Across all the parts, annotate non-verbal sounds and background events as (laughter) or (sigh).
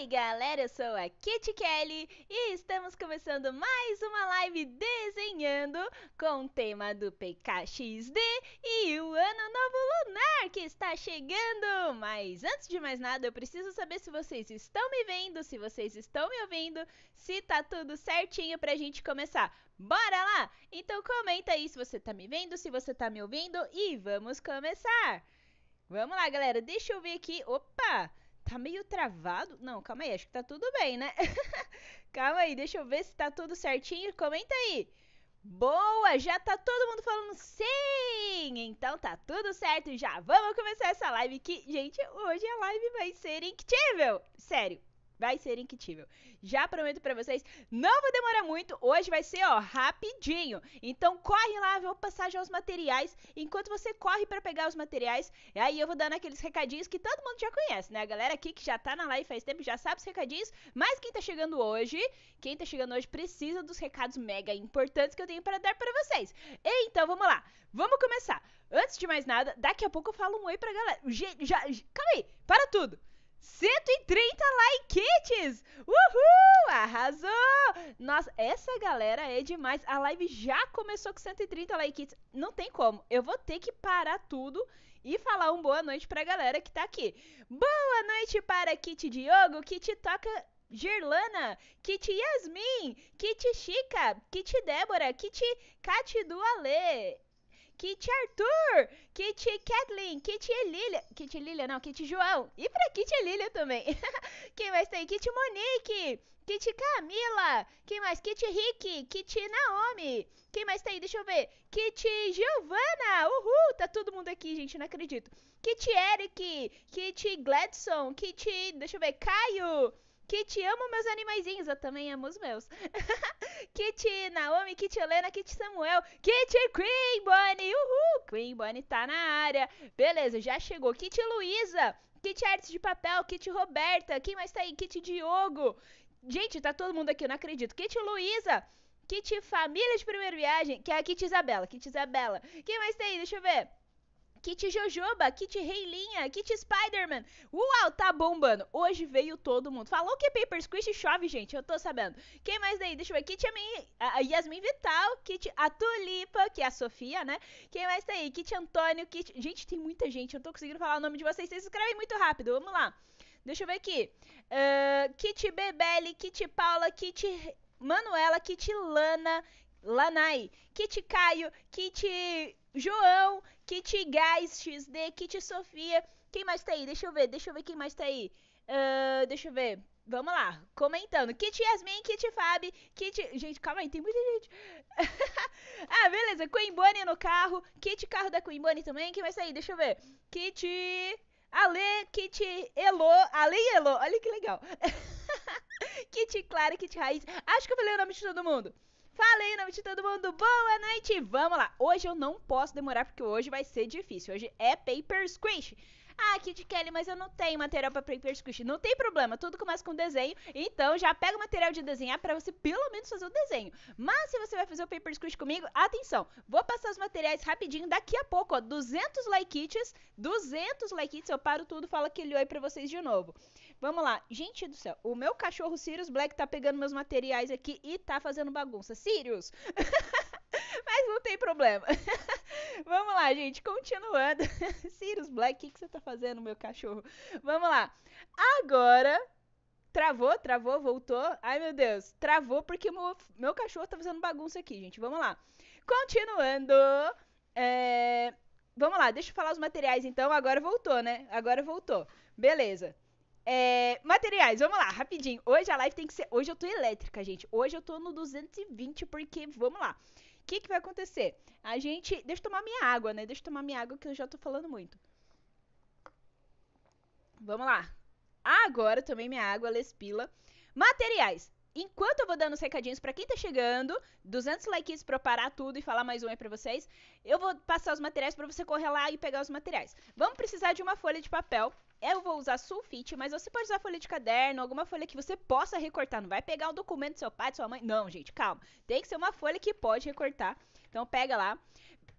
Oi, galera, eu sou a Kitty Kelly e estamos começando mais uma live desenhando com o tema do PKXD e o Ano Novo Lunar que está chegando. Mas antes de mais nada, eu preciso saber se vocês estão me vendo, se vocês estão me ouvindo, se tá tudo certinho pra gente começar. Bora lá? Então comenta aí se você tá me vendo, se você tá me ouvindo e vamos começar. Vamos lá, galera. Deixa eu ver aqui. Opa! Tá meio travado? Não, calma aí, acho que tá tudo bem, né? (laughs) calma aí, deixa eu ver se tá tudo certinho. Comenta aí. Boa, já tá todo mundo falando sim! Então tá tudo certo, já vamos começar essa live que, gente, hoje a live vai ser incrível! Sério, vai ser incrível. Já prometo para vocês, não vou demorar muito, hoje vai ser, ó, rapidinho. Então corre lá, vou passar já os materiais. Enquanto você corre para pegar os materiais, aí eu vou dando aqueles recadinhos que todo mundo já conhece, né? A galera aqui que já tá na live faz tempo já sabe os recadinhos, mas quem tá chegando hoje, quem tá chegando hoje precisa dos recados mega importantes que eu tenho para dar para vocês. Então vamos lá, vamos começar. Antes de mais nada, daqui a pouco eu falo um oi pra galera. Já, já, calma aí, para tudo. 130 likes! Uhul! Arrasou! Nossa, essa galera é demais. A live já começou com 130 likes. Não tem como. Eu vou ter que parar tudo e falar um boa noite pra galera que tá aqui. Boa noite para Kit Diogo, Kit Toca Girlana, Kit Yasmin, Kit Chica, Kit Débora, Kit Cat do. Kit Arthur, Kit Kathleen, Kit Lilia, Kit Lilia não, Kit João, e pra Kit Lilia também. (laughs) Quem mais tem? Kit Monique, Kit Camila, quem mais? Kit Rick, Kit Naomi, quem mais tem? Deixa eu ver. Kit Giovana, uhul, tá todo mundo aqui, gente, não acredito. Kit Eric, Kit Gladson, Kit, deixa eu ver, Caio, Kit, amo meus animaizinhos, eu também amo os meus. (laughs) Kit Naomi, Kit Helena, Kit Samuel, Kit Queen Bonnie, uhul! Queen Bonnie tá na área. Beleza, já chegou. Kit Luísa, Kit Artes de Papel, Kit Roberta, quem mais tá aí? Kit Diogo. Gente, tá todo mundo aqui, eu não acredito. Kit Luísa, Kit Família de Primeira Viagem, que é a Kit Isabela, Kit Isabela. Quem mais tem aí? Deixa eu ver. Kit Jojoba, Kit Reilinha, Kit Spider-Man. Uau, tá bombando. Hoje veio todo mundo. Falou que Paper Squish chove, gente. Eu tô sabendo. Quem mais daí? Deixa eu ver. Kit a Yasmin Vital, Kit a Tulipa, que é a Sofia, né? Quem mais tá aí? Kit Antônio, Kit... Gente, tem muita gente. Eu tô conseguindo falar o nome de vocês. Vocês escrevem muito rápido. Vamos lá. Deixa eu ver aqui. Uh, Kit Bebele, Kit Paula, Kit Manuela, Kit Lana, Lanai, Kit Caio, Kit João, Kit Gás XD, Kit Sofia. Quem mais tá aí? Deixa eu ver, deixa eu ver quem mais tá aí. Uh, deixa eu ver. Vamos lá, comentando. Kit Yasmin, Kit Fab, Kit. Gente, calma aí, tem muita gente. (laughs) ah, beleza. Queen no carro. Kit carro da Queen também. Quem vai sair? Deixa eu ver. Kit. Ale, Kit Elo. Ale e Elo. Olha que legal. (laughs) Kit Clara, Kit Raiz. Acho que eu falei o nome de todo mundo. Falei, nome de todo mundo, boa noite! Vamos lá! Hoje eu não posso demorar porque hoje vai ser difícil. Hoje é Paper Squish. Ah, Kid Kelly, mas eu não tenho material para Paper Squish. Não tem problema, tudo começa com desenho. Então já pega o material de desenhar para você pelo menos fazer o desenho. Mas se você vai fazer o Paper Squish comigo, atenção, vou passar os materiais rapidinho daqui a pouco, ó. 200 likes, 200 likes, eu paro tudo, falo aquele oi para vocês de novo. Vamos lá. Gente do céu, o meu cachorro Sirius Black tá pegando meus materiais aqui e tá fazendo bagunça. Sirius! (laughs) Mas não tem problema. (laughs) Vamos lá, gente, continuando. (laughs) Sirius Black, o que, que você tá fazendo, meu cachorro? Vamos lá. Agora, Travou, travou, voltou. Ai, meu Deus. Travou porque meu, meu cachorro tá fazendo bagunça aqui, gente. Vamos lá. Continuando. É... Vamos lá, deixa eu falar os materiais então. Agora voltou, né? Agora voltou. Beleza. É, materiais, vamos lá, rapidinho. Hoje a live tem que ser. Hoje eu tô elétrica, gente. Hoje eu tô no 220, porque. Vamos lá. O que, que vai acontecer? A gente. Deixa eu tomar minha água, né? Deixa eu tomar minha água que eu já tô falando muito. Vamos lá. Agora também minha água, Lespila. Materiais. Enquanto eu vou dando os recadinhos para quem tá chegando, 200 likes para eu parar tudo e falar mais um aí pra vocês, eu vou passar os materiais para você correr lá e pegar os materiais. Vamos precisar de uma folha de papel. Eu vou usar sulfite, mas você pode usar folha de caderno, alguma folha que você possa recortar. Não vai pegar o documento do seu pai, de sua mãe. Não, gente, calma. Tem que ser uma folha que pode recortar. Então pega lá.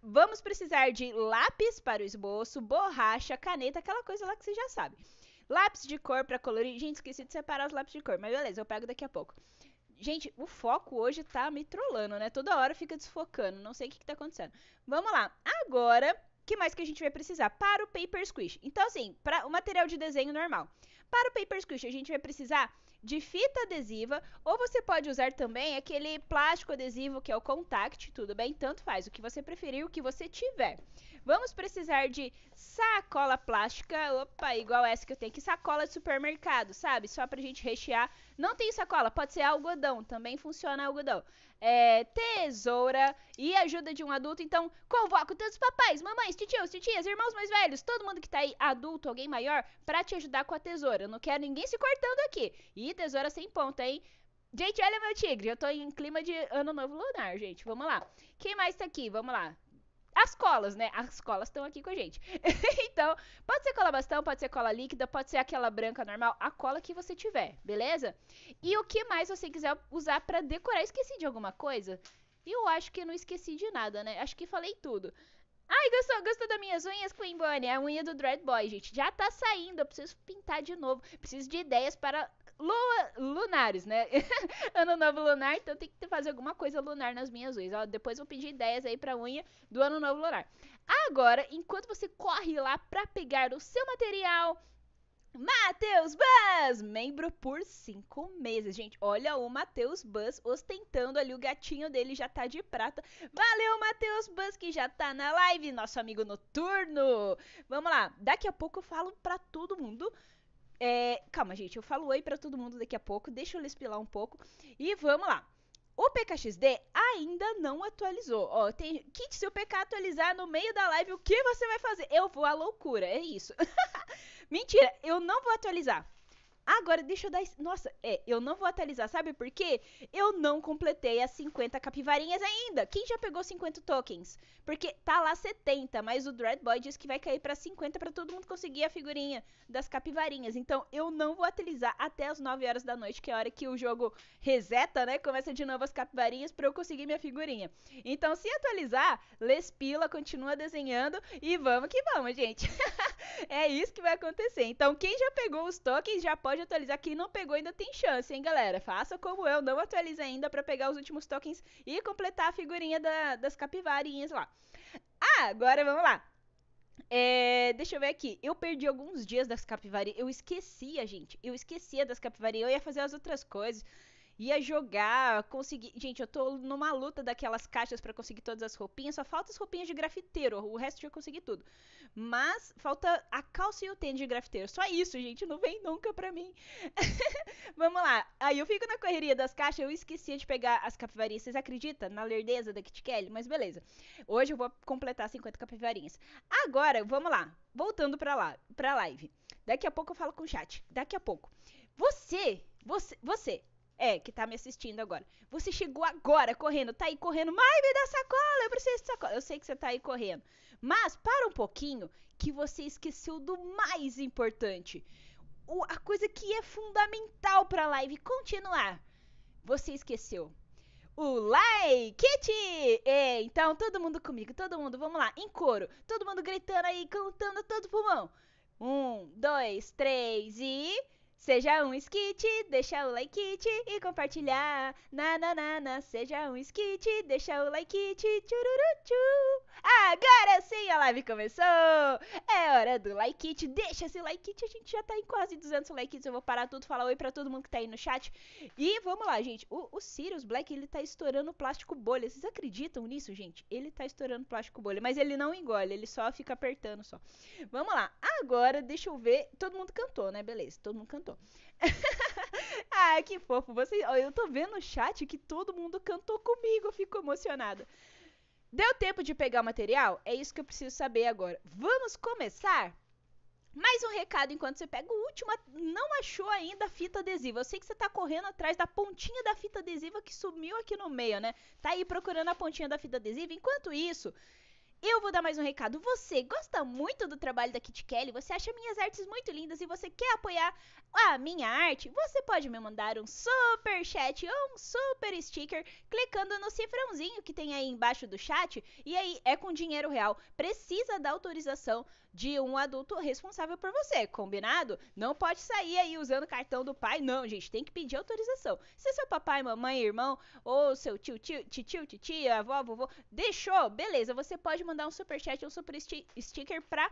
Vamos precisar de lápis para o esboço, borracha, caneta, aquela coisa lá que você já sabe. Lápis de cor pra colorir. Gente, esqueci de separar os lápis de cor, mas beleza, eu pego daqui a pouco. Gente, o foco hoje tá me trollando, né? Toda hora fica desfocando. Não sei o que, que tá acontecendo. Vamos lá. Agora, que mais que a gente vai precisar? Para o paper squish. Então, assim, para o material de desenho normal. Para o paper squish, a gente vai precisar de fita adesiva, ou você pode usar também aquele plástico adesivo que é o contact, tudo bem? Tanto faz, o que você preferir, o que você tiver. Vamos precisar de sacola plástica, opa, igual essa que eu tenho aqui, sacola de supermercado, sabe? Só pra gente rechear. Não tem sacola, pode ser algodão, também funciona algodão. É, tesoura e ajuda de um adulto, então convoco todos os papais, mamães, titios, titias, irmãos mais velhos, todo mundo que tá aí, adulto, alguém maior, pra te ajudar com a tesoura. Eu não quero ninguém se cortando aqui. E tesoura sem ponta, hein? Gente, olha meu tigre, eu tô em clima de ano novo lunar, gente. Vamos lá. Quem mais tá aqui? Vamos lá as colas, né? As colas estão aqui com a gente. (laughs) então, pode ser cola bastão, pode ser cola líquida, pode ser aquela branca normal, a cola que você tiver, beleza? E o que mais você quiser usar para decorar? Esqueci de alguma coisa? Eu acho que não esqueci de nada, né? Acho que falei tudo. Ai, gostou, gostou das minhas unhas, Queen Bunny? A unha do Dread Boy, gente. Já tá saindo. Eu preciso pintar de novo. Preciso de ideias para lua, lunares, né? (laughs) ano novo lunar, então tem que fazer alguma coisa lunar nas minhas unhas. Ó, depois vou pedir ideias aí pra unha do ano novo lunar. Agora, enquanto você corre lá pra pegar o seu material, Matheus Buzz, membro por cinco meses, gente. Olha o Matheus Buzz ostentando ali o gatinho dele já tá de prata. Valeu, Matheus Buzz, que já tá na live, nosso amigo noturno. Vamos lá, daqui a pouco eu falo pra todo mundo é, calma, gente, eu falo oi para todo mundo daqui a pouco, deixa eu espilar um pouco e vamos lá. O PKXD ainda não atualizou. Ó, tem kit se o PK atualizar no meio da live, o que você vai fazer? Eu vou à loucura, é isso. (laughs) Mentira, eu não vou atualizar. Agora, deixa eu dar. Nossa, é, eu não vou atualizar, sabe por quê? Eu não completei as 50 capivarinhas ainda. Quem já pegou 50 tokens? Porque tá lá 70, mas o Dreadboy diz que vai cair para 50 para todo mundo conseguir a figurinha das capivarinhas. Então, eu não vou atualizar até as 9 horas da noite, que é a hora que o jogo reseta, né? Começa de novo as capivarinhas para eu conseguir minha figurinha. Então, se atualizar, Lespila continua desenhando e vamos que vamos, gente. (laughs) é isso que vai acontecer. Então, quem já pegou os tokens já pode pode atualizar. Quem não pegou ainda tem chance, hein, galera? Faça como eu, não atualize ainda para pegar os últimos tokens e completar a figurinha da, das capivarinhas lá. Ah, agora vamos lá. É, deixa eu ver aqui. Eu perdi alguns dias das capivarinhas. Eu esquecia, gente. Eu esquecia das capivarinhas. Eu ia fazer as outras coisas ia jogar, conseguir. Gente, eu tô numa luta daquelas caixas para conseguir todas as roupinhas. Só falta as roupinhas de grafiteiro. O resto eu consegui tudo. Mas falta a calça e o tênis de grafiteiro. Só isso, gente. Não vem nunca pra mim. (laughs) Vamos lá. Aí eu fico na correria das caixas. Eu esqueci de pegar as capivarinhas. Vocês acreditam na lerdeza da Kit Kelly? Mas beleza. Hoje eu vou completar 50 capivarinhas. Agora, vamos lá. Voltando pra lá, pra live. Daqui a pouco eu falo com o chat. Daqui a pouco. Você, você, você, é, que tá me assistindo agora. Você chegou agora correndo, tá aí correndo, mas me dá sacola, eu preciso de sacola. Eu sei que você tá aí correndo. Mas para um pouquinho que você esqueceu do mais importante. O, a coisa que é fundamental pra live continuar. Você esqueceu. O like! É, então todo mundo comigo, todo mundo, vamos lá, em coro. Todo mundo gritando aí, cantando todo pulmão. Um, dois, três e. Seja um skit, deixa o like e compartilhar. Na, na, na, na. Seja um skit, deixa o like, tchururu, Agora sim a live começou! É hora do like it, deixa esse like it, a gente já tá em quase 200 likes, eu vou parar tudo, falar oi pra todo mundo que tá aí no chat. E vamos lá, gente, o, o Sirius Black, ele tá estourando plástico bolha, vocês acreditam nisso, gente? Ele tá estourando plástico bolha, mas ele não engole, ele só fica apertando só. Vamos lá, agora deixa eu ver, todo mundo cantou, né, beleza, todo mundo cantou. (laughs) ah, que fofo, vocês, eu tô vendo no chat que todo mundo cantou comigo, eu fico emocionada. Deu tempo de pegar o material? É isso que eu preciso saber agora. Vamos começar? Mais um recado enquanto você pega o último. Não achou ainda a fita adesiva. Eu sei que você tá correndo atrás da pontinha da fita adesiva que sumiu aqui no meio, né? Tá aí procurando a pontinha da fita adesiva. Enquanto isso, eu vou dar mais um recado. Você gosta muito do trabalho da Kit Kelly? Você acha minhas artes muito lindas e você quer apoiar a minha arte? Você pode me mandar um super chat ou um super sticker clicando no cifrãozinho que tem aí embaixo do chat e aí é com dinheiro real. Precisa da autorização de um adulto responsável por você, combinado? Não pode sair aí usando o cartão do pai, não, gente, tem que pedir autorização. Se seu papai, mamãe, irmão ou seu tio, tio, tio, titia, avó, vovô, deixou, beleza, você pode mandar um super chat, um super sti sticker pra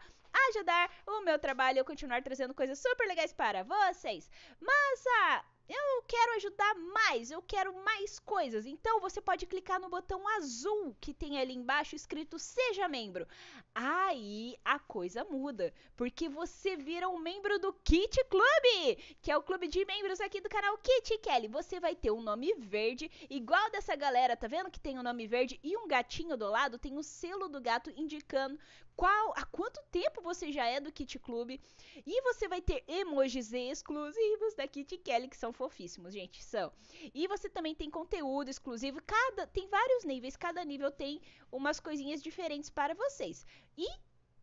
ajudar o meu trabalho e eu continuar trazendo coisas super legais para vocês. Mas, ah, eu quero ajudar mais, eu quero mais coisas. Então você pode clicar no botão azul que tem ali embaixo escrito Seja Membro. Aí a coisa muda, porque você vira um membro do Kit Club, que é o clube de membros aqui do canal Kit Kelly. Você vai ter um nome verde, igual dessa galera, tá vendo que tem um nome verde e um gatinho do lado, tem o selo do gato indicando qual, há quanto tempo você já é do Kit Club. E você vai ter emojis exclusivos da Kit Kelly, que são fofíssimos, gente, são. E você também tem conteúdo exclusivo, cada tem vários níveis, cada nível tem umas coisinhas diferentes para vocês. E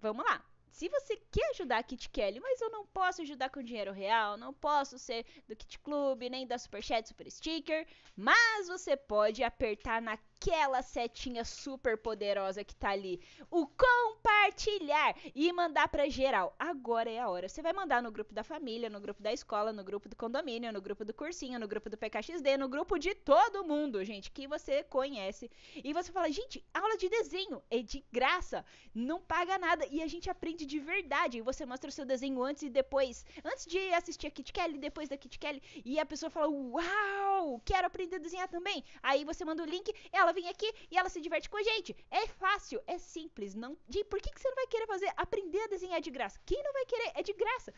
vamos lá. Se você quer ajudar a Kit Kelly, mas eu não posso ajudar com dinheiro real, não posso ser do Kit Club, nem da Superchat, Super Sticker, mas você pode apertar na aquela setinha super poderosa que tá ali, o compartilhar e mandar para geral. Agora é a hora. Você vai mandar no grupo da família, no grupo da escola, no grupo do condomínio, no grupo do cursinho, no grupo do PKXD, no grupo de todo mundo, gente, que você conhece. E você fala, gente, aula de desenho é de graça, não paga nada e a gente aprende de verdade. E você mostra o seu desenho antes e depois, antes de assistir a Kit Kelly, depois da Kit Kelly, e a pessoa fala, uau, quero aprender a desenhar também. Aí você manda o link, ela ela vem aqui e ela se diverte com a gente. É fácil, é simples. Não, de, por que, que você não vai querer fazer? Aprender a desenhar de graça. Quem não vai querer? É de graça.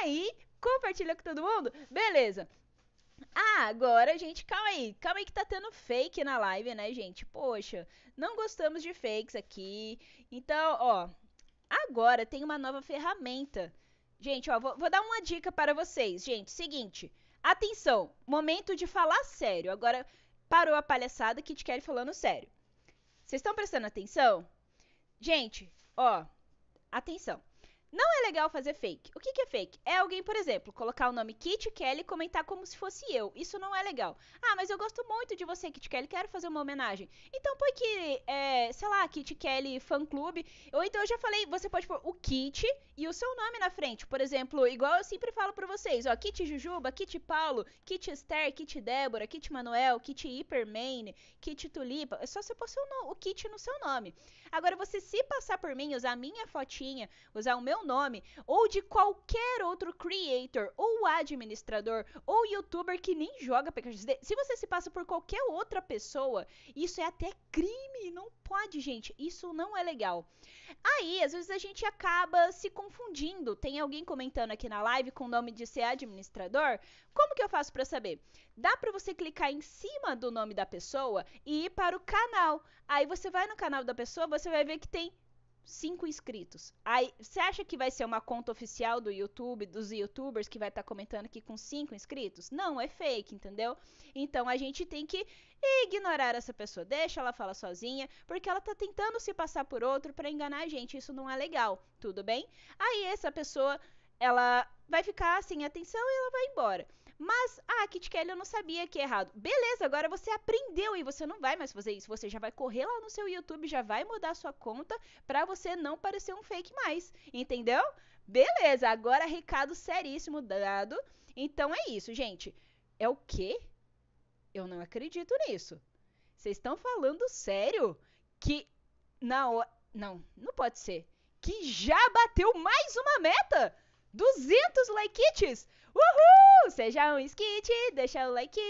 Aí, compartilha com todo mundo. Beleza. Ah, agora, gente, calma aí. Calma aí que tá tendo fake na live, né, gente? Poxa, não gostamos de fakes aqui. Então, ó, agora tem uma nova ferramenta. Gente, ó, vou, vou dar uma dica para vocês. Gente, seguinte. Atenção, momento de falar sério. Agora, parou a palhaçada que te quer falando sério. Vocês estão prestando atenção? Gente, ó, atenção. Não é legal fazer fake. O que, que, é fake? É alguém, por exemplo, colocar o nome Kit Kelly e comentar como se fosse eu. Isso não é legal. Ah, mas eu gosto muito de você, Kit Kelly, quero fazer uma homenagem. Então põe que, é, sei lá, Kit Kelly Fan Clube. Ou então eu já falei, você pode pôr o Kit e o seu nome na frente. Por exemplo, igual eu sempre falo pra vocês, ó, Kit Jujuba, Kit Paulo, Kit Esther, Kit Débora, Kit Manuel, Kit Hyperman, Kit Tulipa. É só você pôr o, o Kit no seu nome. Agora, você se passar por mim, usar a minha fotinha, usar o meu nome, ou de qualquer outro creator, ou administrador, ou youtuber que nem joga PKXD, se você se passa por qualquer outra pessoa, isso é até crime, não pode, gente, isso não é legal. Aí, às vezes a gente acaba se confundindo. Tem alguém comentando aqui na live com o nome de ser administrador? Como que eu faço para saber? Dá para você clicar em cima do nome da pessoa e ir para o canal. Aí você vai no canal da pessoa, você vai ver que tem cinco inscritos. Aí, você acha que vai ser uma conta oficial do YouTube, dos youtubers, que vai estar tá comentando aqui com cinco inscritos? Não, é fake, entendeu? Então a gente tem que ignorar essa pessoa, deixa ela falar sozinha, porque ela tá tentando se passar por outro para enganar a gente. Isso não é legal, tudo bem? Aí essa pessoa, ela vai ficar sem atenção e ela vai embora. Mas, ah, Kit Kelly, eu não sabia que é errado. Beleza, agora você aprendeu e você não vai mais fazer isso. Você já vai correr lá no seu YouTube, já vai mudar sua conta para você não parecer um fake mais. Entendeu? Beleza, agora recado seríssimo dado. Então é isso, gente. É o quê? Eu não acredito nisso. Vocês estão falando sério? Que na hora. Não, não pode ser. Que já bateu mais uma meta! 200 likes! Uhul! Seja um skit, deixa o like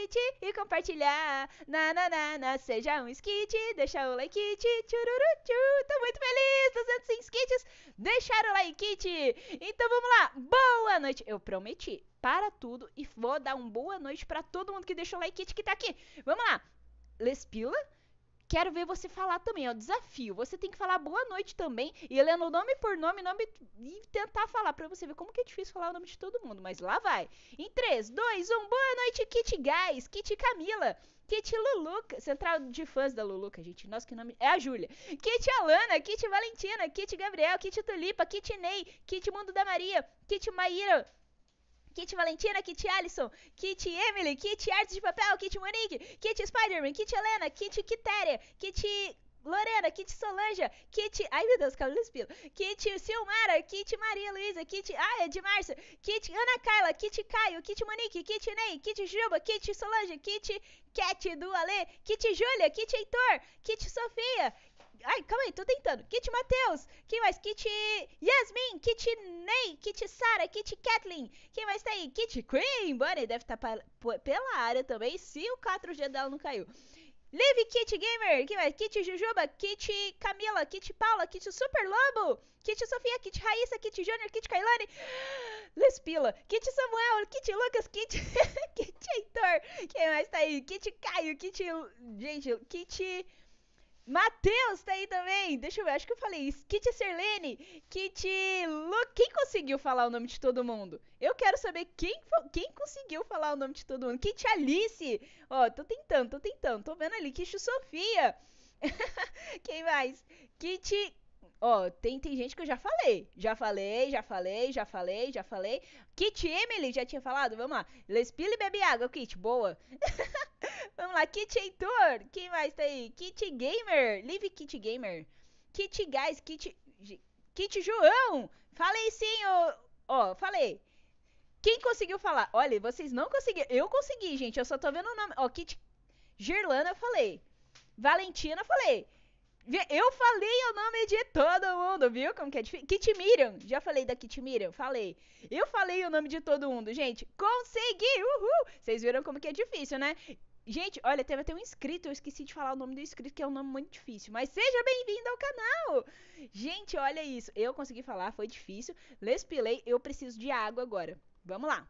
e compartilhar. Na, na, na, na. Seja um skit, deixa o like, tchururu, tchu. Tô muito feliz, 200 skits, deixaram o like. Então vamos lá, boa noite. Eu prometi, para tudo e vou dar uma boa noite para todo mundo que deixou o like que tá aqui. Vamos lá. Lespila, Quero ver você falar também, é o desafio. Você tem que falar boa noite também e lendo nome por nome, nome e tentar falar para você ver como que é difícil falar o nome de todo mundo, mas lá vai. Em 3, 2, 1, boa noite, Kit Guys, Kit Camila, Kit Luluca, central de fãs da Luluca, gente. Nossa, que nome. É a Júlia. Kit Alana, Kit Valentina, Kit Gabriel, Kit Tulipa, Kit Ney, Kit Mundo da Maria, Kit Maíra, Kit Valentina, Kit Allison, Kit Emily, Kit Artes de Papel, Kit Monique, Kit Spider-Man, Kit Helena, Kit Quitéria, Kit Lorena, Kit Solange, Kit. Ai meu Deus, cabelo espilo. Kit Silmara, Kit Maria Luísa, Kit. Ah, é de Márcia. Kit Ana Carla, Kit Caio, Kit Monique, Kit Ney, Kit Juba, Kit Solange, Kit Cat do Ale, Kit Júlia, Kit Heitor, Kit Sofia. Ai, calma aí, tô tentando. Kit Matheus. Quem mais? Kit Yasmin. Kit Ney. Kit Sara. Kit Kathleen. Quem mais tá aí? Kit Cream. Bonnie deve estar tá pela área também, se o 4G dela não caiu. Live Kit Gamer, que mais? Kit Jujuba, Kit Camila, Kit Paula, Kit Super Lobo, Kit Sofia, Kit Raíssa, Kit Junior, Kit Kailane, (gasps) Lespila, Kit Samuel, Kit Lucas, Kit (laughs) Kit Heitor, quem mais tá aí? Kit Caio, Kit gente, Kit Matheus tá aí também. Deixa eu ver, acho que eu falei isso. Kit Serlene, Kit Lu... Quem conseguiu falar o nome de todo mundo? Eu quero saber quem, quem conseguiu falar o nome de todo mundo. Kit Alice. Ó, tô tentando, tô tentando. Tô vendo ali. Kit Sofia. (laughs) quem mais? Kit Ó, tem, tem gente que eu já falei. Já falei, já falei, já falei, já falei. Kit Emily, já tinha falado? Vamos lá. Lespila e bebe água, Kit. Boa. (laughs) Vamos lá. Kit Heitor. Quem mais tá aí? Kit Gamer. Live Kit Gamer. Kit Guys. Kit... Kit João. Falei sim, ó. Ó, falei. Quem conseguiu falar? Olha, vocês não conseguiram. Eu consegui, gente. Eu só tô vendo o nome. Ó, Kit... Girlana, eu falei. Valentina, eu falei. Eu falei o nome de todo mundo, viu? Como que é difícil? Kit Miriam. Já falei da Kit Miriam? Falei. Eu falei o nome de todo mundo. Gente, consegui! Uhul! Vocês viram como que é difícil, né? Gente, olha, teve até um inscrito, eu esqueci de falar o nome do inscrito, que é um nome muito difícil. Mas seja bem-vindo ao canal! Gente, olha isso. Eu consegui falar, foi difícil. Lespilei, eu preciso de água agora. Vamos lá.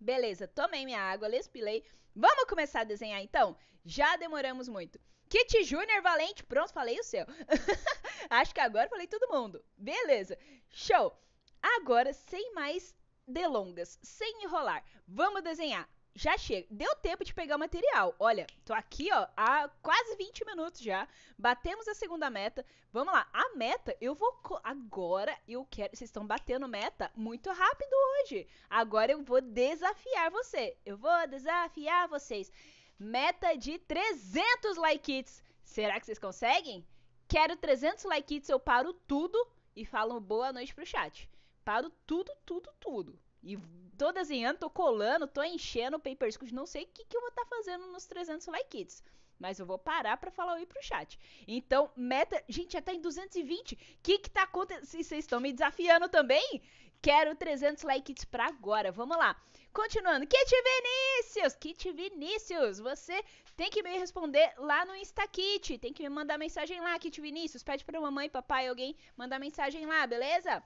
Beleza, tomei minha água, lespilei. Vamos começar a desenhar então? Já demoramos muito. Kit Júnior Valente, pronto, falei o seu. (laughs) Acho que agora falei todo mundo. Beleza, show. Agora, sem mais delongas, sem enrolar, vamos desenhar já chega. Deu tempo de pegar o material. Olha, tô aqui, ó, há quase 20 minutos já. Batemos a segunda meta. Vamos lá. A meta, eu vou agora eu quero, vocês estão batendo meta muito rápido hoje. Agora eu vou desafiar você. Eu vou desafiar vocês. Meta de 300 likes. Será que vocês conseguem? Quero 300 likes, eu paro tudo e falo boa noite pro chat. Paro tudo, tudo, tudo. E tô desenhando, tô colando, tô enchendo o Paper Scoot. Não sei o que, que eu vou estar tá fazendo nos 300 likes. Mas eu vou parar para falar oi pro chat. Então, meta. Gente, já tá em 220. O que que tá acontecendo? Vocês estão me desafiando também? Quero 300 likes pra agora. Vamos lá. Continuando. Kit Vinícius! Kit Vinícius, você tem que me responder lá no InstaKit. Tem que me mandar mensagem lá, Kit Vinícius. Pede pra mamãe, papai, alguém mandar mensagem lá, beleza?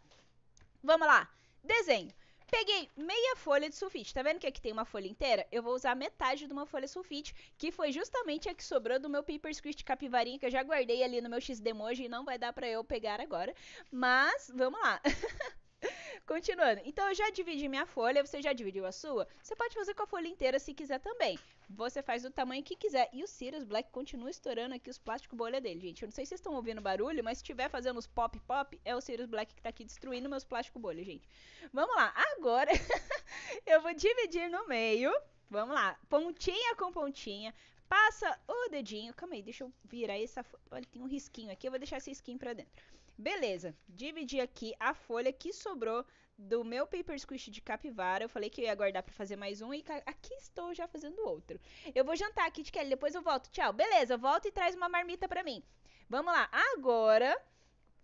Vamos lá. Desenho. Peguei meia folha de sulfite. Tá vendo que aqui tem uma folha inteira? Eu vou usar metade de uma folha sulfite, que foi justamente a que sobrou do meu Paper Squist capivarinha, que eu já guardei ali no meu X-Demoji e não vai dar pra eu pegar agora. Mas, vamos lá. (laughs) (laughs) Continuando. Então, eu já dividi minha folha, você já dividiu a sua? Você pode fazer com a folha inteira se quiser também. Você faz do tamanho que quiser. E o Sirius Black continua estourando aqui os plásticos bolha dele, gente. Eu não sei se vocês estão ouvindo barulho, mas se estiver fazendo os pop-pop, é o Sirius Black que tá aqui destruindo meus plásticos bolha, gente. Vamos lá. Agora, (laughs) eu vou dividir no meio. Vamos lá. Pontinha com pontinha. Passa o dedinho. Calma aí, deixa eu virar essa... Olha, tem um risquinho aqui. Eu vou deixar esse risquinho pra dentro. Beleza, dividi aqui a folha que sobrou do meu paper squish de capivara. Eu falei que eu ia guardar para fazer mais um e aqui estou já fazendo outro. Eu vou jantar aqui de Kelly, depois eu volto. Tchau. Beleza, volta e traz uma marmita para mim. Vamos lá. Agora,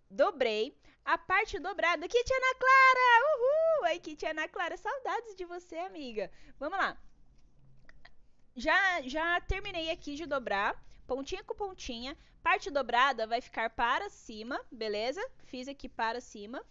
dobrei a parte dobrada. Kit Ana Clara! Uhul! Aí, Kit Ana Clara, saudades de você, amiga. Vamos lá. Já, já terminei aqui de dobrar pontinha com pontinha. Parte dobrada vai ficar para cima, beleza? Fiz aqui para cima.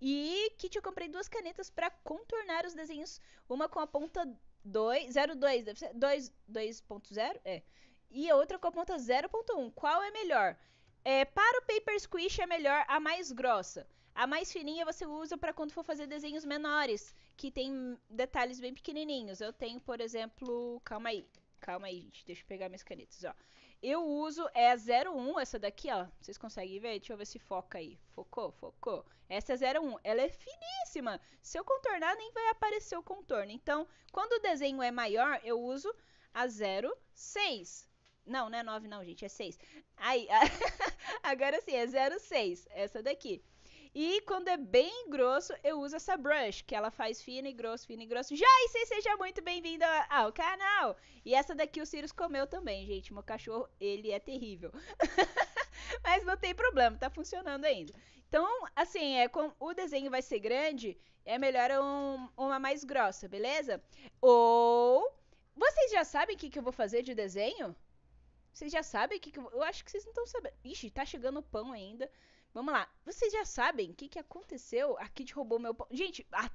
E kit eu comprei duas canetas para contornar os desenhos, uma com a ponta 2, 02, deve ser 2.0, é. E a outra com a ponta 0.1. Qual é melhor? É, para o paper squish é melhor a mais grossa. A mais fininha você usa para quando for fazer desenhos menores, que tem detalhes bem pequenininhos. Eu tenho, por exemplo, calma aí, calma aí, gente, deixa eu pegar minhas canetas, ó. Eu uso é 01, essa daqui, ó. Vocês conseguem ver? Deixa eu ver se foca aí. Focou? Focou. Essa é 01. Ela é finíssima. Se eu contornar, nem vai aparecer o contorno. Então, quando o desenho é maior, eu uso a 06. Não, não é 9 não, gente, é 6. Aí, (laughs) agora sim, é 06, essa daqui. E quando é bem grosso, eu uso essa brush, que ela faz fino e grosso, fino e grosso. Joyce, seja muito bem-vinda ao canal! E essa daqui o Sirius comeu também, gente. Meu cachorro, ele é terrível. (laughs) Mas não tem problema, tá funcionando ainda. Então, assim, é, com, o desenho vai ser grande, é melhor um, uma mais grossa, beleza? Ou... Vocês já sabem o que, que eu vou fazer de desenho? Vocês já sabem o que, que eu... Eu acho que vocês não estão sabendo. Ixi, tá chegando o pão ainda. Vamos lá. Vocês já sabem o que, que aconteceu? A Kit roubou meu pão. Gente, a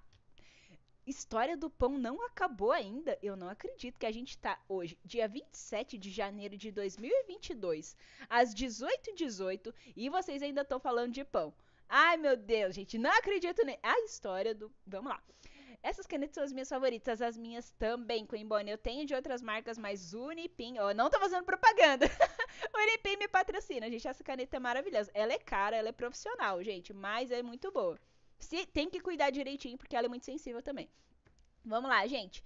história do pão não acabou ainda. Eu não acredito que a gente tá hoje, dia 27 de janeiro de 2022, às 18h18, 18, e vocês ainda estão falando de pão. Ai, meu Deus, gente, não acredito nem. A história do. Vamos lá. Essas canetas são as minhas favoritas, as minhas também, Queen Bonnie. Eu tenho de outras marcas, mas Unipim, ó, não tô fazendo propaganda. (laughs) Unipim me patrocina, gente. Essa caneta é maravilhosa. Ela é cara, ela é profissional, gente, mas é muito boa. Se, tem que cuidar direitinho, porque ela é muito sensível também. Vamos lá, gente.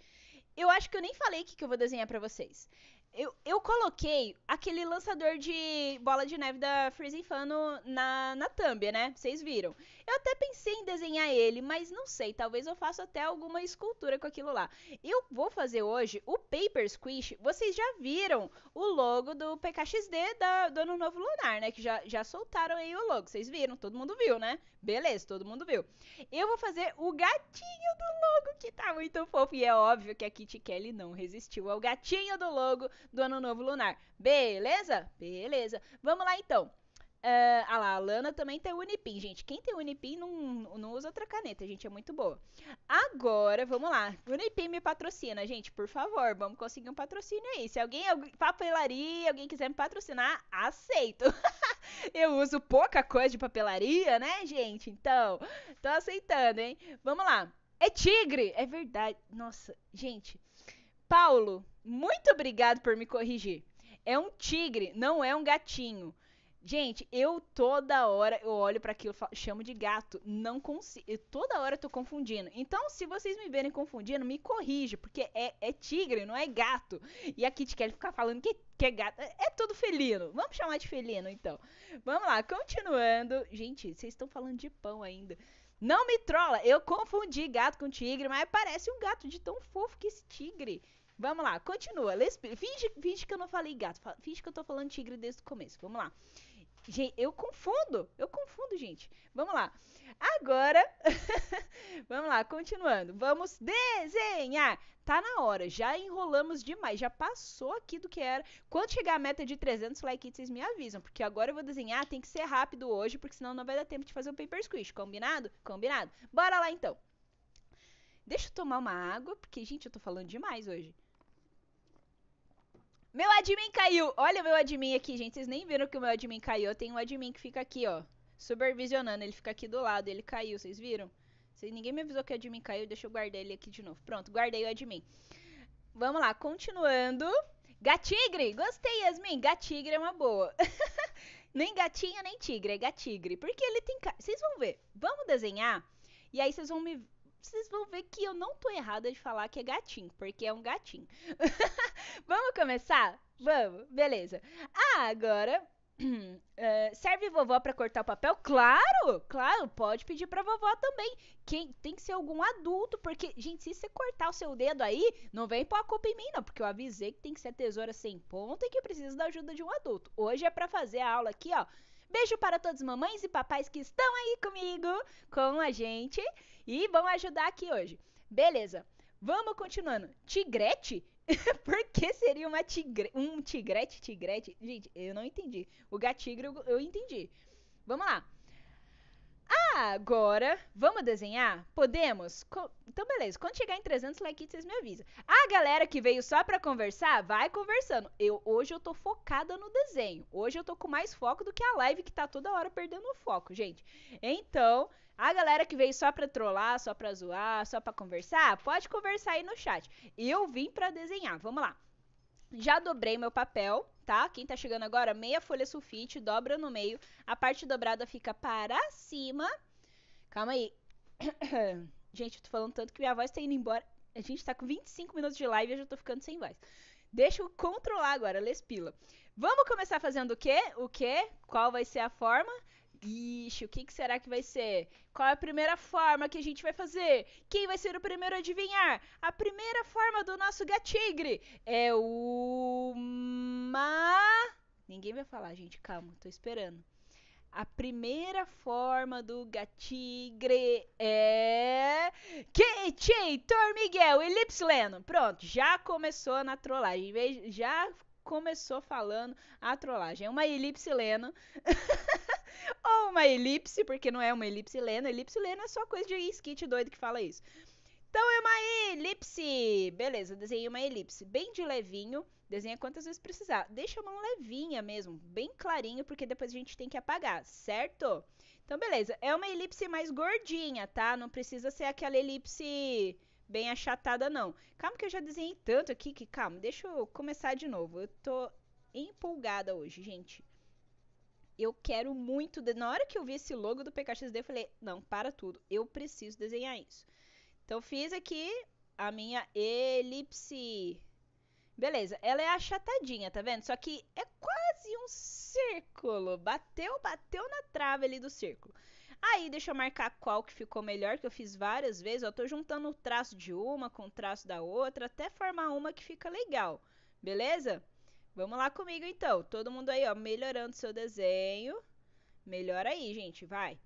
Eu acho que eu nem falei o que, que eu vou desenhar pra vocês. Eu, eu coloquei aquele lançador de bola de neve da Freezing Fan na, na thumb, né? Vocês viram. Eu até pensei em desenhar ele, mas não sei. Talvez eu faça até alguma escultura com aquilo lá. Eu vou fazer hoje o Paper Squish. Vocês já viram o logo do PKXD da, do Ano Novo Lunar, né? Que já, já soltaram aí o logo. Vocês viram? Todo mundo viu, né? Beleza, todo mundo viu. Eu vou fazer o gatinho do logo, que tá muito fofo. E é óbvio que a Kitty Kelly não resistiu ao gatinho do logo do Ano Novo Lunar. Beleza? Beleza. Vamos lá então. Uh, ah lá, a Lana também tem Unipin, gente. Quem tem Unipin não, não usa outra caneta, gente. É muito boa. Agora, vamos lá. Unipin me patrocina, gente. Por favor, vamos conseguir um patrocínio aí. Se alguém, alguém papelaria, alguém quiser me patrocinar, aceito. (laughs) Eu uso pouca coisa de papelaria, né, gente? Então, tô aceitando, hein? Vamos lá. É tigre! É verdade. Nossa, gente. Paulo, muito obrigado por me corrigir. É um tigre, não é um gatinho. Gente, eu toda hora eu olho para aquilo e chamo de gato. Não consigo. Toda hora eu tô confundindo. Então, se vocês me verem confundindo, me corrija, porque é, é tigre, não é gato. E a Kit Kelly ficar falando que, que é gato. É, é tudo felino. Vamos chamar de felino, então. Vamos lá, continuando. Gente, vocês estão falando de pão ainda. Não me trola, eu confundi gato com tigre, mas parece um gato de tão fofo que esse tigre. Vamos lá, continua. Finge, finge que eu não falei gato. Finge que eu tô falando tigre desde o começo. Vamos lá. Gente, eu confundo, eu confundo, gente. Vamos lá. Agora, (laughs) vamos lá, continuando. Vamos desenhar. Tá na hora, já enrolamos demais, já passou aqui do que era. Quando chegar a meta de 300 likes, vocês me avisam, porque agora eu vou desenhar, tem que ser rápido hoje, porque senão não vai dar tempo de fazer o paper squish. Combinado? Combinado. Bora lá então. Deixa eu tomar uma água, porque, gente, eu tô falando demais hoje. Meu admin caiu. Olha meu admin aqui, gente. Vocês nem viram que o meu admin caiu. Tenho um admin que fica aqui, ó. Supervisionando. Ele fica aqui do lado. Ele caiu. Vocês viram? Ninguém me avisou que o admin caiu. Deixa eu guardar ele aqui de novo. Pronto, guardei o admin. Vamos lá, continuando. Gatigre! Gostei, Yasmin. Gatigre é uma boa. (laughs) nem gatinha, nem tigre. É gatigre. Porque ele tem... Vocês vão ver. Vamos desenhar. E aí vocês vão me vocês vão ver que eu não tô errada de falar que é gatinho, porque é um gatinho. (laughs) Vamos começar? Vamos, beleza. Ah, agora. Uh, (clears throat) serve vovó para cortar o papel? Claro, claro, pode pedir pra vovó também. Quem tem que ser algum adulto, porque, gente, se você cortar o seu dedo aí, não vem pôr a culpa em mim, não, porque eu avisei que tem que ser tesoura sem ponta e que precisa da ajuda de um adulto. Hoje é para fazer a aula aqui, ó. Beijo para todas as mamães e papais que estão aí comigo, com a gente e vão ajudar aqui hoje. Beleza, vamos continuando. Tigrete? (laughs) Por que seria uma tigre... um tigrete, tigrete? Gente, eu não entendi. O gatigre eu entendi. Vamos lá. Ah, agora, vamos desenhar? Podemos? Co então, beleza. Quando chegar em 300 likes, vocês me avisam. A galera que veio só pra conversar, vai conversando. Eu, hoje eu tô focada no desenho. Hoje eu tô com mais foco do que a live que tá toda hora perdendo o foco, gente. Então, a galera que veio só pra trollar, só pra zoar, só pra conversar, pode conversar aí no chat. Eu vim pra desenhar, vamos lá. Já dobrei meu papel, tá? Quem tá chegando agora, meia folha sulfite, dobra no meio. A parte dobrada fica para cima. Calma aí. (coughs) Gente, eu tô falando tanto que minha voz tá indo embora. A gente tá com 25 minutos de live e eu já tô ficando sem voz. Deixa eu controlar agora, Lespila. Vamos começar fazendo o quê? O quê? Qual vai ser a forma? Ixi, o que, que, será que vai ser? Qual é a primeira forma que a gente vai fazer? Quem vai ser o primeiro a adivinhar? A primeira forma do nosso gatigre é uma. Ninguém vai falar, gente, calma, tô esperando. A primeira forma do gatigre é. Heitor Miguel, elipse Leno. Pronto, já começou na trollagem. Já começou falando a trollagem. É uma elipse Leno. (laughs) (laughs) Ou uma elipse, porque não é uma elipse Leno. Elipse Leno é só coisa de skit doido que fala isso. Então é uma elipse. Beleza, desenhei uma elipse bem de levinho. Desenha quantas vezes precisar. Deixa a mão levinha mesmo, bem clarinho, porque depois a gente tem que apagar, certo? Então, beleza. É uma elipse mais gordinha, tá? Não precisa ser aquela elipse bem achatada, não. Calma que eu já desenhei tanto aqui que, calma, deixa eu começar de novo. Eu tô empolgada hoje, gente. Eu quero muito... De... Na hora que eu vi esse logo do PKXD, eu falei, não, para tudo. Eu preciso desenhar isso. Então, fiz aqui a minha elipse Beleza, ela é achatadinha, tá vendo? Só que é quase um círculo. Bateu, bateu na trave ali do círculo. Aí, deixa eu marcar qual que ficou melhor, que eu fiz várias vezes. Eu tô juntando o traço de uma com o traço da outra, até formar uma que fica legal. Beleza? Vamos lá comigo, então. Todo mundo aí, ó, melhorando seu desenho. Melhora aí, gente, vai.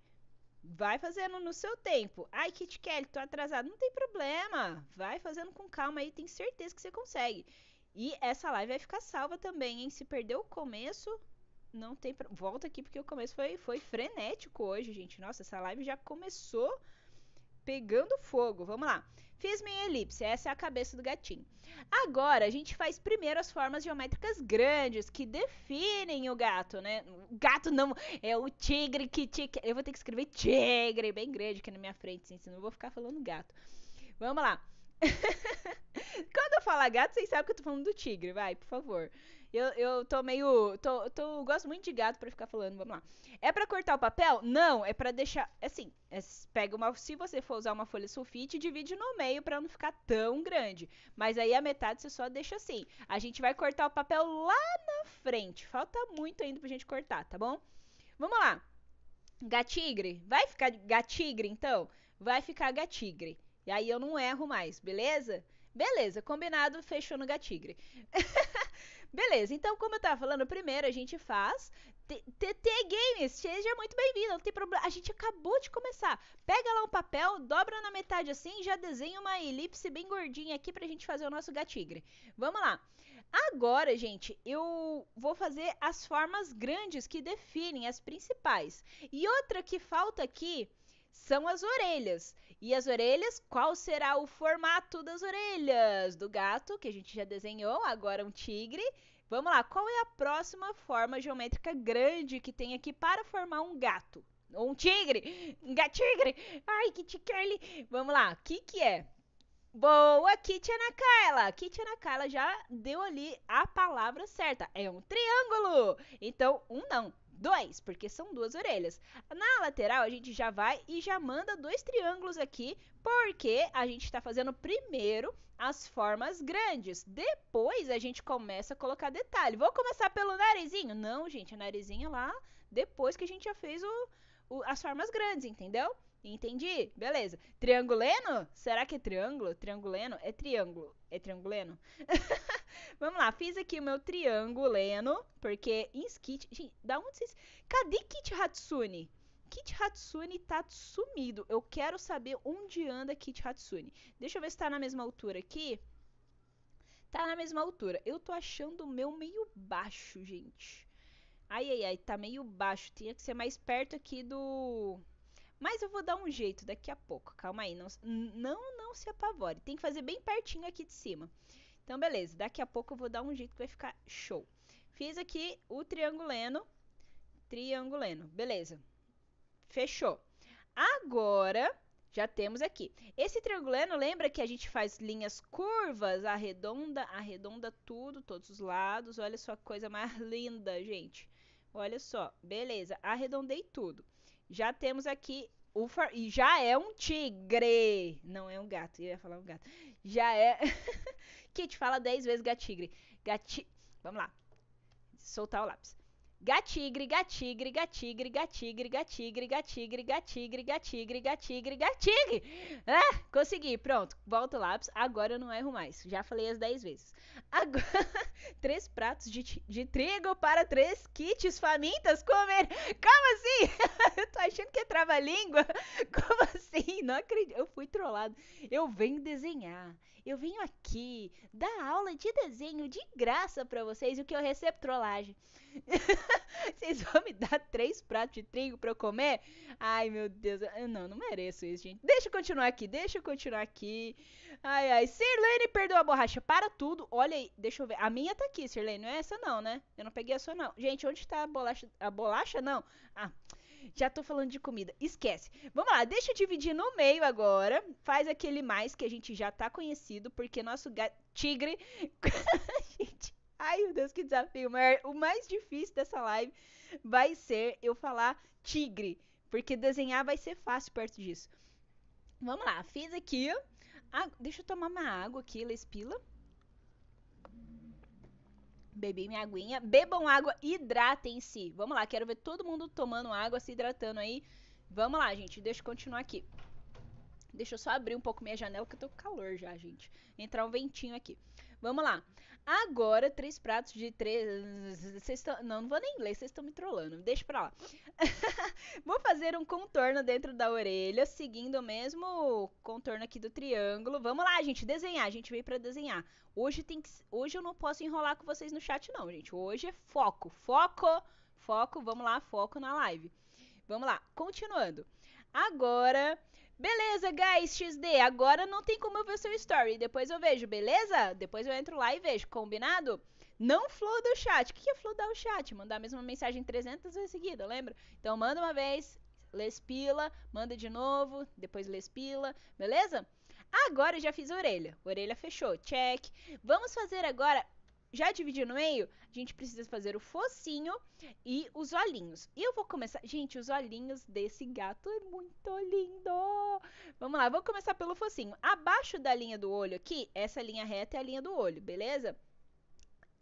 Vai fazendo no seu tempo. Ai, Kit Kelly, tô atrasado. Não tem problema. Vai fazendo com calma aí, tem certeza que você consegue. E essa live vai ficar salva também, hein? Se perdeu o começo, não tem. Pro... Volta aqui porque o começo foi, foi frenético hoje, gente. Nossa, essa live já começou pegando fogo. Vamos lá. Fiz minha elipse, essa é a cabeça do gatinho. Agora, a gente faz primeiro as formas geométricas grandes, que definem o gato, né? O gato não, é o tigre que tigre. Eu vou ter que escrever tigre bem grande aqui na minha frente, assim, senão eu vou ficar falando gato. Vamos lá. (laughs) Quando eu falar gato, vocês sabem que eu tô falando do tigre, vai, por favor. Eu, eu tô meio. Tô, tô, gosto muito de gato para ficar falando, vamos lá. É para cortar o papel? Não, é para deixar. Assim, é, pega uma. Se você for usar uma folha sulfite, divide no meio para não ficar tão grande. Mas aí a metade você só deixa assim. A gente vai cortar o papel lá na frente. Falta muito ainda pra gente cortar, tá bom? Vamos lá. Gatigre. Vai ficar gatigre, então? Vai ficar gatigre. E aí eu não erro mais, beleza? Beleza, combinado, fechou no gatigre. (laughs) beleza, então como eu tava falando, primeiro a gente faz TT Games, seja muito bem-vindo, não tem problema. A gente acabou de começar. Pega lá um papel, dobra na metade assim, já desenha uma elipse bem gordinha aqui pra gente fazer o nosso gatigre. Vamos lá. Agora, gente, eu vou fazer as formas grandes que definem as principais. E outra que falta aqui são as orelhas. E as orelhas, qual será o formato das orelhas do gato, que a gente já desenhou, agora um tigre. Vamos lá, qual é a próxima forma geométrica grande que tem aqui para formar um gato? Ou um tigre? Um gatigre? Ai, que tickerly. Vamos lá, o que que é? Boa, Kitty Ana. Kitty já deu ali a palavra certa. É um triângulo. Então, um não, dois, porque são duas orelhas. Na lateral, a gente já vai e já manda dois triângulos aqui, porque a gente está fazendo primeiro as formas grandes. Depois, a gente começa a colocar detalhe. Vou começar pelo narizinho? Não, gente, a narizinho lá, depois que a gente já fez o, o, as formas grandes, entendeu? Entendi, beleza. Trianguleno? Será que é triângulo? Trianguleno? É triângulo. É trianguleno? (laughs) Vamos lá, fiz aqui o meu trianguleno, porque em skit... Gente, da onde vocês... Cadê Kit Hatsune? Kit Hatsune tá sumido. Eu quero saber onde anda Kit Hatsune. Deixa eu ver se tá na mesma altura aqui. Tá na mesma altura. Eu tô achando o meu meio baixo, gente. Ai, ai, ai, tá meio baixo. Tinha que ser mais perto aqui do mas eu vou dar um jeito daqui a pouco. Calma aí, não, não, não se apavore. Tem que fazer bem pertinho aqui de cima. Então, beleza. Daqui a pouco eu vou dar um jeito que vai ficar show. Fiz aqui o trianguleno. Trianguleno. Beleza. Fechou. Agora, já temos aqui. Esse trianguleno, lembra que a gente faz linhas curvas, arredonda, arredonda tudo, todos os lados. Olha só que coisa mais (laughs) linda, gente. Olha só, beleza, arredondei tudo. Já temos aqui o for... e já é um tigre, não é um gato, eu ia falar um gato. Já é (laughs) Kit, fala 10 vezes gatigre. Gati... Vamos lá. Soltar o lápis. Gatigre, gatigre, gatigre, gatigre, gatigre, gatigre, gatigre, gatigre, gatigre, gatigre. Ah, consegui, pronto. Volta o lápis. Agora eu não erro mais. Já falei as 10 vezes. Agora, (laughs) três pratos de, de trigo para três kits famintas comer. Como assim? (laughs) eu tô achando que é trava-língua. (laughs) Como assim? Não acredito. Eu fui trollado. Eu venho desenhar. Eu venho aqui dar aula de desenho de graça para vocês. E o que eu recebo? Trollagem. (laughs) Vocês vão me dar três pratos de trigo pra eu comer? Ai, meu Deus. Não, não mereço isso, gente. Deixa eu continuar aqui, deixa eu continuar aqui. Ai, ai. Sirlene perdeu a borracha para tudo. Olha aí, deixa eu ver. A minha tá aqui, Sirlene. Não é essa não, né? Eu não peguei a sua, não. Gente, onde tá a bolacha? A bolacha, não. Ah, já tô falando de comida. Esquece. Vamos lá, deixa eu dividir no meio agora. Faz aquele mais que a gente já tá conhecido, porque nosso tigre... (laughs) gente, Ai, meu Deus, que desafio. O mais difícil dessa live vai ser eu falar tigre. Porque desenhar vai ser fácil perto disso. Vamos lá, fiz aqui. Ah, deixa eu tomar uma água aqui, Lespila. Bebi minha aguinha. Bebam água, hidratem-se. Vamos lá, quero ver todo mundo tomando água, se hidratando aí. Vamos lá, gente, deixa eu continuar aqui. Deixa eu só abrir um pouco minha janela, que eu tô com calor já, gente. Entrar um ventinho aqui. Vamos lá. Agora, três pratos de três. Estão. Não, não vou nem inglês, vocês estão me trollando. Deixa pra lá. (laughs) vou fazer um contorno dentro da orelha, seguindo o mesmo contorno aqui do triângulo. Vamos lá, gente, desenhar. A gente veio pra desenhar. Hoje tem que. Hoje eu não posso enrolar com vocês no chat, não, gente. Hoje é foco. Foco! Foco, vamos lá, foco na live. Vamos lá, continuando. Agora Beleza, guys, XD, agora não tem como eu ver seu story. Depois eu vejo, beleza? Depois eu entro lá e vejo, combinado? Não floda o chat. O que é flodar o chat? Mandar a mesma mensagem 300 vezes seguida, lembra? Então manda uma vez, lespila, manda de novo, depois lespila, beleza? Agora eu já fiz a orelha. Orelha fechou, check. Vamos fazer agora já dividiu no meio, a gente precisa fazer o focinho e os olhinhos. E eu vou começar... Gente, os olhinhos desse gato é muito lindo! Vamos lá, vou começar pelo focinho. Abaixo da linha do olho aqui, essa linha reta é a linha do olho, beleza?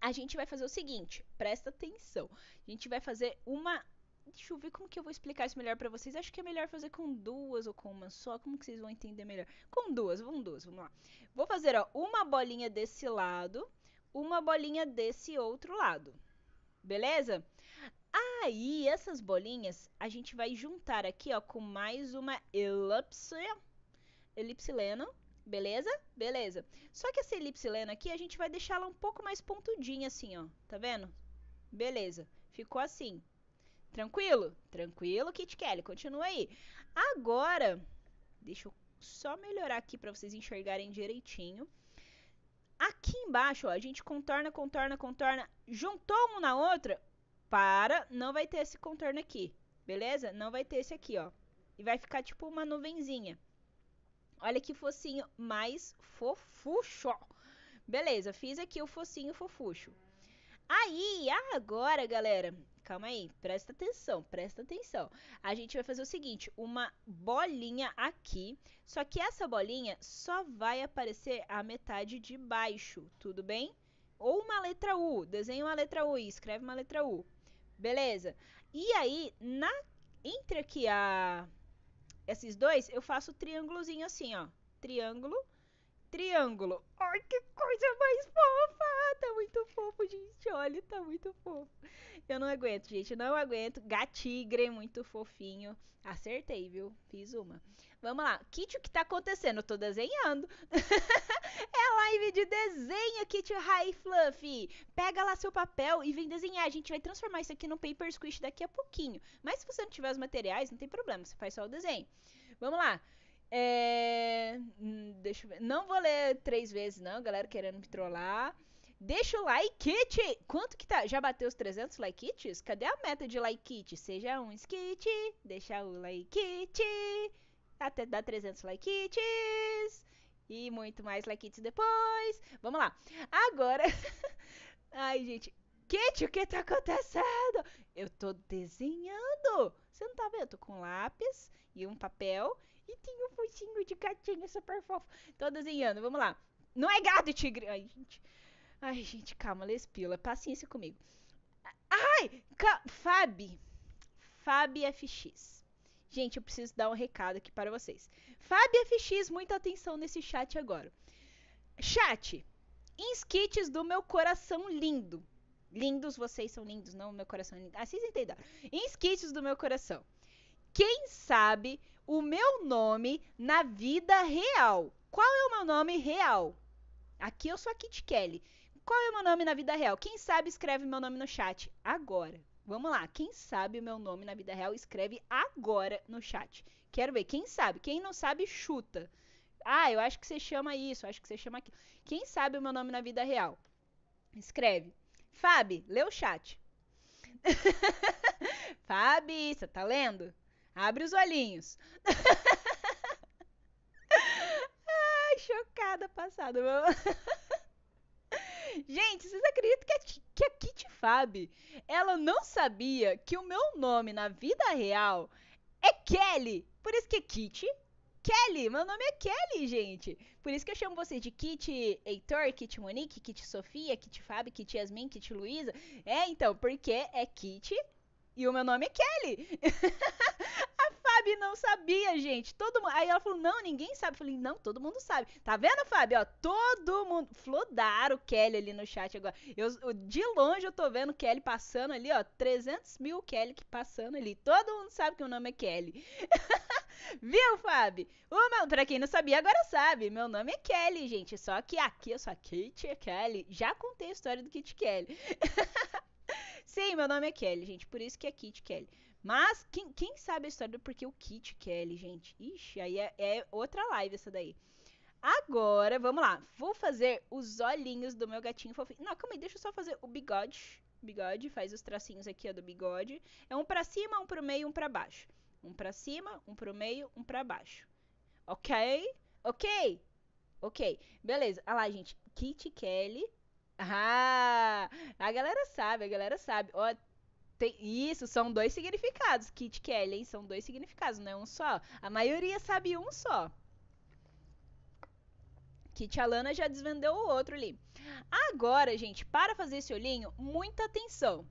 A gente vai fazer o seguinte, presta atenção. A gente vai fazer uma... Deixa eu ver como que eu vou explicar isso melhor pra vocês. Acho que é melhor fazer com duas ou com uma só. Como que vocês vão entender melhor? Com duas, vamos duas, vamos lá. Vou fazer, ó, uma bolinha desse lado uma bolinha desse outro lado. Beleza? Aí, essas bolinhas a gente vai juntar aqui, ó, com mais uma elipse, elipsileno, beleza? Beleza. Só que essa elipsileno aqui, a gente vai deixar ela um pouco mais pontudinha assim, ó, tá vendo? Beleza, ficou assim. Tranquilo? Tranquilo, Kit Kelly, continua aí. Agora, deixa eu só melhorar aqui para vocês enxergarem direitinho. Aqui embaixo, ó, a gente contorna, contorna, contorna, juntou uma na outra, para, não vai ter esse contorno aqui, beleza? Não vai ter esse aqui, ó. E vai ficar tipo uma nuvenzinha. Olha que focinho mais fofucho. Beleza, fiz aqui o focinho fofucho. Aí, agora, galera, calma aí, presta atenção, presta atenção. A gente vai fazer o seguinte, uma bolinha aqui, só que essa bolinha só vai aparecer a metade de baixo, tudo bem? Ou uma letra U, desenha uma letra U e escreve uma letra U. Beleza? E aí, na entre aqui a esses dois, eu faço triângulozinho assim, ó. Triângulo, triângulo. Ai, que coisa mais fofa! Tá muito fofo, gente. Olha, tá muito fofo. Eu não aguento, gente. Não aguento. Gatigre, muito fofinho. Acertei, viu? Fiz uma. Vamos lá. Kit, o que tá acontecendo? Eu tô desenhando. (laughs) é live de desenho, Kit High Fluffy. Pega lá seu papel e vem desenhar. A gente vai transformar isso aqui no Paper Squish daqui a pouquinho. Mas se você não tiver os materiais, não tem problema. Você faz só o desenho. Vamos lá. É... Hum, deixa eu ver. Não vou ler três vezes, não. Galera querendo me trollar. Deixa o like it. Quanto que tá? Já bateu os 300 like kits? Cadê a meta de like kit? Seja um skit, deixa o like it. Até dar 300 like kits. E muito mais like kits depois. Vamos lá. Agora. (laughs) Ai, gente. Kit, o que tá acontecendo? Eu tô desenhando. Você não tá vendo? Eu tô com lápis e um papel. E tem um focinho de gatinho super fofo. Tô desenhando. Vamos lá. Não é gato tigre. Ai, gente. Ai, gente, calma, Lespila. Paciência comigo. Ai, ca... Fabi. Fabi FX. Gente, eu preciso dar um recado aqui para vocês. Fabi FX, muita atenção nesse chat agora. Chat, insquits do meu coração lindo. Lindos, vocês são lindos, não meu coração é lindo. Ah, vocês entenderam. Insquits do meu coração. Quem sabe o meu nome na vida real? Qual é o meu nome real? Aqui eu sou a Kit Kelly. Qual é o meu nome na vida real? Quem sabe escreve meu nome no chat agora. Vamos lá, quem sabe o meu nome na vida real escreve agora no chat. Quero ver, quem sabe? Quem não sabe, chuta. Ah, eu acho que você chama isso, acho que você chama aquilo. Quem sabe o meu nome na vida real? Escreve. Fabi, lê o chat. (laughs) Fabi, você tá lendo? Abre os olhinhos. (laughs) Ai, chocada passada. (laughs) Gente, vocês acreditam que a, que a Kitty Fab, ela não sabia que o meu nome na vida real é Kelly. Por isso que é Kitty Kelly. Meu nome é Kelly, gente. Por isso que eu chamo vocês de Kitty Heitor, Kitty Monique, Kitty Sofia, Kitty Fab, Kitty Yasmin, Kitty Luísa. É, então, porque é Kitty e o meu nome é Kelly. (laughs) Fábio não sabia, gente. Todo mundo. Aí ela falou: não, ninguém sabe. Eu falei, não, todo mundo sabe. Tá vendo, Fábio? Ó, todo mundo. Flodaram o Kelly ali no chat agora. Eu, de longe eu tô vendo Kelly passando ali, ó. 300 mil Kelly passando ali. Todo mundo sabe que o nome é Kelly. (laughs) Viu, Fábio? Meu, pra quem não sabia, agora sabe. Meu nome é Kelly, gente. Só que aqui eu sou a Kate Kelly. Já contei a história do Kit Kelly. (laughs) Sim, meu nome é Kelly, gente. Por isso que é Kit Kelly. Mas, quem, quem sabe a história do porquê o Kit Kelly, gente? Ixi, aí é, é outra live essa daí. Agora, vamos lá. Vou fazer os olhinhos do meu gatinho fofinho. Não, calma aí, deixa eu só fazer o bigode. Bigode, faz os tracinhos aqui, ó, do bigode. É um pra cima, um pro meio, um pra baixo. Um pra cima, um pro meio, um pra baixo. Ok? Ok? Ok. Beleza. Olha lá, gente. Kit Kelly. Ah! A galera sabe, a galera sabe. Ó, tem, isso, são dois significados. Kit Kelly, hein? São dois significados, não é um só. A maioria sabe um só. Kit Alana já desvendeu o outro ali. Agora, gente, para fazer esse olhinho, muita atenção.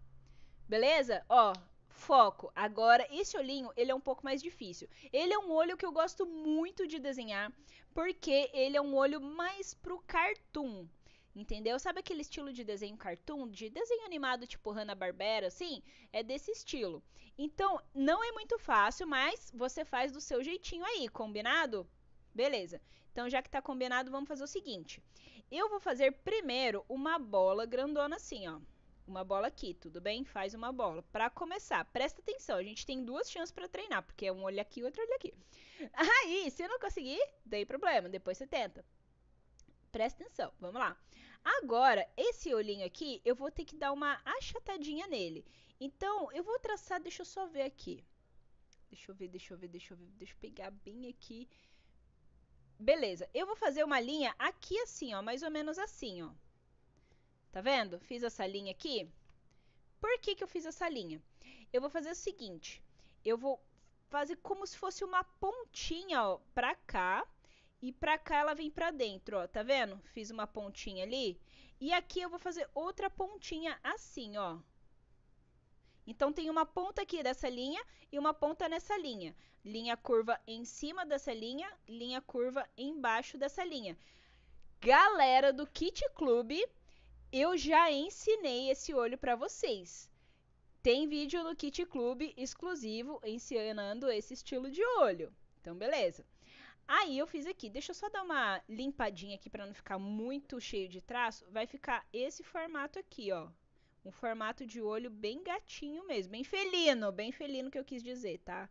Beleza? Ó, foco. Agora, esse olhinho, ele é um pouco mais difícil. Ele é um olho que eu gosto muito de desenhar, porque ele é um olho mais pro cartoon. Entendeu? Sabe aquele estilo de desenho cartoon, de desenho animado tipo Hanna-Barbera, assim? É desse estilo. Então, não é muito fácil, mas você faz do seu jeitinho aí, combinado? Beleza. Então, já que tá combinado, vamos fazer o seguinte. Eu vou fazer primeiro uma bola grandona assim, ó. Uma bola aqui, tudo bem? Faz uma bola. Para começar, presta atenção, a gente tem duas chances para treinar, porque é um olho aqui e outro olho aqui. (laughs) Aí, se não conseguir, dei problema, depois você tenta. Presta atenção, vamos lá. Agora, esse olhinho aqui, eu vou ter que dar uma achatadinha nele. Então, eu vou traçar, deixa eu só ver aqui. Deixa eu ver, deixa eu ver, deixa eu ver, deixa eu pegar bem aqui. Beleza, eu vou fazer uma linha aqui assim, ó, mais ou menos assim, ó. Tá vendo? Fiz essa linha aqui. Por que que eu fiz essa linha? Eu vou fazer o seguinte, eu vou fazer como se fosse uma pontinha, ó, pra cá e pra cá ela vem pra dentro, ó, tá vendo? Fiz uma pontinha ali. E aqui eu vou fazer outra pontinha assim, ó. Então, tem uma ponta aqui dessa linha e uma ponta nessa linha. Linha curva em cima dessa linha, linha curva embaixo dessa linha. Galera do Kit Club, eu já ensinei esse olho para vocês. Tem vídeo no Kit Club exclusivo ensinando esse estilo de olho. Então, beleza. Aí eu fiz aqui, deixa eu só dar uma limpadinha aqui para não ficar muito cheio de traço. Vai ficar esse formato aqui, ó. Um formato de olho bem gatinho mesmo, bem felino, bem felino que eu quis dizer, tá?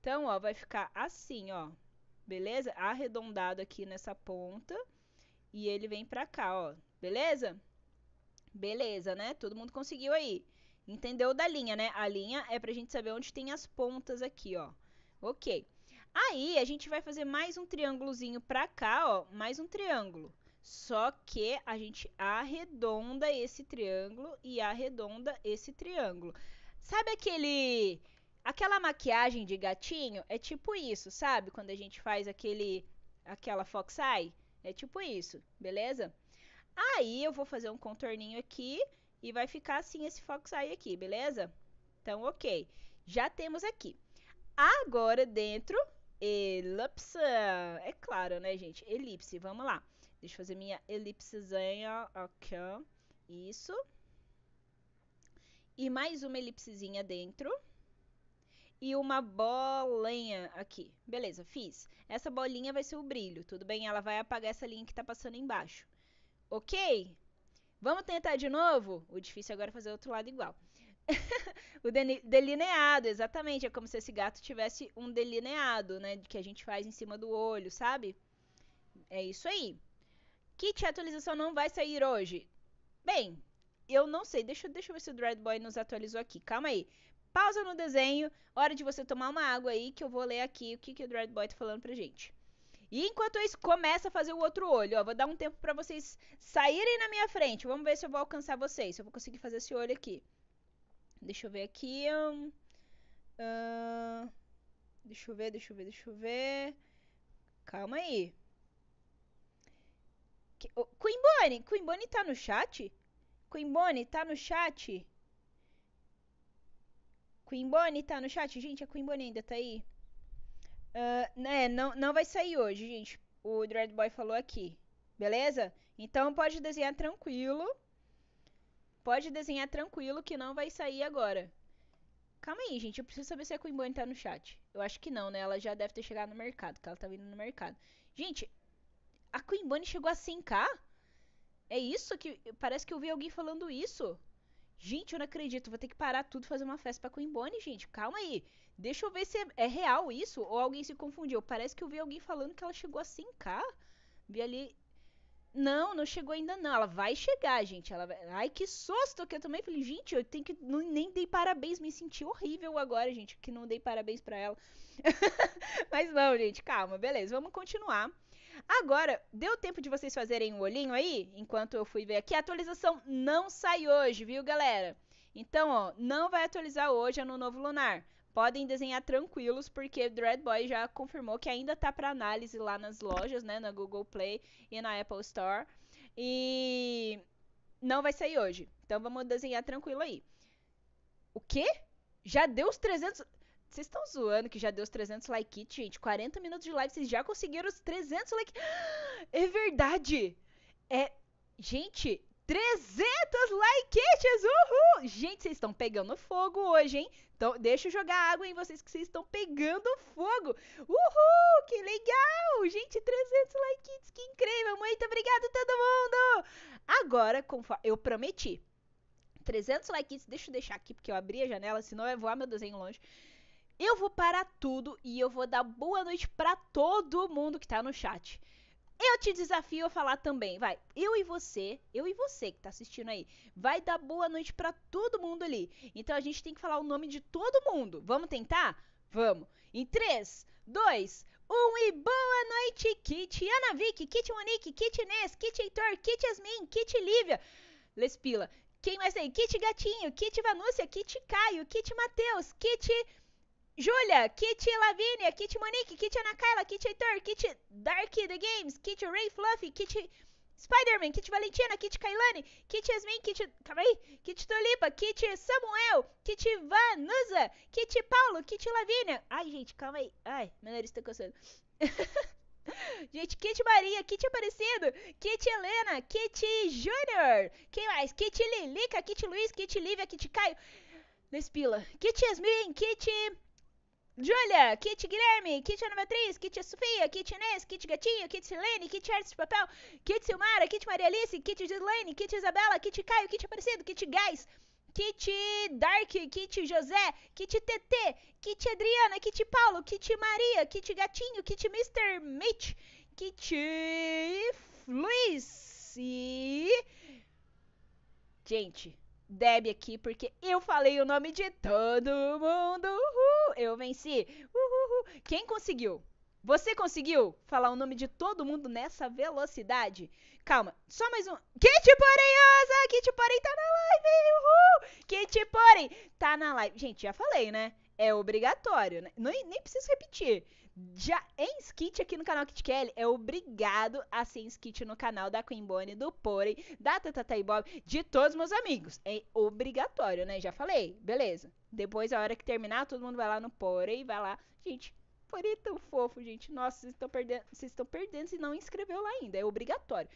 Então, ó, vai ficar assim, ó. Beleza? Arredondado aqui nessa ponta. E ele vem pra cá, ó. Beleza? Beleza, né? Todo mundo conseguiu aí. Entendeu da linha, né? A linha é pra gente saber onde tem as pontas aqui, ó. Ok. Aí a gente vai fazer mais um triângulozinho pra cá, ó, mais um triângulo. Só que a gente arredonda esse triângulo e arredonda esse triângulo. Sabe aquele aquela maquiagem de gatinho? É tipo isso, sabe? Quando a gente faz aquele aquela fox eye, É tipo isso, beleza? Aí eu vou fazer um contorninho aqui e vai ficar assim esse fox eye aqui, beleza? Então, ok. Já temos aqui. Agora, dentro, elipse. É claro, né, gente? Elipse, vamos lá. Deixa eu fazer minha elipsezinha aqui. Isso. E mais uma elipsezinha dentro. E uma bolinha aqui. Beleza, fiz. Essa bolinha vai ser o brilho, tudo bem? Ela vai apagar essa linha que tá passando embaixo. Ok? Vamos tentar de novo? O difícil agora é fazer o outro lado igual. (laughs) o delineado, exatamente. É como se esse gato tivesse um delineado, né? Que a gente faz em cima do olho, sabe? É isso aí. Kit atualização não vai sair hoje. Bem, eu não sei. Deixa, deixa eu ver se o Dreadboy nos atualizou aqui. Calma aí. Pausa no desenho. Hora de você tomar uma água aí que eu vou ler aqui o que, que o Dreadboy tá falando pra gente. E enquanto isso, começa a fazer o outro olho. Ó, vou dar um tempo para vocês saírem na minha frente. Vamos ver se eu vou alcançar vocês. Se eu vou conseguir fazer esse olho aqui. Deixa eu ver aqui. Uh, deixa eu ver, deixa eu ver, deixa eu ver. Calma aí. Que, oh, Queen Bonnie, Queen Bonnie tá no chat? Queen Bonnie tá no chat? Queen Bonnie tá no chat? Gente, a Queen Bonnie ainda tá aí? Uh, né, não, não vai sair hoje, gente. O Dread Boy falou aqui. Beleza? Então pode desenhar tranquilo. Pode desenhar tranquilo que não vai sair agora. Calma aí, gente. Eu preciso saber se a Bonnie tá no chat. Eu acho que não, né? Ela já deve ter chegado no mercado, que ela tá vindo no mercado. Gente, a Bonnie chegou a 100k? É isso que. Parece que eu vi alguém falando isso. Gente, eu não acredito. Vou ter que parar tudo e fazer uma festa pra Bonnie, gente. Calma aí. Deixa eu ver se é, é, real isso ou alguém se confundiu. Parece que eu vi alguém falando que ela chegou a 100k. Vi ali. Não, não chegou ainda não. Ela vai chegar, gente. Ela vai... Ai, que susto que eu também falei, gente, eu tenho que não, nem dei parabéns, me senti horrível agora, gente, que não dei parabéns para ela. (laughs) Mas não, gente, calma, beleza, vamos continuar. Agora, deu tempo de vocês fazerem um olhinho aí, enquanto eu fui ver aqui. A atualização não sai hoje, viu, galera? Então, ó, não vai atualizar hoje, é no novo lunar podem desenhar tranquilos, porque Dreadboy já confirmou que ainda tá para análise lá nas lojas, né, na Google Play e na Apple Store. E não vai sair hoje. Então vamos desenhar tranquilo aí. O quê? Já deu os 300 vocês estão zoando que já deu os 300 like gente. 40 minutos de live, vocês já conseguiram os 300 like. (gasps) É verdade. É, gente, 300 likes! Uhul! Gente, vocês estão pegando fogo hoje, hein? Então, deixa eu jogar água em vocês que vocês estão pegando fogo. Uhul! Que legal! Gente, 300 likes, que incrível! Muito obrigada todo mundo! Agora, eu prometi. 300 likes, deixa eu deixar aqui porque eu abri a janela, senão eu vou voar meu desenho longe. Eu vou parar tudo e eu vou dar boa noite para todo mundo que tá no chat. Eu te desafio a falar também, vai. Eu e você, eu e você que tá assistindo aí, vai dar boa noite para todo mundo ali. Então a gente tem que falar o nome de todo mundo. Vamos tentar? Vamos. Em 3, 2, 1 e boa noite, Kit Ana Vick, Kit Monique, Kit Inês, Kit Heitor, Kit Yasmin, Kit Lívia, Lespila. Quem mais tem? Kit Gatinho, Kit Vanúcia, Kit Caio, Kit Matheus, Kit Júlia, Kit Lavínia, Kit Monique, Kit Ana Kyla, Kit Heitor, Kit Dark The Games, Kit Ray Fluffy, Kit Spider-Man, Kit Valentina, Kit Kailane, Kit Yasmin, Kit. Calma aí. Kit Tulipa, Kit Samuel, Kit Vanusa, Kit Paulo, Kit Lavínia. Ai, gente, calma aí. Ai, meu nariz tá coçando. (laughs) Gente, Kit Maria, Kit Aparecido, Kit Helena, Kit Júnior, quem mais? Kit Lilica, Kit Luiz, Kit Lívia, Kit Caio, Nespila, Kit Yasmin, Kit Júlia, Kit Guilherme, Kit Ana Beatriz, Kit Sofia, Kit Inês, Kit Gatinho, Kit Silene, Kit Artes de Papel, Kit Silmara, Kit Maria Alice, Kit Gislaine, Kit Isabela, Kit Caio, Kit Aparecido, Kit Gás, Kit Dark, Kit José, Kit TT, Kit Adriana, Kit Paulo, Kit Maria, Kit Gatinho, Kit Mr. Mitch, Kit Luiz e... Gente, Deb aqui, porque eu falei o nome de todo mundo. Uhul, eu venci. Uhul. Quem conseguiu? Você conseguiu falar o nome de todo mundo nessa velocidade? Calma, só mais um. Kit Poreiosa! Kit Porém tá na live! Uhul! Kit Porém tá na live. Gente, já falei, né? É obrigatório, né? Nem, nem preciso repetir. Já é inscrito aqui no canal Kit Kelly, é obrigado a ser inscrito no canal da Queen Bonnie, do Porém, da Tata e Bob, de todos meus amigos. É obrigatório, né? Já falei, beleza. Depois, a hora que terminar, todo mundo vai lá no Porém, vai lá. Gente, Porém é tão fofo, gente. Nossa, vocês estão perdendo, vocês estão perdendo se não inscreveu lá ainda, é obrigatório.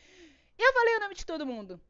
Eu falei o nome de todo mundo.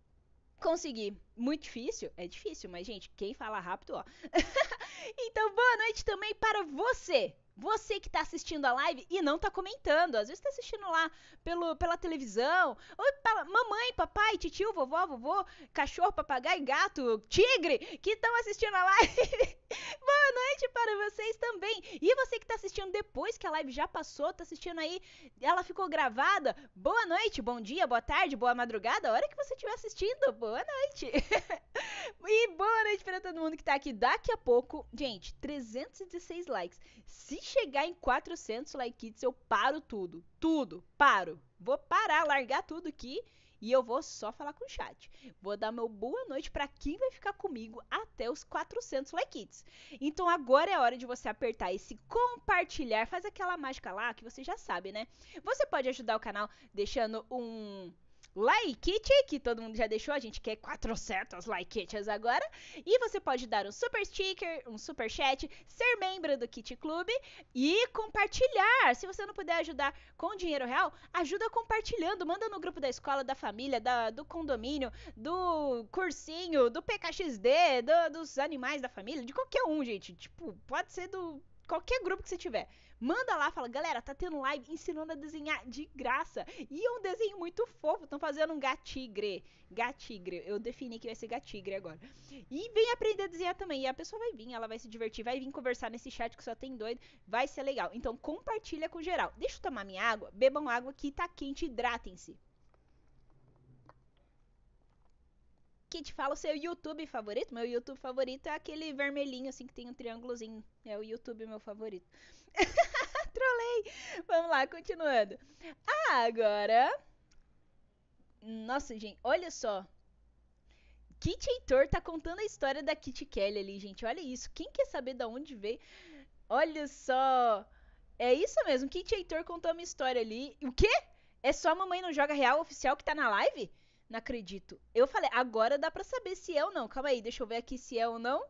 Consegui. Muito difícil? É difícil, mas, gente, quem fala rápido, ó. (laughs) então, boa noite também para você. Você que está assistindo a live e não está comentando, às vezes está assistindo lá pelo, pela televisão, ou pela mamãe, papai, tio, vovó, vovô, cachorro, papagaio, gato, tigre, que estão assistindo a live. (laughs) Boa noite para vocês também. E você que está assistindo depois que a live já passou, está assistindo aí, ela ficou gravada. Boa noite, bom dia, boa tarde, boa madrugada, a hora que você estiver assistindo. Boa noite. (laughs) e boa noite para todo mundo que está aqui. Daqui a pouco, gente, 316 likes. Se chegar em 400 likes, eu paro tudo. Tudo. Paro. Vou parar, largar tudo aqui e eu vou só falar com o chat. Vou dar meu boa noite para quem vai ficar comigo até os 400 likes. Então agora é hora de você apertar esse compartilhar, faz aquela mágica lá que você já sabe, né? Você pode ajudar o canal deixando um like, que todo mundo já deixou, a gente quer 400 likes agora. E você pode dar um super sticker, um super chat, ser membro do Kit Club e compartilhar. Se você não puder ajudar com dinheiro real, ajuda compartilhando, manda no grupo da escola, da família, da, do condomínio, do cursinho, do PKXD, do, dos animais da família, de qualquer um, gente. Tipo, pode ser do qualquer grupo que você tiver. Manda lá, fala, galera, tá tendo live ensinando a desenhar de graça. E é um desenho muito fofo. Estão fazendo um gatigre. Gatigre. Eu defini que vai ser gatigre agora. E vem aprender a desenhar também. E a pessoa vai vir, ela vai se divertir, vai vir conversar nesse chat que só tem doido. Vai ser legal. Então compartilha com geral. Deixa eu tomar minha água. Bebam água que tá quente, hidratem-se. que te fala o seu YouTube favorito. Meu YouTube favorito é aquele vermelhinho, assim, que tem um triângulozinho. É o YouTube meu favorito. (laughs) Trolei! Vamos lá, continuando. Ah, agora. Nossa, gente, olha só. Kit Heitor tá contando a história da Kit Kelly ali, gente. Olha isso. Quem quer saber de onde veio? Olha só. É isso mesmo. Kit Heitor contou uma história ali. O quê? É só a Mamãe Não Joga Real oficial que tá na live? Não acredito. Eu falei, agora dá pra saber se é ou não. Calma aí, deixa eu ver aqui se é ou não.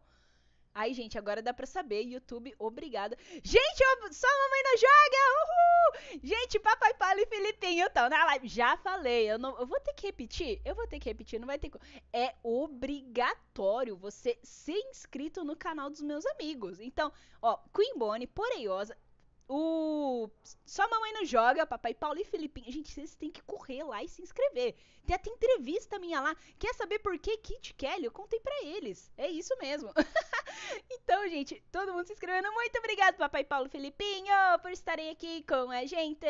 Aí, gente, agora dá pra saber. YouTube, obrigada. Gente, só a mamãe não joga! Uhul! Gente, Papai Paulo e Filipinho estão na live. Já falei, eu, não, eu vou ter que repetir? Eu vou ter que repetir, não vai ter como. É obrigatório você ser inscrito no canal dos meus amigos. Então, ó, Queen Bonnie, Poreiosa, o Só Mamãe Não Joga, Papai Paulo e Filipinho. Gente, vocês têm que correr lá e se inscrever. Tem até entrevista minha lá. Quer saber por que Kit Kelly? Eu contei para eles. É isso mesmo. (laughs) então, gente, todo mundo se inscrevendo. Muito obrigado, Papai Paulo e Filipinho, por estarem aqui com a gente.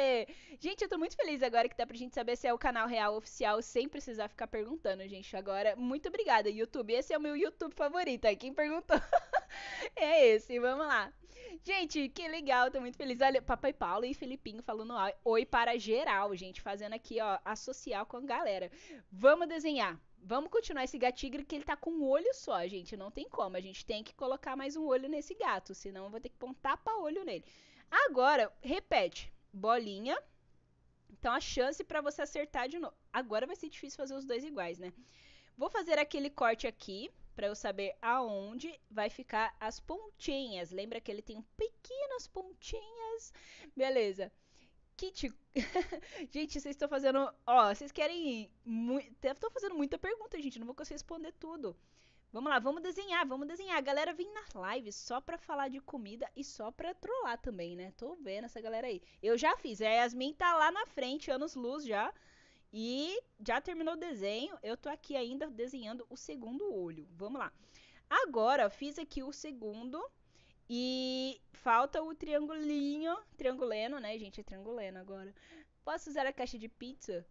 Gente, eu tô muito feliz agora que dá pra gente saber se é o canal real oficial sem precisar ficar perguntando, gente. Agora, muito obrigada, YouTube. Esse é o meu YouTube favorito. Quem perguntou (laughs) é esse. Vamos lá. Gente, que legal, tô muito feliz. Olha, Papai Paulo e Felipinho falando oi para geral, gente, fazendo aqui, ó, a social com a galera. Vamos desenhar. Vamos continuar esse gatigre que ele tá com um olho só, gente. Não tem como. A gente tem que colocar mais um olho nesse gato, senão eu vou ter que pôr um tapa-olho nele. Agora, repete. Bolinha. Então, a chance para você acertar de novo. Agora vai ser difícil fazer os dois iguais, né? Vou fazer aquele corte aqui para eu saber aonde vai ficar as pontinhas. Lembra que ele tem pequenas pontinhas? Beleza. Kit. (laughs) gente, vocês estão fazendo. Ó, vocês querem. Estou fazendo muita pergunta, gente. Não vou conseguir responder tudo. Vamos lá, vamos desenhar, vamos desenhar. A galera vem nas lives só pra falar de comida e só pra trollar também, né? Tô vendo essa galera aí. Eu já fiz. A Yasmin tá lá na frente, anos luz já. E já terminou o desenho, eu tô aqui ainda desenhando o segundo olho. Vamos lá. Agora, fiz aqui o segundo e falta o triangulinho, trianguleno, né, gente? É trianguleno agora. Posso usar a caixa de pizza?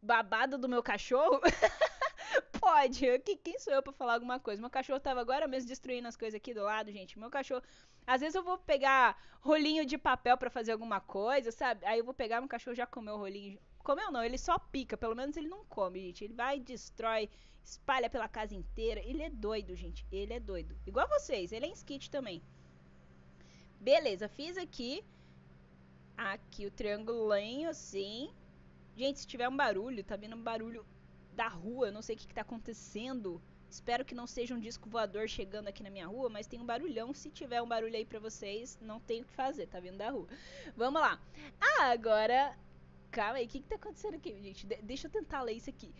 Babado do meu cachorro? (laughs) Pode. Quem sou eu pra falar alguma coisa? Meu cachorro tava agora mesmo destruindo as coisas aqui do lado, gente. Meu cachorro. Às vezes eu vou pegar rolinho de papel para fazer alguma coisa, sabe? Aí eu vou pegar, meu cachorro já comeu o rolinho Comeu não, ele só pica. Pelo menos ele não come, gente. Ele vai, destrói, espalha pela casa inteira. Ele é doido, gente. Ele é doido. Igual vocês, ele é skit também. Beleza, fiz aqui. Aqui o triangulinho, assim. Gente, se tiver um barulho, tá vindo um barulho da rua, não sei o que, que tá acontecendo. Espero que não seja um disco voador chegando aqui na minha rua, mas tem um barulhão. Se tiver um barulho aí pra vocês, não tem o que fazer, tá vindo da rua. Vamos lá. Ah, agora. Calma aí, o que, que tá acontecendo aqui, gente? De deixa eu tentar ler isso aqui.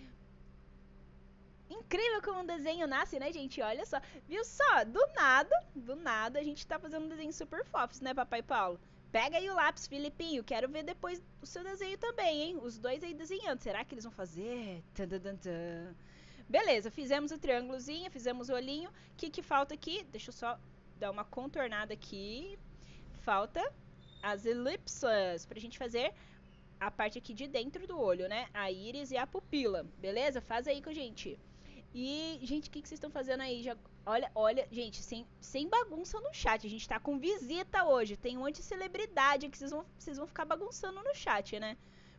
Incrível como um desenho nasce, né, gente? Olha só. Viu só? Do nada, do nada, a gente tá fazendo um desenho super fofos, né, Papai Paulo? Pega aí o lápis, Filipinho. Quero ver depois o seu desenho também, hein? Os dois aí desenhando. Será que eles vão fazer? Tadadantã. Beleza, fizemos o triângulozinho, fizemos o olhinho. O que, que falta aqui? Deixa eu só dar uma contornada aqui. Falta as elipses pra gente fazer a parte aqui de dentro do olho, né? A íris e a pupila, beleza? Faz aí com a gente. E, gente, o que, que vocês estão fazendo aí? Já, olha, olha, gente, sem, sem bagunça no chat. A gente tá com visita hoje. Tem um monte de celebridade que vocês vão, vocês vão ficar bagunçando no chat, né?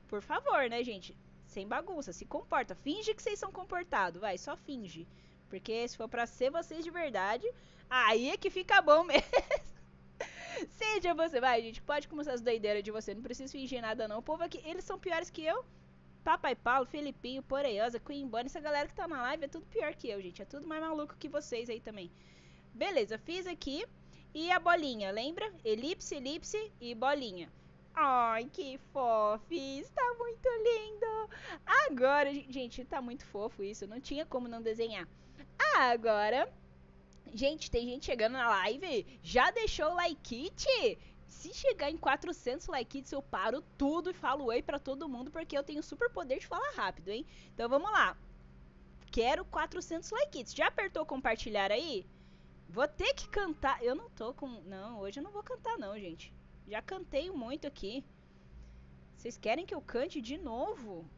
Por favor, né, gente? sem bagunça, se comporta. Finge que vocês são comportados, vai, só finge. Porque se for pra ser vocês de verdade, aí é que fica bom (laughs) mesmo. (laughs) Seja você, vai, gente, pode começar as doideiras de você, não precisa fingir nada não. O povo aqui, eles são piores que eu. Papai Paulo, Felipinho, Poreiosa, Queen Bonnie, essa galera que tá na live é tudo pior que eu, gente. É tudo mais maluco que vocês aí também. Beleza, fiz aqui. E a bolinha, lembra? Elipse, elipse e bolinha. Ai, que fofo! Está muito lindo! Agora, gente, tá muito fofo isso. Não tinha como não desenhar. Agora, gente, tem gente chegando na live. Já deixou o like? Se chegar em 400 likes, eu paro tudo e falo oi para todo mundo, porque eu tenho super poder de falar rápido, hein? Então vamos lá. Quero 400 likes. Já apertou compartilhar aí? Vou ter que cantar. Eu não tô com. Não, hoje eu não vou cantar, não, gente. Já cantei muito aqui. Vocês querem que eu cante de novo?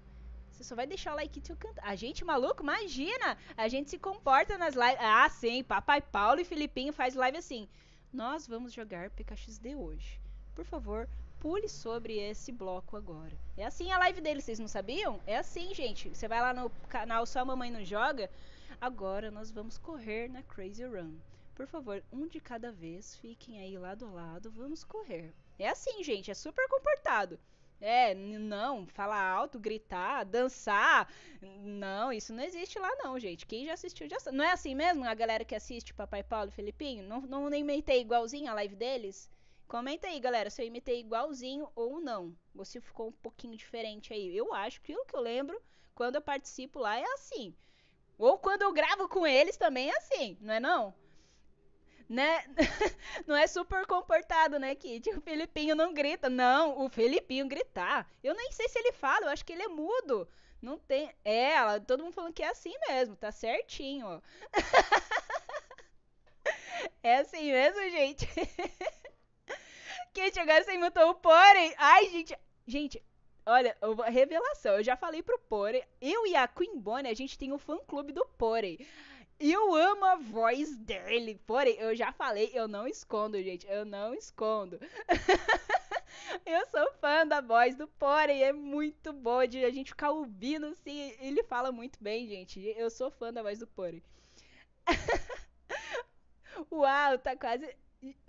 Você só vai deixar o like se eu cantar. A gente, maluco, imagina! A gente se comporta nas lives. Ah, sim, Papai Paulo e Filipinho faz live assim. Nós vamos jogar PKXD hoje. Por favor, pule sobre esse bloco agora. É assim a live dele, vocês não sabiam? É assim, gente. Você vai lá no canal Só Mamãe Não Joga. Agora nós vamos correr na Crazy Run. Por favor, um de cada vez. Fiquem aí lado a lado. Vamos correr. É assim, gente, é super comportado. É, não, falar alto, gritar, dançar. Não, isso não existe lá não, gente. Quem já assistiu já sabe. Não é assim mesmo? A galera que assiste Papai Paulo e Felipinho? Não, não nem imitei igualzinho a live deles? Comenta aí, galera, se eu imitei igualzinho ou não. Ou se ficou um pouquinho diferente aí. Eu acho que o que eu lembro, quando eu participo lá, é assim. Ou quando eu gravo com eles também é assim, não é não? Né? (laughs) não é super comportado, né, Kit? O Felipinho não grita. Não, o Felipinho gritar. Eu nem sei se ele fala, eu acho que ele é mudo. Não tem. É, todo mundo falando que é assim mesmo, tá certinho, ó. (laughs) é assim mesmo, gente. (laughs) Kit, agora você mutou o porém. Ai, gente. Gente, olha, revelação. Eu já falei pro Porém. Eu e a Queen Bonnie, a gente tem um fã clube do Porém. Eu amo a voz dele. Porém, eu já falei, eu não escondo, gente. Eu não escondo. (laughs) eu sou fã da voz do Porém. É muito boa de a gente ficar ouvindo assim. Ele fala muito bem, gente. Eu sou fã da voz do Porém. (laughs) Uau, tá quase.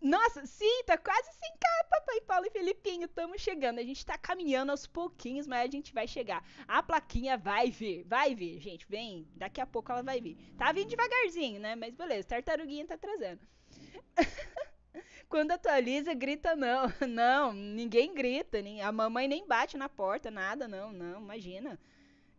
Nossa, sim, tá quase 100k, Papai Paulo e Felipinho. Estamos chegando. A gente tá caminhando aos pouquinhos, mas a gente vai chegar. A plaquinha vai vir, vai vir, gente. Vem, daqui a pouco ela vai vir. Tá vindo devagarzinho, né? Mas beleza, tartaruguinha tá trazendo. (laughs) Quando atualiza, grita não. (laughs) Não, ninguém grita. Nem, a mamãe nem bate na porta, nada, não, não, imagina.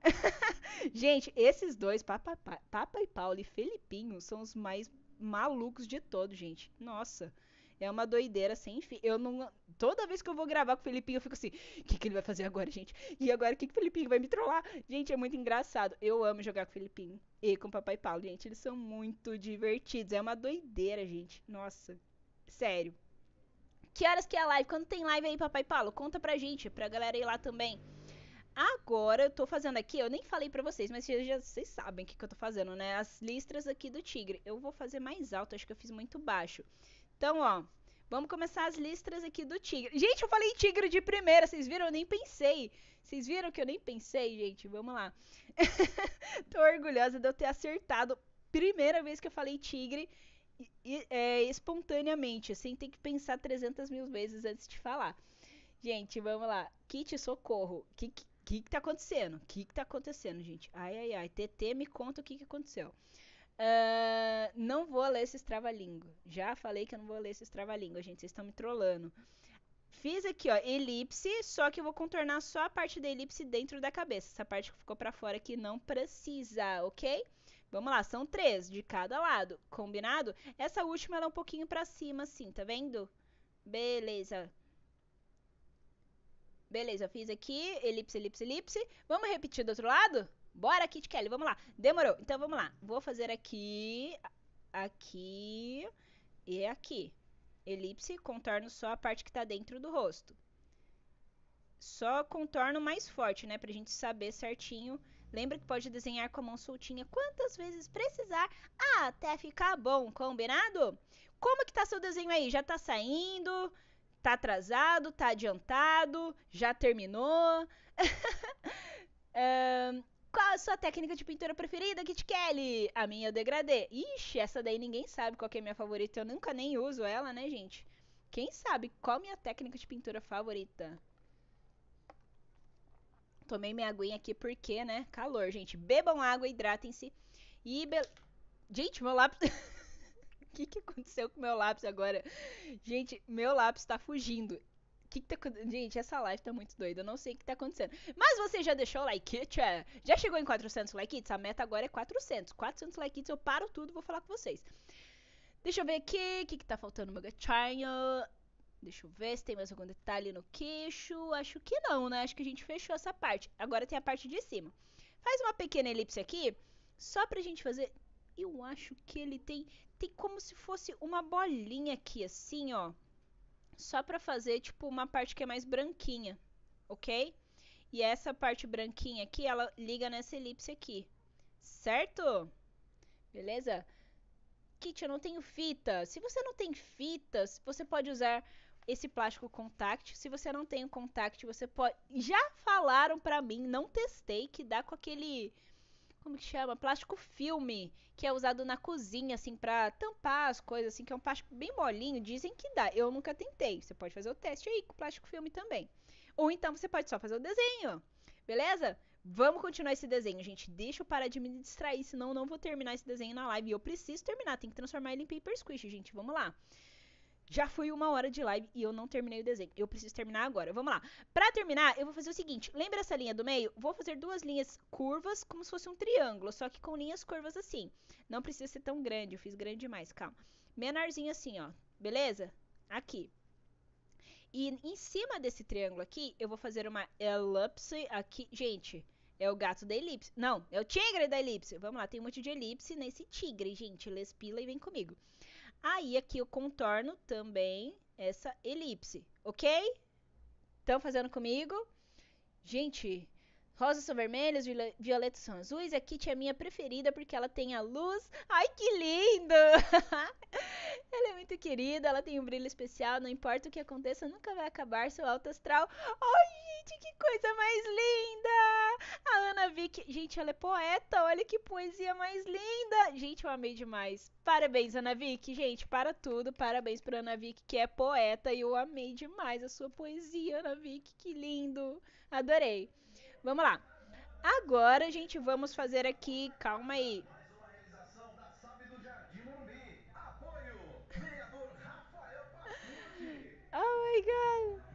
(laughs) gente, esses dois, Papai, Papai Paulo e Felipinho, são os mais malucos de todo, gente. Nossa. É uma doideira sem fim. Eu não. Toda vez que eu vou gravar com o Felipinho, eu fico assim: o que, que ele vai fazer agora, gente? E agora o que, que o Felipinho vai me trollar? Gente, é muito engraçado. Eu amo jogar com o Felipinho e com o Papai Paulo, gente. Eles são muito divertidos. É uma doideira, gente. Nossa. Sério. Que horas que é a live? Quando tem live aí, Papai Paulo? Conta pra gente, pra galera ir lá também. Agora eu tô fazendo aqui, eu nem falei pra vocês, mas já, vocês sabem o que, que eu tô fazendo, né? As listras aqui do tigre. Eu vou fazer mais alto, acho que eu fiz muito baixo. Então, ó, vamos começar as listras aqui do tigre. Gente, eu falei tigre de primeira, vocês viram? Eu nem pensei. Vocês viram que eu nem pensei, gente? Vamos lá. (laughs) tô orgulhosa de eu ter acertado. Primeira vez que eu falei tigre é, espontaneamente, sem ter que pensar 300 mil vezes antes de falar. Gente, vamos lá. Kit, socorro. O que, que que tá acontecendo? O que que tá acontecendo, gente? Ai, ai, ai. TT, me conta o que que aconteceu. Uh, não vou ler esse trava-língua. Já falei que eu não vou ler esse trava-língua, gente. Vocês estão me trollando. Fiz aqui, ó, elipse, só que eu vou contornar só a parte da elipse dentro da cabeça. Essa parte que ficou pra fora aqui não precisa, ok? Vamos lá, são três de cada lado, combinado? Essa última ela é um pouquinho pra cima, assim, tá vendo? Beleza. Beleza, fiz aqui, elipse, elipse, elipse. Vamos repetir do outro lado? Bora, Kit Kelly, vamos lá. Demorou. Então, vamos lá. Vou fazer aqui, aqui e aqui. Elipse, contorno só a parte que tá dentro do rosto. Só contorno mais forte, né? Pra gente saber certinho. Lembra que pode desenhar com a mão soltinha quantas vezes precisar até ficar bom, combinado? Como que tá seu desenho aí? Já tá saindo? Tá atrasado? Tá adiantado? Já terminou? (laughs) um, qual a sua técnica de pintura preferida, Kit Kelly? A minha é o degradê. Ixi, essa daí ninguém sabe qual é a minha favorita. Eu nunca nem uso ela, né, gente? Quem sabe qual a minha técnica de pintura favorita? Tomei minha aguinha aqui porque, né? Calor, gente. Bebam água, hidratem-se. E. Be... Gente, meu lápis. (laughs) Que, que aconteceu com meu lápis agora? Gente, meu lápis tá fugindo. Que que tá... Gente, essa live tá muito doida. Eu não sei o que tá acontecendo. Mas você já deixou o like? Já chegou em 400 likes? A meta agora é 400. 400 likes, eu paro tudo vou falar com vocês. Deixa eu ver aqui. O que, que tá faltando meu gatinho? Deixa eu ver se tem mais algum detalhe no queixo. Acho que não, né? Acho que a gente fechou essa parte. Agora tem a parte de cima. Faz uma pequena elipse aqui. Só pra gente fazer... Eu acho que ele tem tem como se fosse uma bolinha aqui, assim, ó. Só pra fazer, tipo, uma parte que é mais branquinha, ok? E essa parte branquinha aqui, ela liga nessa elipse aqui, certo? Beleza? Kit, eu não tenho fita. Se você não tem fitas, você pode usar esse plástico contact. Se você não tem o contact, você pode... Já falaram pra mim, não testei, que dá com aquele como que chama? Plástico filme, que é usado na cozinha, assim, pra tampar as coisas, assim, que é um plástico bem molinho. Dizem que dá. Eu nunca tentei. Você pode fazer o teste aí com plástico filme também. Ou então você pode só fazer o desenho. Beleza? Vamos continuar esse desenho, gente. Deixa eu parar de me distrair, senão eu não vou terminar esse desenho na live. E eu preciso terminar, tem que transformar ele em paper squish, gente. Vamos lá. Já foi uma hora de live e eu não terminei o desenho. Eu preciso terminar agora. Vamos lá. Pra terminar, eu vou fazer o seguinte. Lembra essa linha do meio? Vou fazer duas linhas curvas, como se fosse um triângulo, só que com linhas curvas assim. Não precisa ser tão grande, eu fiz grande demais, calma. Menorzinho assim, ó. Beleza? Aqui. E em cima desse triângulo aqui, eu vou fazer uma elipse aqui. Gente, é o gato da elipse. Não, é o tigre da elipse. Vamos lá, tem um monte de elipse nesse tigre, gente. Lespila e vem comigo. Aí aqui eu contorno também essa elipse, ok? Estão fazendo comigo? Gente, rosas são vermelhas, violetas são azuis. A Kitty é a minha preferida porque ela tem a luz. Ai, que lindo! (laughs) ela é muito querida, ela tem um brilho especial. Não importa o que aconteça, nunca vai acabar seu alto astral. Ai, gente, que coisa mais linda! A Ana Vick, gente, ela é poeta. Olha que poesia mais linda! Gente, eu amei demais. Parabéns, Ana Vick. Gente, para tudo. Parabéns para Ana Vick, que é poeta. E eu amei demais a sua poesia, Ana Vick. Que lindo. Adorei. Vamos lá. Agora, gente, vamos fazer aqui. Calma aí. Oh my god.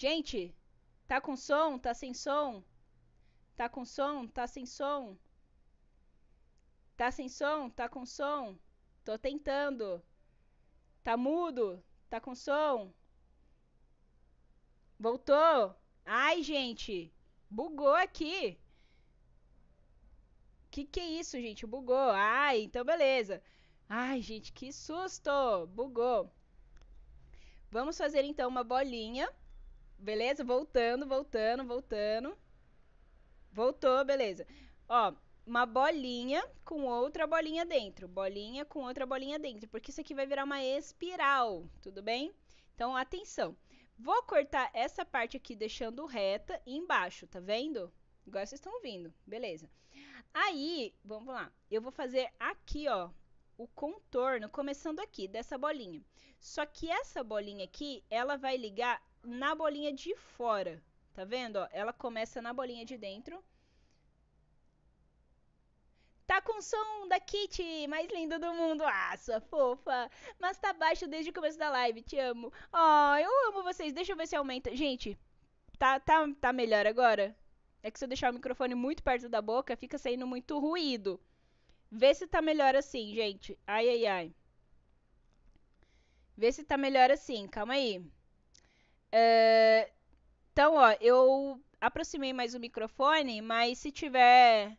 Gente, tá com som? Tá sem som? Tá com som? Tá sem som? Tá sem som? Tá com som? Tô tentando. Tá mudo? Tá com som? Voltou? Ai, gente, bugou aqui. Que que é isso, gente? Bugou. Ai, então beleza. Ai, gente, que susto! Bugou. Vamos fazer então uma bolinha. Beleza? Voltando, voltando, voltando. Voltou, beleza. Ó, uma bolinha com outra bolinha dentro. Bolinha com outra bolinha dentro. Porque isso aqui vai virar uma espiral, tudo bem? Então, atenção. Vou cortar essa parte aqui deixando reta embaixo, tá vendo? Agora vocês estão vendo, beleza. Aí, vamos lá. Eu vou fazer aqui, ó, o contorno, começando aqui, dessa bolinha. Só que essa bolinha aqui, ela vai ligar na bolinha de fora, tá vendo? Ó, ela começa na bolinha de dentro. Tá com som da Kitty, mais linda do mundo. Ah, sua fofa. Mas tá baixo desde o começo da live, te amo. Oh, eu amo vocês. Deixa eu ver se aumenta. Gente, tá, tá, tá melhor agora? É que se eu deixar o microfone muito perto da boca, fica saindo muito ruído. Vê se tá melhor assim, gente. Ai, ai, ai. Vê se tá melhor assim. Calma aí. É... Então, ó, eu aproximei mais o microfone, mas se tiver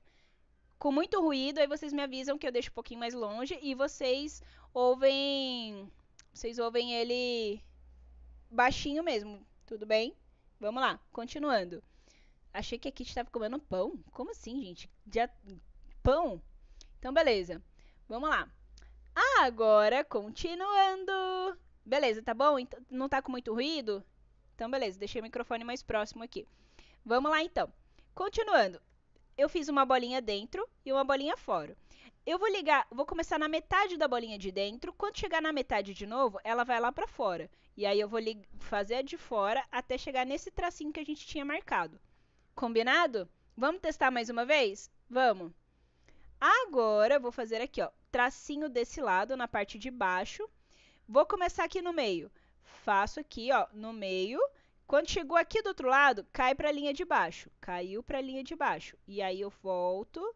com muito ruído, aí vocês me avisam que eu deixo um pouquinho mais longe e vocês ouvem. Vocês ouvem ele baixinho mesmo, tudo bem? Vamos lá, continuando. Achei que a Kitty estava comendo pão. Como assim, gente? Já... Pão? Então, beleza. Vamos lá. Agora, continuando. Beleza, tá bom? Então, não tá com muito ruído? Então, beleza. Deixei o microfone mais próximo aqui. Vamos lá, então. Continuando. Eu fiz uma bolinha dentro e uma bolinha fora. Eu vou ligar, vou começar na metade da bolinha de dentro. Quando chegar na metade de novo, ela vai lá para fora. E aí eu vou fazer a de fora até chegar nesse tracinho que a gente tinha marcado. Combinado? Vamos testar mais uma vez? Vamos. Agora, vou fazer aqui, ó, tracinho desse lado, na parte de baixo. Vou começar aqui no meio. Faço aqui, ó, no meio. Quando chegou aqui do outro lado, cai para a linha de baixo. Caiu para a linha de baixo. E aí eu volto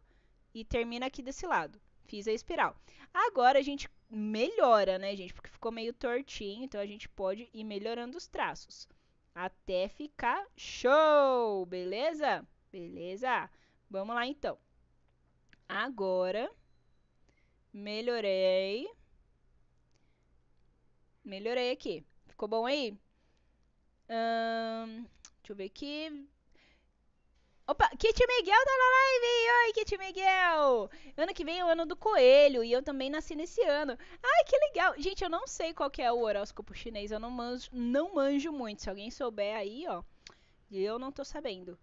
e termino aqui desse lado. Fiz a espiral. Agora a gente melhora, né, gente? Porque ficou meio tortinho, então a gente pode ir melhorando os traços até ficar show, beleza? Beleza? Vamos lá então. Agora, melhorei. Melhorei aqui. Ficou bom aí? Hum, deixa eu ver aqui. Opa, Kit Miguel tá na live! Oi, Kit Miguel! Ano que vem é o ano do coelho e eu também nasci nesse ano. Ai, que legal! Gente, eu não sei qual que é o horóscopo chinês, eu não manjo, não manjo muito. Se alguém souber aí, ó, eu não tô sabendo.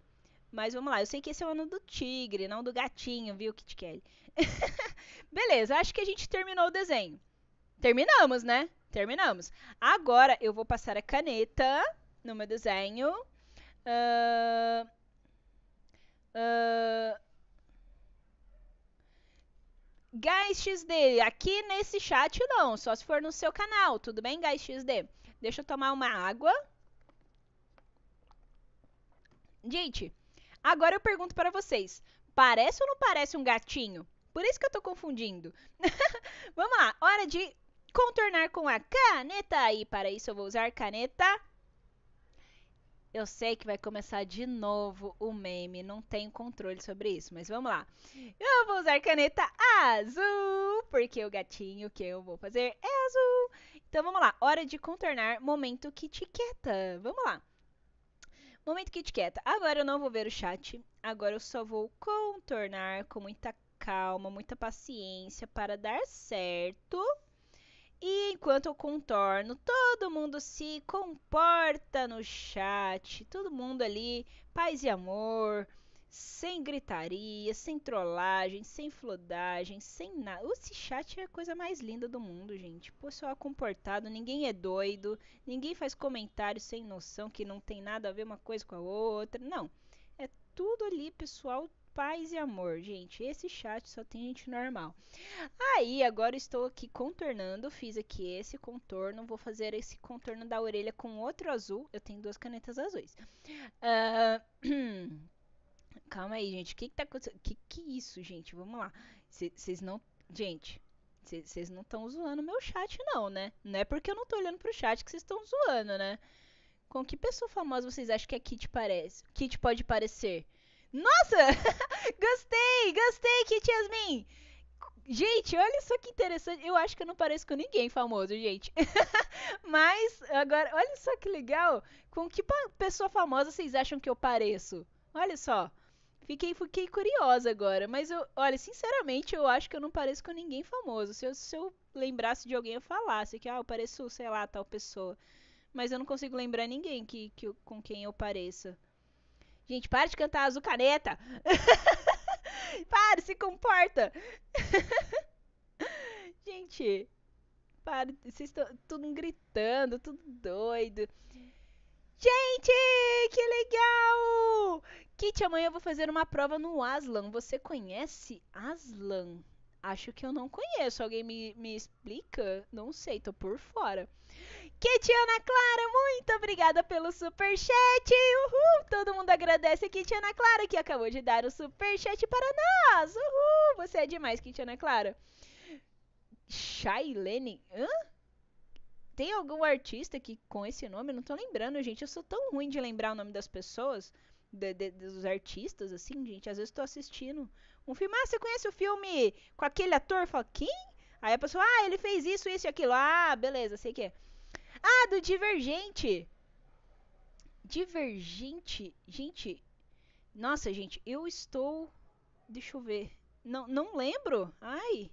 Mas vamos lá, eu sei que esse é o ano do tigre, não do gatinho, viu, Kit Kelly? (laughs) Beleza, acho que a gente terminou o desenho. Terminamos, né? Terminamos. Agora eu vou passar a caneta no meu desenho. Uh, Uh... Guys XD, aqui nesse chat não, só se for no seu canal, tudo bem, Guys XD? Deixa eu tomar uma água. Gente, agora eu pergunto para vocês, parece ou não parece um gatinho? Por isso que eu tô confundindo. (laughs) Vamos lá, hora de contornar com a caneta. E para isso eu vou usar caneta eu sei que vai começar de novo o meme, não tenho controle sobre isso, mas vamos lá. Eu vou usar caneta azul, porque o gatinho que eu vou fazer é azul. Então vamos lá, hora de contornar momento quietiqueta. Vamos lá. Momento quietiqueta. Agora eu não vou ver o chat, agora eu só vou contornar com muita calma, muita paciência para dar certo. E enquanto eu contorno, todo mundo se comporta no chat, todo mundo ali, paz e amor, sem gritaria, sem trollagem, sem flodagem, sem nada. Esse chat é a coisa mais linda do mundo, gente. Pessoal comportado, ninguém é doido, ninguém faz comentários sem noção que não tem nada a ver uma coisa com a outra. Não. É tudo ali, pessoal paz e amor, gente. Esse chat só tem gente normal. Aí, agora estou aqui contornando. Fiz aqui esse contorno. Vou fazer esse contorno da orelha com outro azul. Eu tenho duas canetas azuis. Uh... (clears throat) Calma aí, gente. O que, que tá acontecendo? Que que é isso, gente? Vamos lá. Vocês não. Gente, Vocês não estão zoando meu chat, não, né? Não é porque eu não tô olhando pro chat que vocês estão zoando, né? Com que pessoa famosa vocês acham que a Kit parece? Kit pode parecer? Nossa! (laughs) gostei! Gostei, Kit Yasmin! Gente, olha só que interessante. Eu acho que eu não pareço com ninguém famoso, gente. (laughs) Mas, agora, olha só que legal. Com que pessoa famosa vocês acham que eu pareço? Olha só. Fiquei, fiquei curiosa agora. Mas, eu, olha, sinceramente, eu acho que eu não pareço com ninguém famoso. Se eu, se eu lembrasse de alguém, eu falasse que, ah, eu pareço, sei lá, tal pessoa. Mas eu não consigo lembrar ninguém que, que, com quem eu pareça. Gente, para de cantar azul caneta! (laughs) para, se comporta! (laughs) Gente, para, vocês estão tudo gritando, tudo doido. Gente, que legal! Kit, amanhã eu vou fazer uma prova no Aslan. Você conhece Aslan? Acho que eu não conheço. Alguém me, me explica? Não sei, tô por fora. Kitiana Clara, muito obrigada pelo super chat. Uhul! Todo mundo agradece a Kitiana Clara que acabou de dar o super chat para nós. Uhul! Você é demais, Kitiana Clara. Shailene, hã? Tem algum artista que com esse nome? não tô lembrando, gente. Eu sou tão ruim de lembrar o nome das pessoas, de, de, dos artistas, assim, gente. Às vezes tô assistindo um filme. Ah, você conhece o filme com aquele ator? Fala, quem? Aí a pessoa, ah, ele fez isso, isso e aquilo. Ah, beleza, sei que é. Ah, do Divergente. Divergente. Gente. Nossa, gente, eu estou. Deixa eu ver. Não, não lembro. Ai.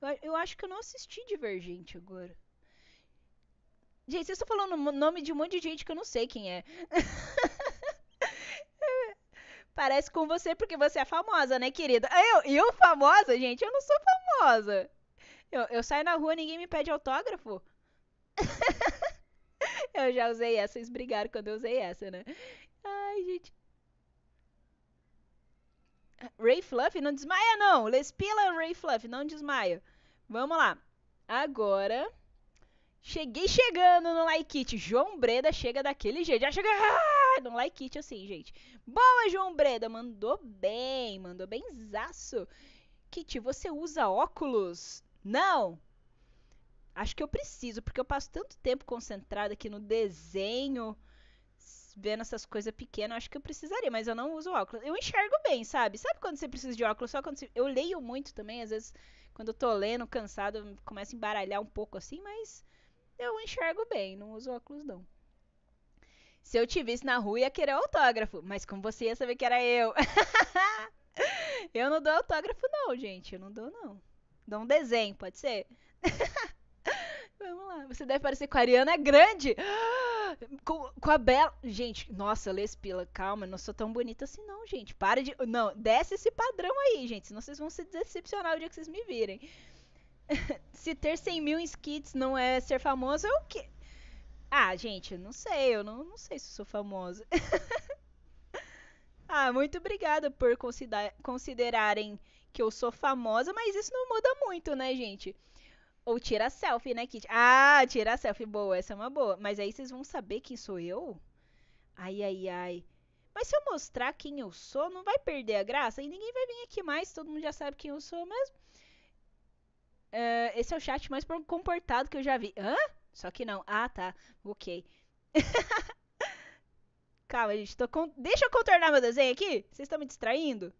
Eu, eu acho que eu não assisti Divergente agora. Gente, vocês estão falando o nome de um monte de gente que eu não sei quem é. (laughs) Parece com você porque você é famosa, né, querida? Eu, eu famosa, gente? Eu não sou famosa. Eu, eu saio na rua, ninguém me pede autógrafo. (laughs) eu já usei essa, vocês brigaram quando eu usei essa, né? Ai, gente. Ray Fluff, não desmaia não. Lespila Ray Fluff, não desmaia. Vamos lá. Agora, cheguei chegando no Like It. João Breda chega daquele jeito. Já chega ah, (laughs) no Like It assim, gente. Boa, João Breda. Mandou bem, mandou bem zaço. Kit, você usa óculos? Não. Acho que eu preciso, porque eu passo tanto tempo concentrada aqui no desenho, vendo essas coisas pequenas, acho que eu precisaria, mas eu não uso óculos. Eu enxergo bem, sabe? Sabe quando você precisa de óculos? Só quando você... Eu leio muito também, às vezes, quando eu tô lendo, cansado, começa a embaralhar um pouco assim, mas eu enxergo bem, não uso óculos não. Se eu te visse na rua, ia querer autógrafo, mas como você ia saber que era eu? (laughs) eu não dou autógrafo não, gente, eu não dou não. Dou um desenho, pode ser? (laughs) Vamos lá. Você deve parecer com a Ariana Grande. (gasps) Com, com a Bela. Gente, nossa, Lespila, calma, não sou tão bonita assim, não, gente. Para de. Não, desce esse padrão aí, gente. Senão vocês vão se decepcionar o dia que vocês me virem. (laughs) se ter 100 mil inscritos não é ser famoso, é o quê? Ah, gente, não sei. Eu não, não sei se sou famosa. (laughs) ah, muito obrigada por consider considerarem que eu sou famosa, mas isso não muda muito, né, gente? Ou tira selfie, né, Kit? Ah, tira selfie. Boa, essa é uma boa. Mas aí vocês vão saber quem sou eu? Ai, ai, ai. Mas se eu mostrar quem eu sou, não vai perder a graça? E ninguém vai vir aqui mais, todo mundo já sabe quem eu sou mesmo. Uh, esse é o chat mais comportado que eu já vi. Hã? Só que não. Ah, tá. Ok. (laughs) Calma, gente. Con... Deixa eu contornar meu desenho aqui. Vocês estão me distraindo?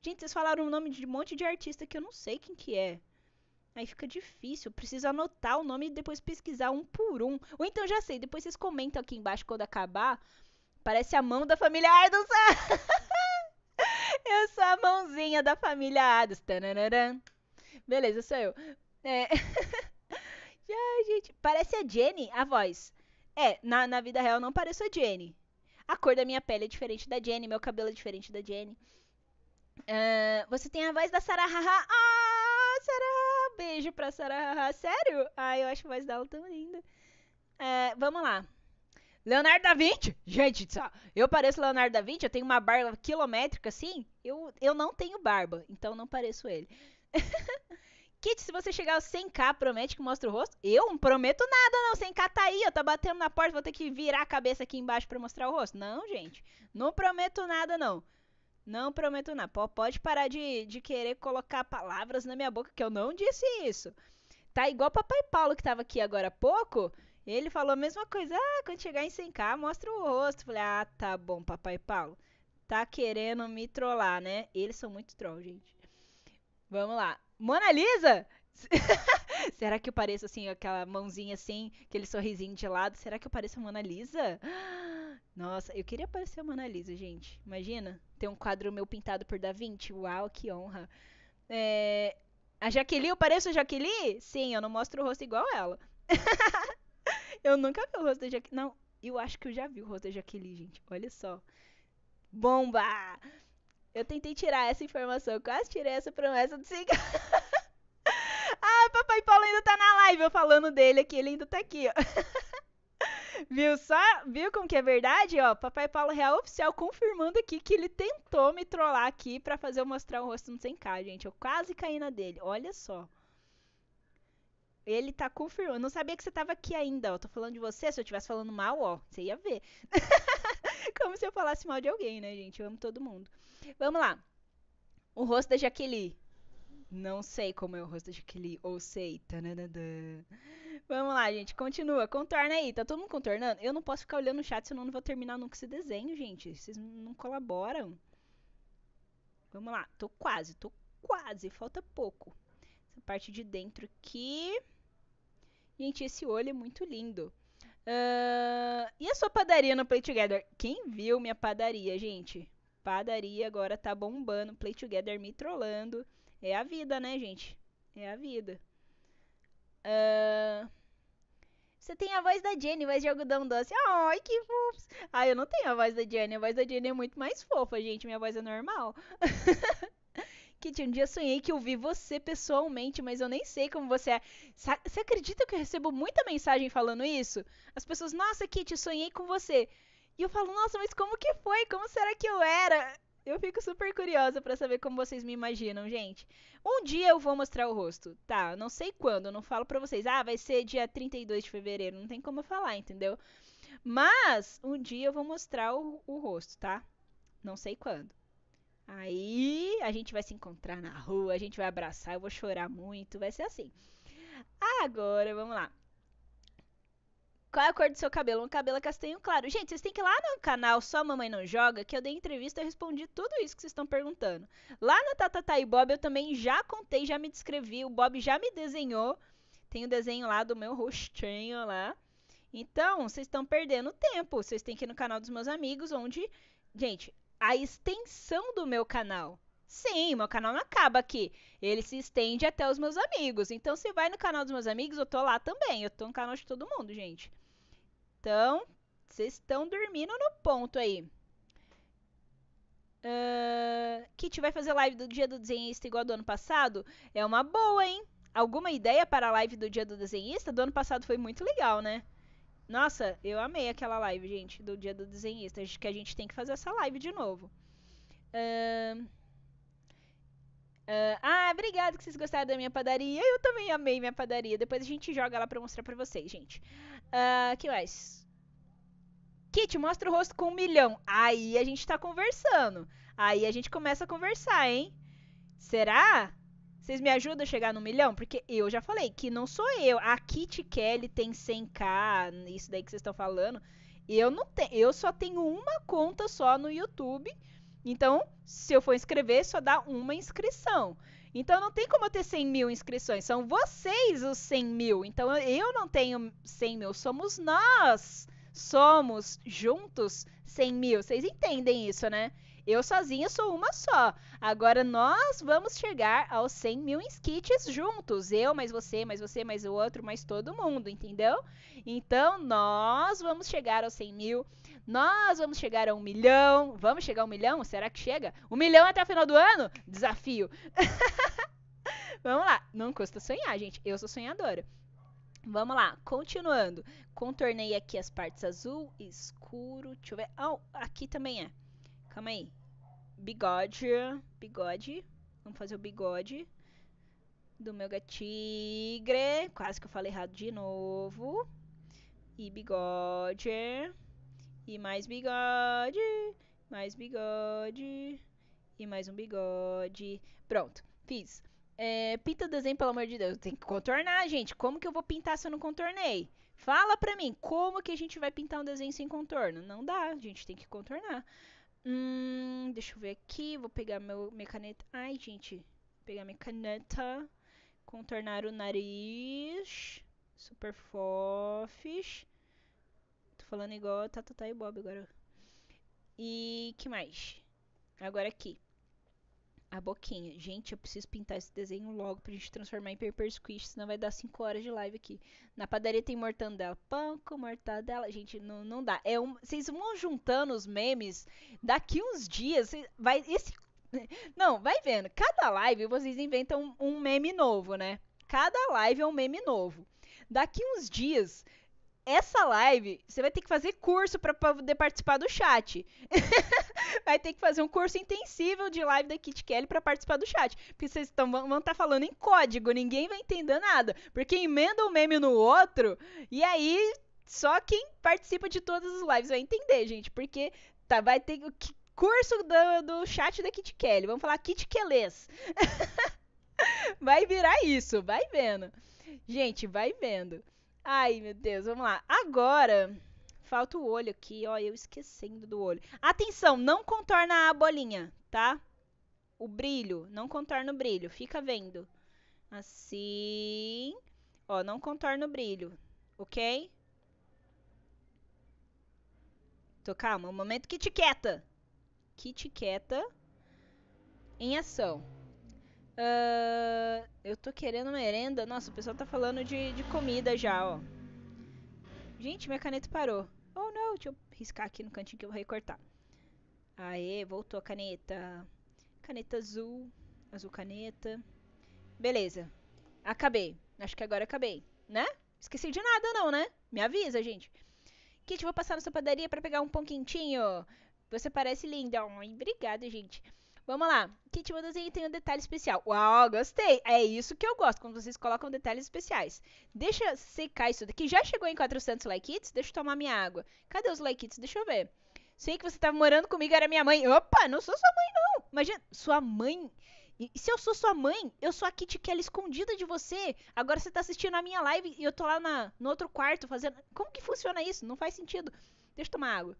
Gente, vocês falaram o nome de um monte de artista que eu não sei quem que é. Aí fica difícil. Preciso anotar o nome e depois pesquisar um por um. Ou então já sei, depois vocês comentam aqui embaixo quando acabar. Parece a mão da família Adams. (laughs) eu sou a mãozinha da família Adams. Beleza, sou eu. É. (laughs) Ai, gente. Parece a Jenny, a voz. É, na, na vida real não pareço a Jenny. A cor da minha pele é diferente da Jenny, meu cabelo é diferente da Jenny. Uh, você tem a voz da Sarah Haha. Ah, Sarah beijo pra Sarah. Sério? Ai, eu acho a voz dela tão linda. É, vamos lá. Leonardo da Vinci. Gente, eu pareço Leonardo da Vinci, eu tenho uma barba quilométrica assim. Eu, eu não tenho barba, então não pareço ele. (laughs) Kit, se você chegar aos 100k, promete que mostra o rosto? Eu não prometo nada, não. 100k tá aí, eu tô batendo na porta, vou ter que virar a cabeça aqui embaixo para mostrar o rosto. Não, gente. Não prometo nada, não. Não prometo nada. Pode parar de, de querer colocar palavras na minha boca, que eu não disse isso. Tá igual papai Paulo que tava aqui agora há pouco. Ele falou a mesma coisa. Ah, quando chegar em 100k, mostra o rosto. Falei, ah, tá bom, papai Paulo. Tá querendo me trollar, né? Eles são muito troll, gente. Vamos lá. Mona Lisa? (laughs) Será que eu pareço assim, aquela mãozinha assim, aquele sorrisinho de lado? Será que eu pareço a Mona Lisa? (gasps) Nossa, eu queria parecer a Mona Lisa, gente. Imagina ter um quadro meu pintado por Da Vinci. Uau, que honra. É... A Jaqueline, eu pareço a Jaqueline? Sim, eu não mostro o rosto igual ela. (laughs) eu nunca vi o rosto da Jaqueline. Não, eu acho que eu já vi o rosto da Jaqueline, gente. Olha só. Bomba! Eu tentei tirar essa informação, quase tirei essa promessa do cigarro. (laughs) ah, papai Paulo ainda tá na live, eu falando dele aqui, ele ainda tá aqui, ó. (laughs) viu só? Viu como que é verdade? Ó, papai Paulo Real Oficial confirmando aqui que ele tentou me trollar aqui para fazer eu mostrar o rosto no 100k, gente. Eu quase caí na dele, olha só. Ele tá confirmando. Eu não sabia que você tava aqui ainda, ó. Tô falando de você. Se eu estivesse falando mal, ó, você ia ver. (laughs) Como se eu falasse mal de alguém, né, gente? Eu amo todo mundo. Vamos lá. O rosto da Jaqueline. Não sei como é o rosto da Jaqueline. Ou sei. Tananana. Vamos lá, gente. Continua. Contorna aí. Tá todo mundo contornando? Eu não posso ficar olhando o chat, senão não vou terminar nunca esse desenho, gente. Vocês não colaboram. Vamos lá. Tô quase. Tô quase. Falta pouco. Essa parte de dentro aqui. Gente, esse olho é muito lindo. Uh, e a sua padaria no Play Together? Quem viu minha padaria, gente? Padaria agora tá bombando. Play Together me trollando. É a vida, né, gente? É a vida. Uh, você tem a voz da Jenny, voz de algodão doce. Ai, que fofos. Ah, eu não tenho a voz da Jenny. A voz da Jenny é muito mais fofa, gente. Minha voz é normal. (laughs) Kit, um dia sonhei que eu vi você pessoalmente, mas eu nem sei como você é. Você acredita que eu recebo muita mensagem falando isso? As pessoas, nossa, Kit, sonhei com você. E eu falo, nossa, mas como que foi? Como será que eu era? Eu fico super curiosa para saber como vocês me imaginam, gente. Um dia eu vou mostrar o rosto, tá? Não sei quando, eu não falo pra vocês. Ah, vai ser dia 32 de fevereiro. Não tem como eu falar, entendeu? Mas um dia eu vou mostrar o, o rosto, tá? Não sei quando. Aí a gente vai se encontrar na rua, a gente vai abraçar, eu vou chorar muito, vai ser assim. Agora, vamos lá. Qual é a cor do seu cabelo? Um cabelo castanho claro. Gente, vocês têm que ir lá no canal Só Mamãe Não Joga, que eu dei entrevista e respondi tudo isso que vocês estão perguntando. Lá no Tatatá e Bob eu também já contei, já me descrevi, o Bob já me desenhou. Tem o desenho lá do meu rostinho lá. Então, vocês estão perdendo tempo. Vocês têm que ir no canal dos meus amigos, onde, gente, a extensão do meu canal. Sim, meu canal não acaba aqui. Ele se estende até os meus amigos. Então, se vai no canal dos meus amigos, eu tô lá também. Eu tô no canal de todo mundo, gente. Então, vocês estão dormindo no ponto aí. Uh, Kit vai fazer live do dia do desenhista igual do ano passado? É uma boa, hein? Alguma ideia para a live do dia do desenhista? Do ano passado foi muito legal, né? Nossa, eu amei aquela live, gente, do dia do desenhista. Acho que a gente tem que fazer essa live de novo. Uh, uh, ah, obrigado que vocês gostaram da minha padaria. Eu também amei minha padaria. Depois a gente joga lá pra mostrar pra vocês, gente. Uh, que mais? Kit, mostra o rosto com um milhão. Aí a gente tá conversando. Aí a gente começa a conversar, hein? Será? Vocês me ajudam a chegar no milhão? Porque eu já falei que não sou eu. A Kit Kelly tem 100k, isso daí que vocês estão falando. Eu não tenho, eu só tenho uma conta só no YouTube. Então, se eu for inscrever, só dá uma inscrição. Então, não tem como eu ter 100 mil inscrições. São vocês os 100 mil. Então, eu não tenho 100 mil. Somos nós. Somos juntos 100 mil. Vocês entendem isso, né? Eu sozinha sou uma só. Agora nós vamos chegar aos 100 mil inscritos juntos. Eu, mais você, mais você, mais o outro, mais todo mundo, entendeu? Então nós vamos chegar aos 100 mil. Nós vamos chegar a um milhão. Vamos chegar a um milhão? Será que chega? Um milhão até o final do ano? Desafio. (laughs) vamos lá. Não custa sonhar, gente. Eu sou sonhadora. Vamos lá, continuando. Contornei aqui as partes azul, escuro. Deixa eu ver. Oh, aqui também é. Calma aí. Bigode. Bigode. Vamos fazer o bigode do meu gatigre. Quase que eu falei errado de novo. E bigode. E mais bigode. Mais bigode. mais um bigode. Pronto, fiz. É, pinta o desenho, pelo amor de Deus. Tem que contornar, gente. Como que eu vou pintar se eu não contornei? Fala pra mim, como que a gente vai pintar um desenho sem contorno? Não dá, a gente tem que contornar. Hum, deixa eu ver aqui, vou pegar meu, minha caneta. Ai, gente, vou pegar minha caneta. Contornar o nariz. Super fofes. Tô falando igual Tata e Bob agora. E que mais? Agora aqui a boquinha. Gente, eu preciso pintar esse desenho logo pra gente transformar em paper squish, senão vai dar 5 horas de live aqui. Na padaria tem mortandela, pão com mortadela. Gente, não, não dá. É um, vocês vão juntando os memes, daqui uns dias, vai esse (laughs) Não, vai vendo. Cada live vocês inventam um, um meme novo, né? Cada live é um meme novo. Daqui uns dias essa live, você vai ter que fazer curso para poder participar do chat. (laughs) vai ter que fazer um curso intensivo de live da Kit Kelly para participar do chat. Porque vocês tão, vão estar tá falando em código, ninguém vai entender nada. Porque emenda um meme no outro, e aí só quem participa de todas as lives vai entender, gente. Porque tá, vai ter o curso do, do chat da Kit Kelly. Vamos falar Kit Kellys. (laughs) vai virar isso, vai vendo. Gente, vai vendo. Ai, meu Deus, vamos lá. Agora, falta o olho aqui, ó, eu esquecendo do olho. Atenção, não contorna a bolinha, tá? O brilho, não contorna o brilho, fica vendo. Assim. Ó, não contorna o brilho, ok? Tô calma, um momento kit quieta. Kit quieta. Em ação. Uh, eu tô querendo merenda. Nossa, o pessoal tá falando de, de comida já, ó. Gente, minha caneta parou. Oh, não. Deixa eu riscar aqui no cantinho que eu vou recortar. Aê, voltou a caneta. Caneta azul. Azul caneta. Beleza. Acabei. Acho que agora acabei, né? Esqueci de nada não, né? Me avisa, gente. Kit, vou passar na sua padaria para pegar um pão quentinho. Você parece linda. Ai, obrigada, gente. Vamos lá. Kit meu desenho tem um detalhe especial. Uau, gostei. É isso que eu gosto, quando vocês colocam detalhes especiais. Deixa secar isso daqui. Já chegou em 400 like kits? Deixa eu tomar minha água. Cadê os like kits? Deixa eu ver. Sei que você estava morando comigo, era minha mãe. Opa, não sou sua mãe, não. Imagina, sua mãe... E se eu sou sua mãe, eu sou a Kit Kelly escondida de você. Agora você tá assistindo a minha live e eu tô lá na, no outro quarto fazendo... Como que funciona isso? Não faz sentido. Deixa eu tomar água.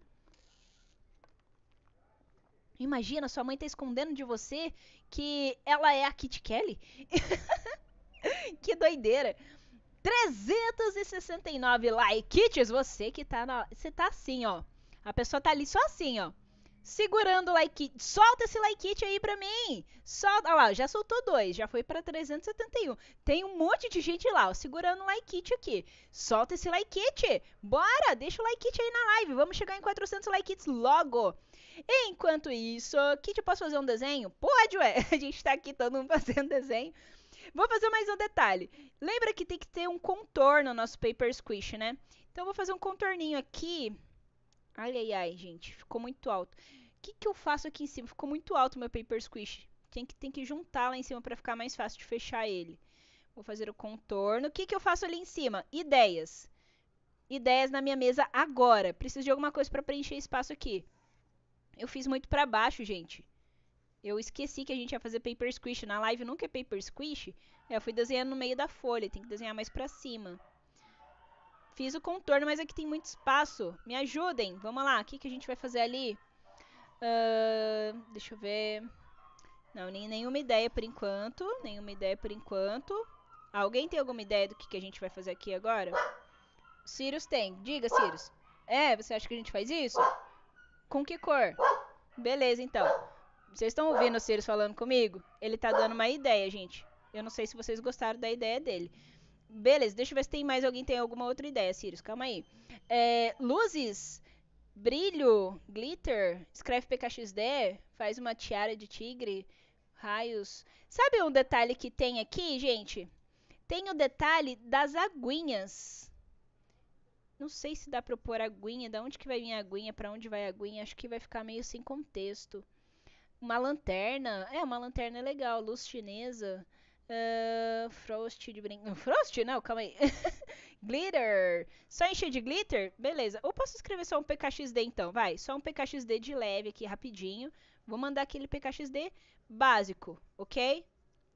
Imagina, sua mãe tá escondendo de você que ela é a Kit Kelly. (laughs) que doideira. 369 likes, você que tá na, você tá assim, ó. A pessoa tá ali só assim, ó. Segurando o like. Solta esse like aí pra mim. Solta. Olha lá, já soltou dois. Já foi pra 371. Tem um monte de gente lá, ó, segurando o like aqui. Solta esse like. Bora, deixa o like aí na live. Vamos chegar em 400 likes logo. Enquanto isso, Kit, posso fazer um desenho? Pode, ué. (laughs) A gente tá aqui todo mundo (laughs) fazendo desenho. Vou fazer mais um detalhe. Lembra que tem que ter um contorno no nosso paper squish, né? Então, eu vou fazer um contorninho aqui. Ai, ai, ai, gente. Ficou muito alto. O que, que eu faço aqui em cima? Ficou muito alto o meu paper squish. Tem que, tem que juntar lá em cima para ficar mais fácil de fechar ele. Vou fazer o contorno. O que, que eu faço ali em cima? Ideias. Ideias na minha mesa agora. Preciso de alguma coisa para preencher espaço aqui. Eu fiz muito para baixo, gente. Eu esqueci que a gente ia fazer paper squish. Na live nunca é paper squish. Eu fui desenhando no meio da folha. Tem que desenhar mais pra cima. Fiz o contorno, mas aqui tem muito espaço. Me ajudem. Vamos lá. O que, que a gente vai fazer ali? Uh, deixa eu ver. Não, nem, nenhuma ideia por enquanto. Nenhuma ideia por enquanto. Alguém tem alguma ideia do que, que a gente vai fazer aqui agora? Sirius tem. Diga, Sirius. É, você acha que a gente faz isso? Com que cor? Beleza, então. Vocês estão ouvindo o Sirius falando comigo? Ele tá dando uma ideia, gente. Eu não sei se vocês gostaram da ideia dele. Beleza, deixa eu ver se tem mais alguém tem alguma outra ideia, Sirius. Calma aí. É, luzes, brilho, glitter, escreve PKXD, faz uma tiara de tigre, raios. Sabe um detalhe que tem aqui, gente? Tem o detalhe das aguinhas. Não sei se dá pra eu pôr aguinha. Da onde que vai vir a aguinha? Pra onde vai a aguinha? Acho que vai ficar meio sem contexto. Uma lanterna. É, uma lanterna é legal. Luz chinesa. Uh, Frost de brinco. (laughs) Frost? Não, calma aí. (laughs) Glitter. Só encher de glitter? Beleza. Ou posso escrever só um PKXD então? Vai. Só um PKXD de leve aqui, rapidinho. Vou mandar aquele PKXD básico, ok?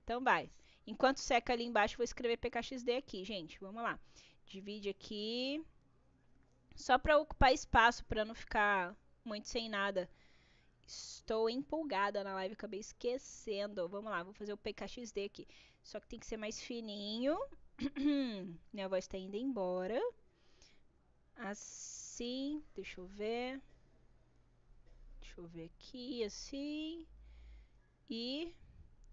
Então vai. Enquanto seca ali embaixo, vou escrever PKXD aqui, gente. Vamos lá. Divide aqui. Só para ocupar espaço, para não ficar muito sem nada. Estou empolgada na live, acabei esquecendo. Vamos lá, vou fazer o PKXD aqui. Só que tem que ser mais fininho. (clears throat) Minha voz está indo embora. Assim, deixa eu ver. Deixa eu ver aqui, assim. E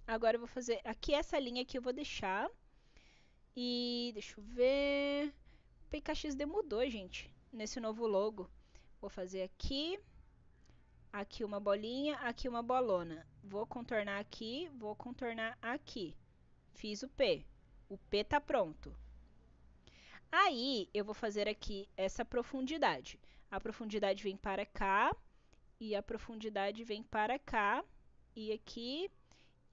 agora eu vou fazer aqui essa linha aqui eu vou deixar. E deixa eu ver. O PKXD mudou, gente, nesse novo logo. Vou fazer aqui. Aqui uma bolinha, aqui uma bolona. Vou contornar aqui, vou contornar aqui. Fiz o P. O P tá pronto. Aí, eu vou fazer aqui essa profundidade. A profundidade vem para cá, e a profundidade vem para cá, e aqui,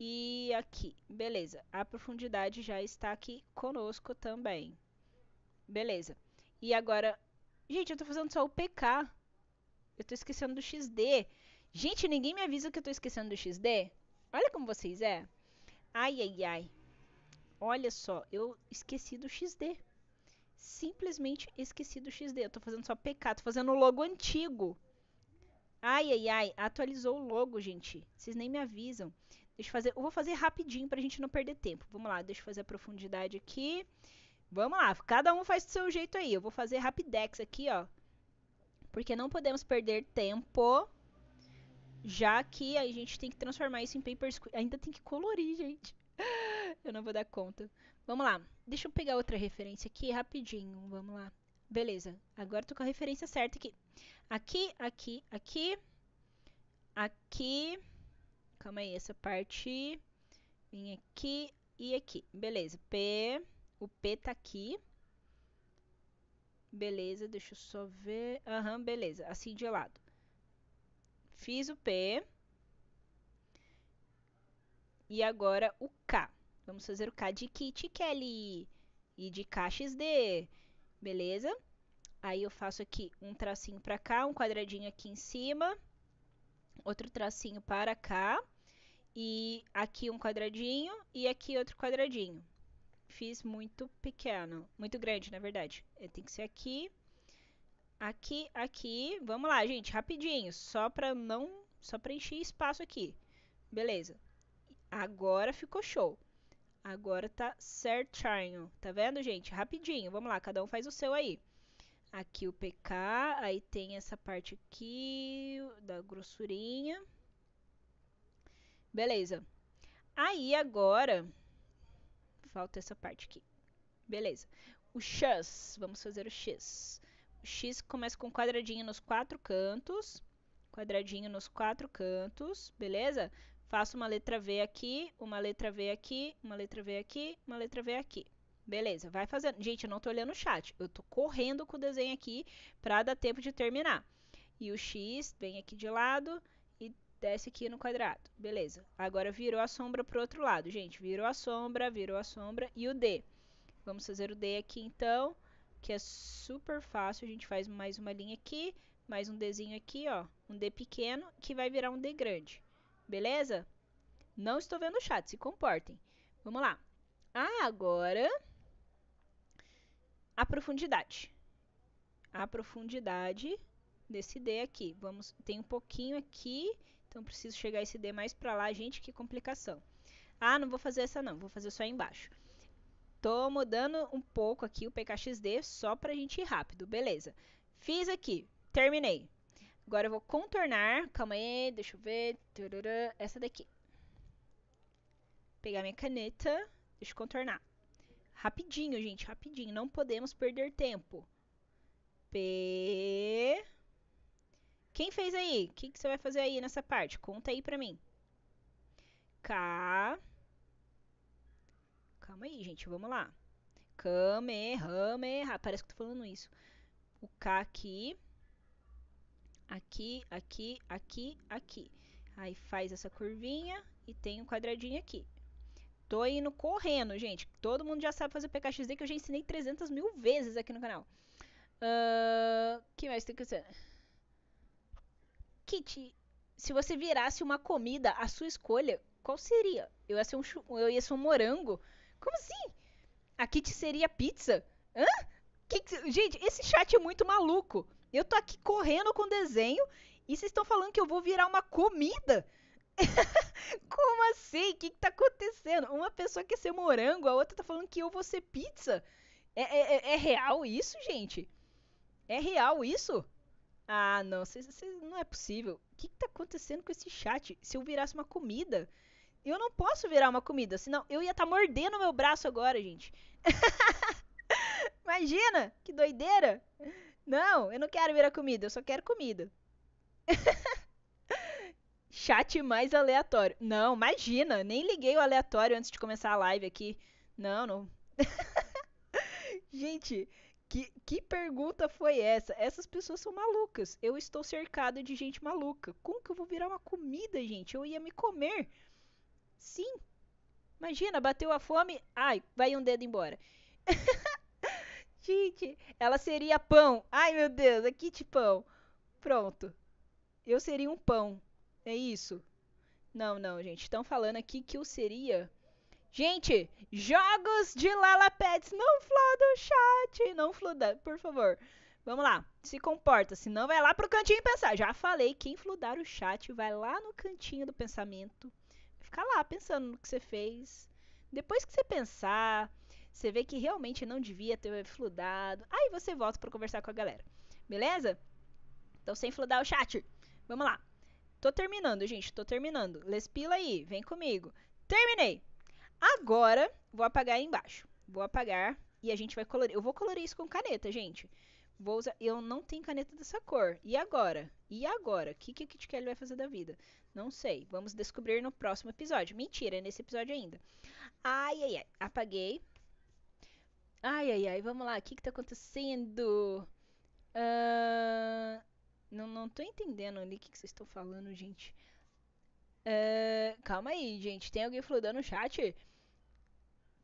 e aqui. Beleza, a profundidade já está aqui conosco também. Beleza. E agora, gente, eu tô fazendo só o PK. Eu tô esquecendo do XD. Gente, ninguém me avisa que eu tô esquecendo do XD? Olha como vocês é. Ai, ai, ai. Olha só, eu esqueci do XD. Simplesmente esqueci do XD. Eu tô fazendo só PK, tô fazendo o logo antigo. Ai, ai, ai, atualizou o logo, gente. Vocês nem me avisam. Deixa eu fazer, eu vou fazer rapidinho pra gente não perder tempo. Vamos lá, deixa eu fazer a profundidade aqui. Vamos lá, cada um faz do seu jeito aí. Eu vou fazer rapidex aqui, ó. Porque não podemos perder tempo. Já que a gente tem que transformar isso em paper Ainda tem que colorir, gente. (laughs) Eu não vou dar conta. Vamos lá. Deixa eu pegar outra referência aqui rapidinho. Vamos lá. Beleza. Agora tô com a referência certa aqui. Aqui, aqui, aqui. Aqui. Calma aí, essa parte. Vem aqui e aqui. Beleza. P. O P tá aqui. Beleza, deixa eu só ver. Aham, uhum, beleza. Assim de lado. Fiz o P. E agora o K. Vamos fazer o K de Kit Kelly. E de KXD. Beleza? Aí eu faço aqui um tracinho para cá, um quadradinho aqui em cima. Outro tracinho para cá. E aqui um quadradinho e aqui outro quadradinho. Fiz muito pequeno, muito grande, na verdade. Tem que ser aqui, aqui, aqui. Vamos lá, gente, rapidinho, só para não, só para encher espaço aqui. Beleza. Agora ficou show. Agora tá certinho. Tá vendo, gente? Rapidinho. Vamos lá, cada um faz o seu aí. Aqui o PK, aí tem essa parte aqui da grossurinha. Beleza. Aí agora falta essa parte aqui. Beleza. O X, vamos fazer o X. O X começa com quadradinho nos quatro cantos. Quadradinho nos quatro cantos, beleza? Faço uma letra V aqui, uma letra V aqui, uma letra V aqui, uma letra V aqui. Beleza, vai fazendo. Gente, eu não tô olhando o chat. Eu tô correndo com o desenho aqui pra dar tempo de terminar. E o X vem aqui de lado desce aqui no quadrado. Beleza. Agora virou a sombra pro outro lado, gente. Virou a sombra, virou a sombra. E o D. Vamos fazer o D aqui, então, que é super fácil. A gente faz mais uma linha aqui, mais um Dzinho aqui, ó. Um D pequeno, que vai virar um D grande. Beleza? Não estou vendo o chat, se comportem. Vamos lá. Agora a profundidade. A profundidade desse D aqui. Vamos, tem um pouquinho aqui, então preciso chegar esse D mais para lá. Gente, que complicação. Ah, não vou fazer essa não, vou fazer só embaixo. Tô mudando um pouco aqui o PKXD só pra gente ir rápido, beleza. Fiz aqui, terminei. Agora eu vou contornar. Calma aí, deixa eu ver. Essa daqui. Pegar minha caneta. Deixa eu contornar. Rapidinho, gente, rapidinho. Não podemos perder tempo. P. Quem fez aí? O que, que você vai fazer aí nessa parte? Conta aí pra mim. K. Calma aí, gente. Vamos lá. Kamehameha. Parece que eu tô falando isso. O K aqui aqui, aqui, aqui, aqui. Aí faz essa curvinha e tem um quadradinho aqui. Tô indo correndo, gente. Todo mundo já sabe fazer PKXD que eu já ensinei 300 mil vezes aqui no canal. Uh, que mais tem que ser? Kit, se você virasse uma comida, a sua escolha, qual seria? Eu ia ser um, eu ia ser um morango? Como assim? A Kit seria pizza? Hã? Que que... Gente, esse chat é muito maluco. Eu tô aqui correndo com desenho e vocês estão falando que eu vou virar uma comida? (laughs) Como assim? O que, que tá acontecendo? Uma pessoa quer ser morango, a outra tá falando que eu vou ser pizza. É, é, é, é real isso, gente? É real isso? Ah, não, cês, cês, não é possível. O que, que tá acontecendo com esse chat? Se eu virasse uma comida, eu não posso virar uma comida, senão eu ia estar tá mordendo meu braço agora, gente. (laughs) Imagina, que doideira. Não, eu não quero virar comida, eu só quero comida. (laughs) Chat mais aleatório. Não, imagina, nem liguei o aleatório antes de começar a live aqui. Não, não. (laughs) Gente, que, que pergunta foi essa? Essas pessoas são malucas. Eu estou cercado de gente maluca. Como que eu vou virar uma comida, gente? Eu ia me comer. Sim. Imagina, bateu a fome. Ai, vai um dedo embora. (laughs) gente, ela seria pão. Ai, meu Deus, aqui de pão. Pronto. Eu seria um pão. É isso? Não, não, gente. Estão falando aqui que eu seria. Gente, jogos de Lala Pets. Não floda o chat. Não floda, por favor. Vamos lá. Se comporta. Senão vai lá pro cantinho pensar. Já falei. Quem fludar o chat vai lá no cantinho do pensamento. Ficar lá pensando no que você fez. Depois que você pensar, você vê que realmente não devia ter fludado. Aí você volta para conversar com a galera. Beleza? Então, sem fludar o chat. Vamos lá. Tô terminando, gente. Tô terminando. Lespila aí. Vem comigo. Terminei. Agora, vou apagar aí embaixo. Vou apagar e a gente vai colorir. Eu vou colorir isso com caneta, gente. Vou usar... Eu não tenho caneta dessa cor. E agora? E agora? O que, que a Kit Kelly vai fazer da vida? Não sei. Vamos descobrir no próximo episódio. Mentira, é nesse episódio ainda. Ai, ai, ai. Apaguei. Ai, ai, ai. Vamos lá. O que, que tá acontecendo? Uh... Não, não tô entendendo ali o que, que vocês estão falando, gente. Uh, calma aí, gente. Tem alguém fludando no chat?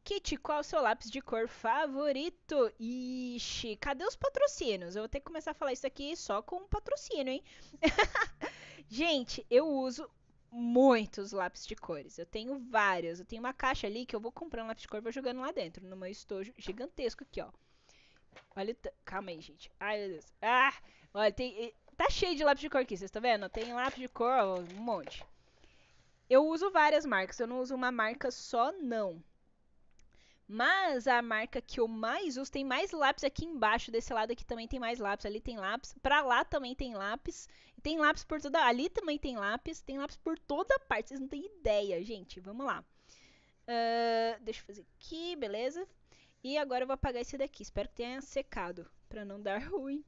Kit, qual o seu lápis de cor favorito? Ixi, cadê os patrocínios? Eu vou ter que começar a falar isso aqui só com patrocínio, hein? (laughs) gente, eu uso muitos lápis de cores. Eu tenho vários. Eu tenho uma caixa ali que eu vou comprando lápis de cor e vou jogando lá dentro, no meu estojo gigantesco aqui, ó. Olha, calma aí, gente. Ai, meu Deus. Ah, olha, tem Tá cheio de lápis de cor aqui, vocês estão vendo? Tem lápis de cor, um monte. Eu uso várias marcas, eu não uso uma marca só, não. Mas a marca que eu mais uso, tem mais lápis aqui embaixo, desse lado aqui também tem mais lápis, ali tem lápis, pra lá também tem lápis, tem lápis por toda, ali também tem lápis, tem lápis por toda parte, vocês não têm ideia, gente, vamos lá. Uh, deixa eu fazer aqui, beleza? E agora eu vou apagar esse daqui, espero que tenha secado, pra não dar (laughs) ruim.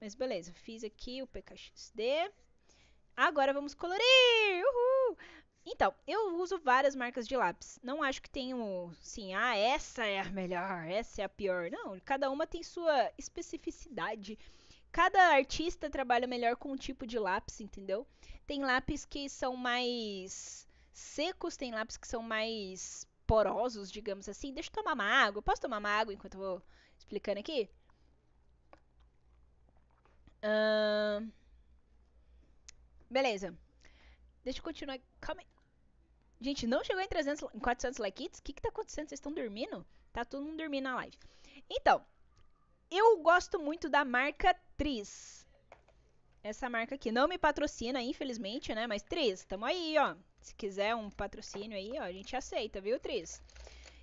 Mas beleza, fiz aqui o PKXD. Agora vamos colorir! Uhul! Então, eu uso várias marcas de lápis. Não acho que tenho, sim, ah, essa é a melhor, essa é a pior. Não, cada uma tem sua especificidade. Cada artista trabalha melhor com um tipo de lápis, entendeu? Tem lápis que são mais secos, tem lápis que são mais porosos, digamos assim. Deixa eu tomar uma água. Posso tomar uma água enquanto eu vou explicando aqui? Uh... Beleza. Deixa eu continuar. Calma aí. Gente, não chegou em, 300, em 400 likes? O que, que tá acontecendo? Vocês estão dormindo? Tá todo mundo dormindo na live. Então, eu gosto muito da marca Tris. Essa marca aqui não me patrocina, infelizmente, né? Mas Tris, tamo aí, ó. Se quiser um patrocínio aí, ó, a gente aceita, viu, Tris?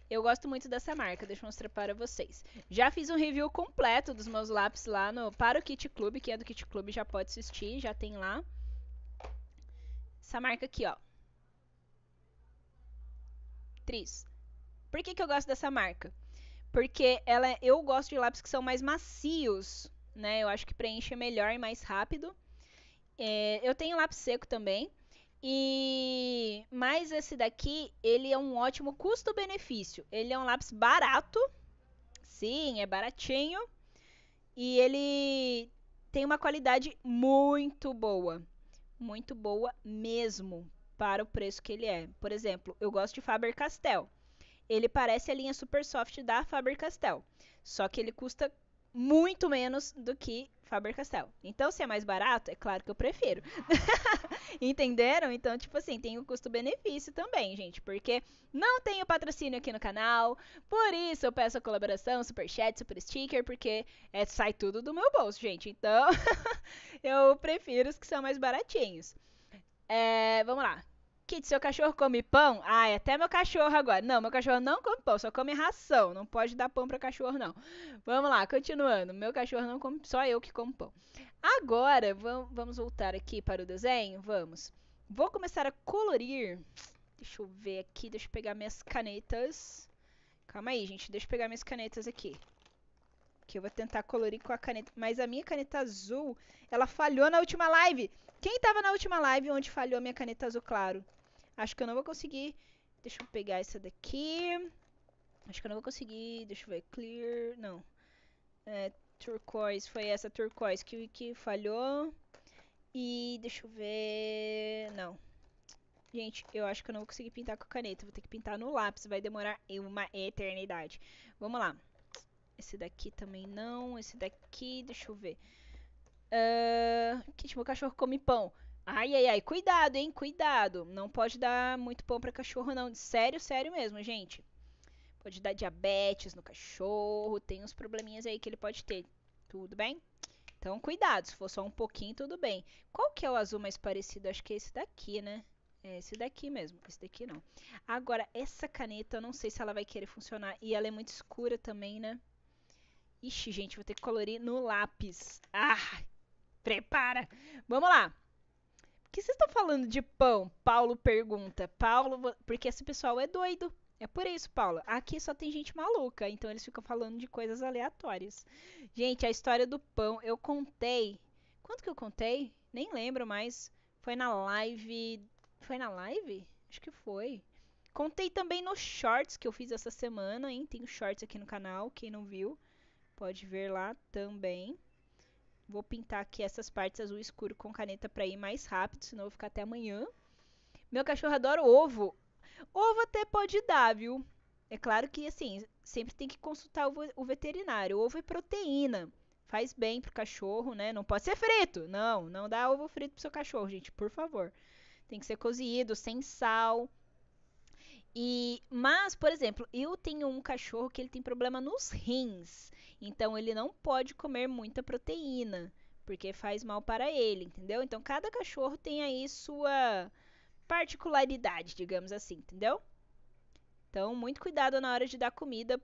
Eu gosto muito dessa marca, deixa eu mostrar para vocês. Já fiz um review completo dos meus lápis lá no para o Kit Club, que é do Kit Club, já pode assistir, já tem lá. Essa marca aqui, ó. Por que, que eu gosto dessa marca? Porque ela, eu gosto de lápis que são mais macios, né? Eu acho que preenche melhor e mais rápido. É, eu tenho lápis seco também. E mas esse daqui, ele é um ótimo custo-benefício. Ele é um lápis barato. Sim, é baratinho. E ele tem uma qualidade muito boa. Muito boa mesmo para o preço que ele é. Por exemplo, eu gosto de Faber-Castell. ele parece a linha Super Soft da Faber-Castell, só que ele custa muito menos do que Faber-Castell. Então, se é mais barato, é claro que eu prefiro. (laughs) Entenderam? Então, tipo assim, tem o custo-benefício também, gente, porque não tenho patrocínio aqui no canal, por isso eu peço a colaboração, super chat, super sticker, porque é, sai tudo do meu bolso, gente. Então, (laughs) eu prefiro os que são mais baratinhos. É, vamos lá. Kit, seu cachorro come pão? Ai, até meu cachorro agora. Não, meu cachorro não come pão, só come ração. Não pode dar pão para cachorro, não. Vamos lá, continuando. Meu cachorro não come, só eu que como pão. Agora, vamos voltar aqui para o desenho? Vamos. Vou começar a colorir. Deixa eu ver aqui, deixa eu pegar minhas canetas. Calma aí, gente, deixa eu pegar minhas canetas aqui. Que eu vou tentar colorir com a caneta. Mas a minha caneta azul, ela falhou na última live. Quem tava na última live onde falhou a minha caneta azul claro? Acho que eu não vou conseguir. Deixa eu pegar essa daqui. Acho que eu não vou conseguir. Deixa eu ver. Clear. Não. É, turquoise. Foi essa turquoise que, que falhou. E deixa eu ver. Não. Gente, eu acho que eu não vou conseguir pintar com a caneta. Vou ter que pintar no lápis. Vai demorar uma eternidade. Vamos lá. Esse daqui também não. Esse daqui, deixa eu ver. Uh, que meu cachorro come pão. Ai, ai, ai, cuidado, hein? Cuidado. Não pode dar muito pão para cachorro, não. Sério, sério mesmo, gente. Pode dar diabetes no cachorro. Tem uns probleminhas aí que ele pode ter. Tudo bem? Então, cuidado. Se for só um pouquinho, tudo bem. Qual que é o azul mais parecido? Acho que é esse daqui, né? É esse daqui mesmo. Esse daqui não. Agora, essa caneta, eu não sei se ela vai querer funcionar. E ela é muito escura também, né? Ixi, gente, vou ter que colorir no lápis. Ah, prepara. Vamos lá que vocês estão falando de pão? Paulo pergunta. Paulo, porque esse pessoal é doido. É por isso, Paulo. Aqui só tem gente maluca, então eles ficam falando de coisas aleatórias. Gente, a história do pão, eu contei. Quanto que eu contei? Nem lembro mais. Foi na live. Foi na live? Acho que foi. Contei também nos shorts que eu fiz essa semana, hein? Tem shorts aqui no canal, quem não viu, pode ver lá também. Vou pintar aqui essas partes azul escuro com caneta para ir mais rápido, senão eu vou ficar até amanhã. Meu cachorro adora ovo. Ovo até pode dar, viu? É claro que, assim, sempre tem que consultar o veterinário. Ovo é proteína. Faz bem pro cachorro, né? Não pode ser frito. Não, não dá ovo frito pro seu cachorro, gente, por favor. Tem que ser cozido, sem sal. E, mas, por exemplo, eu tenho um cachorro que ele tem problema nos rins. Então ele não pode comer muita proteína, porque faz mal para ele, entendeu? Então cada cachorro tem aí sua particularidade, digamos assim, entendeu? Então, muito cuidado na hora de dar comida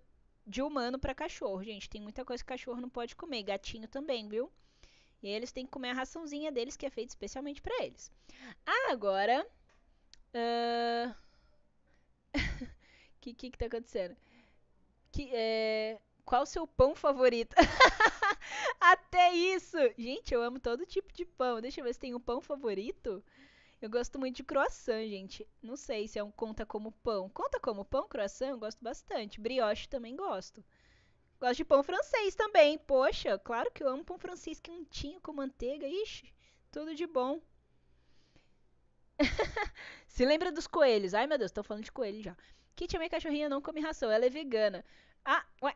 de humano para cachorro, gente. Tem muita coisa que cachorro não pode comer, gatinho também, viu? E eles têm que comer a raçãozinha deles, que é feita especialmente para eles. Ah, agora. Uh... que, que que tá acontecendo? Que, é... Qual o seu pão favorito? (laughs) Até isso! Gente, eu amo todo tipo de pão. Deixa eu ver se tem um pão favorito. Eu gosto muito de croissant, gente. Não sei se é um conta como pão. Conta como pão, croissant? Eu gosto bastante. Brioche também gosto. Gosto de pão francês também. Poxa, claro que eu amo pão francês quentinho com manteiga. Ixi, tudo de bom. (laughs) se lembra dos coelhos. Ai, meu Deus, tô falando de coelho já. Kitty, minha cachorrinha não come ração. Ela é vegana. Ah, ué,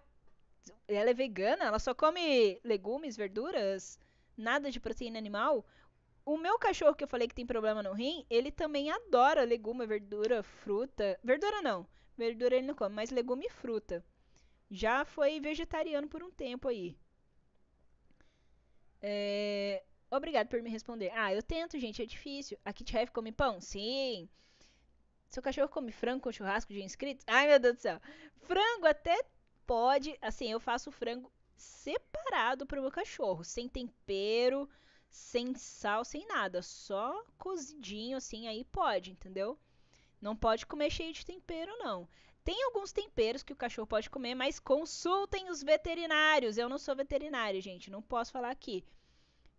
ela é vegana, ela só come legumes, verduras, nada de proteína animal. O meu cachorro que eu falei que tem problema no rim, ele também adora legume, verdura, fruta. Verdura não. Verdura ele não come, mas legume e fruta. Já foi vegetariano por um tempo aí. É... Obrigado por me responder. Ah, eu tento, gente, é difícil. A Kit Ref come pão? Sim. Seu cachorro come frango com churrasco de inscritos? Ai, meu Deus do céu. Frango até pode, assim, eu faço frango separado para o meu cachorro, sem tempero, sem sal, sem nada, só cozidinho assim, aí pode, entendeu? Não pode comer cheio de tempero não. Tem alguns temperos que o cachorro pode comer, mas consultem os veterinários. Eu não sou veterinário, gente, não posso falar aqui.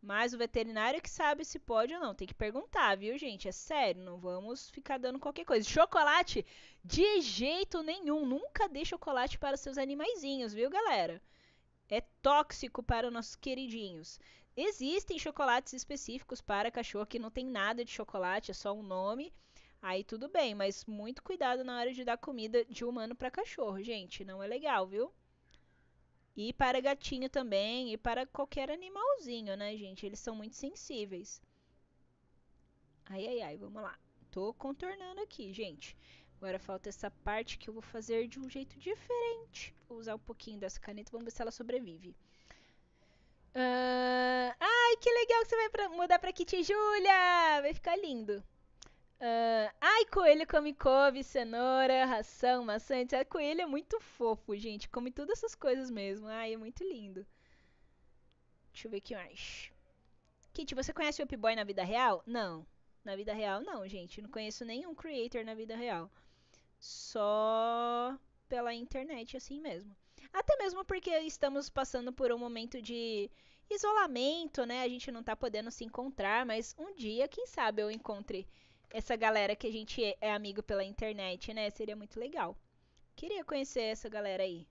Mas o veterinário que sabe se pode ou não. Tem que perguntar, viu, gente? É sério, não vamos ficar dando qualquer coisa. Chocolate, de jeito nenhum. Nunca dê chocolate para seus animaizinhos, viu, galera? É tóxico para nossos queridinhos. Existem chocolates específicos para cachorro que não tem nada de chocolate, é só um nome. Aí tudo bem, mas muito cuidado na hora de dar comida de humano para cachorro, gente. Não é legal, viu? E para gatinho também, e para qualquer animalzinho, né, gente? Eles são muito sensíveis. Ai, ai, ai, vamos lá. Tô contornando aqui, gente. Agora falta essa parte que eu vou fazer de um jeito diferente. Vou usar um pouquinho dessa caneta, vamos ver se ela sobrevive. Uh, ai, que legal que você vai pra, mudar pra Kitty Julia! Vai ficar lindo. Uh, ai, coelho come couve, cenoura, ração, maçã, etc. Coelho é muito fofo, gente. Come todas essas coisas mesmo. Ai, é muito lindo. Deixa eu ver o que mais. Kitty, você conhece o Up-Boy na vida real? Não. Na vida real, não, gente. Não conheço nenhum creator na vida real. Só pela internet, assim mesmo. Até mesmo porque estamos passando por um momento de isolamento, né? A gente não tá podendo se encontrar, mas um dia, quem sabe, eu encontre essa galera que a gente é, é amigo pela internet, né? Seria muito legal. Queria conhecer essa galera aí.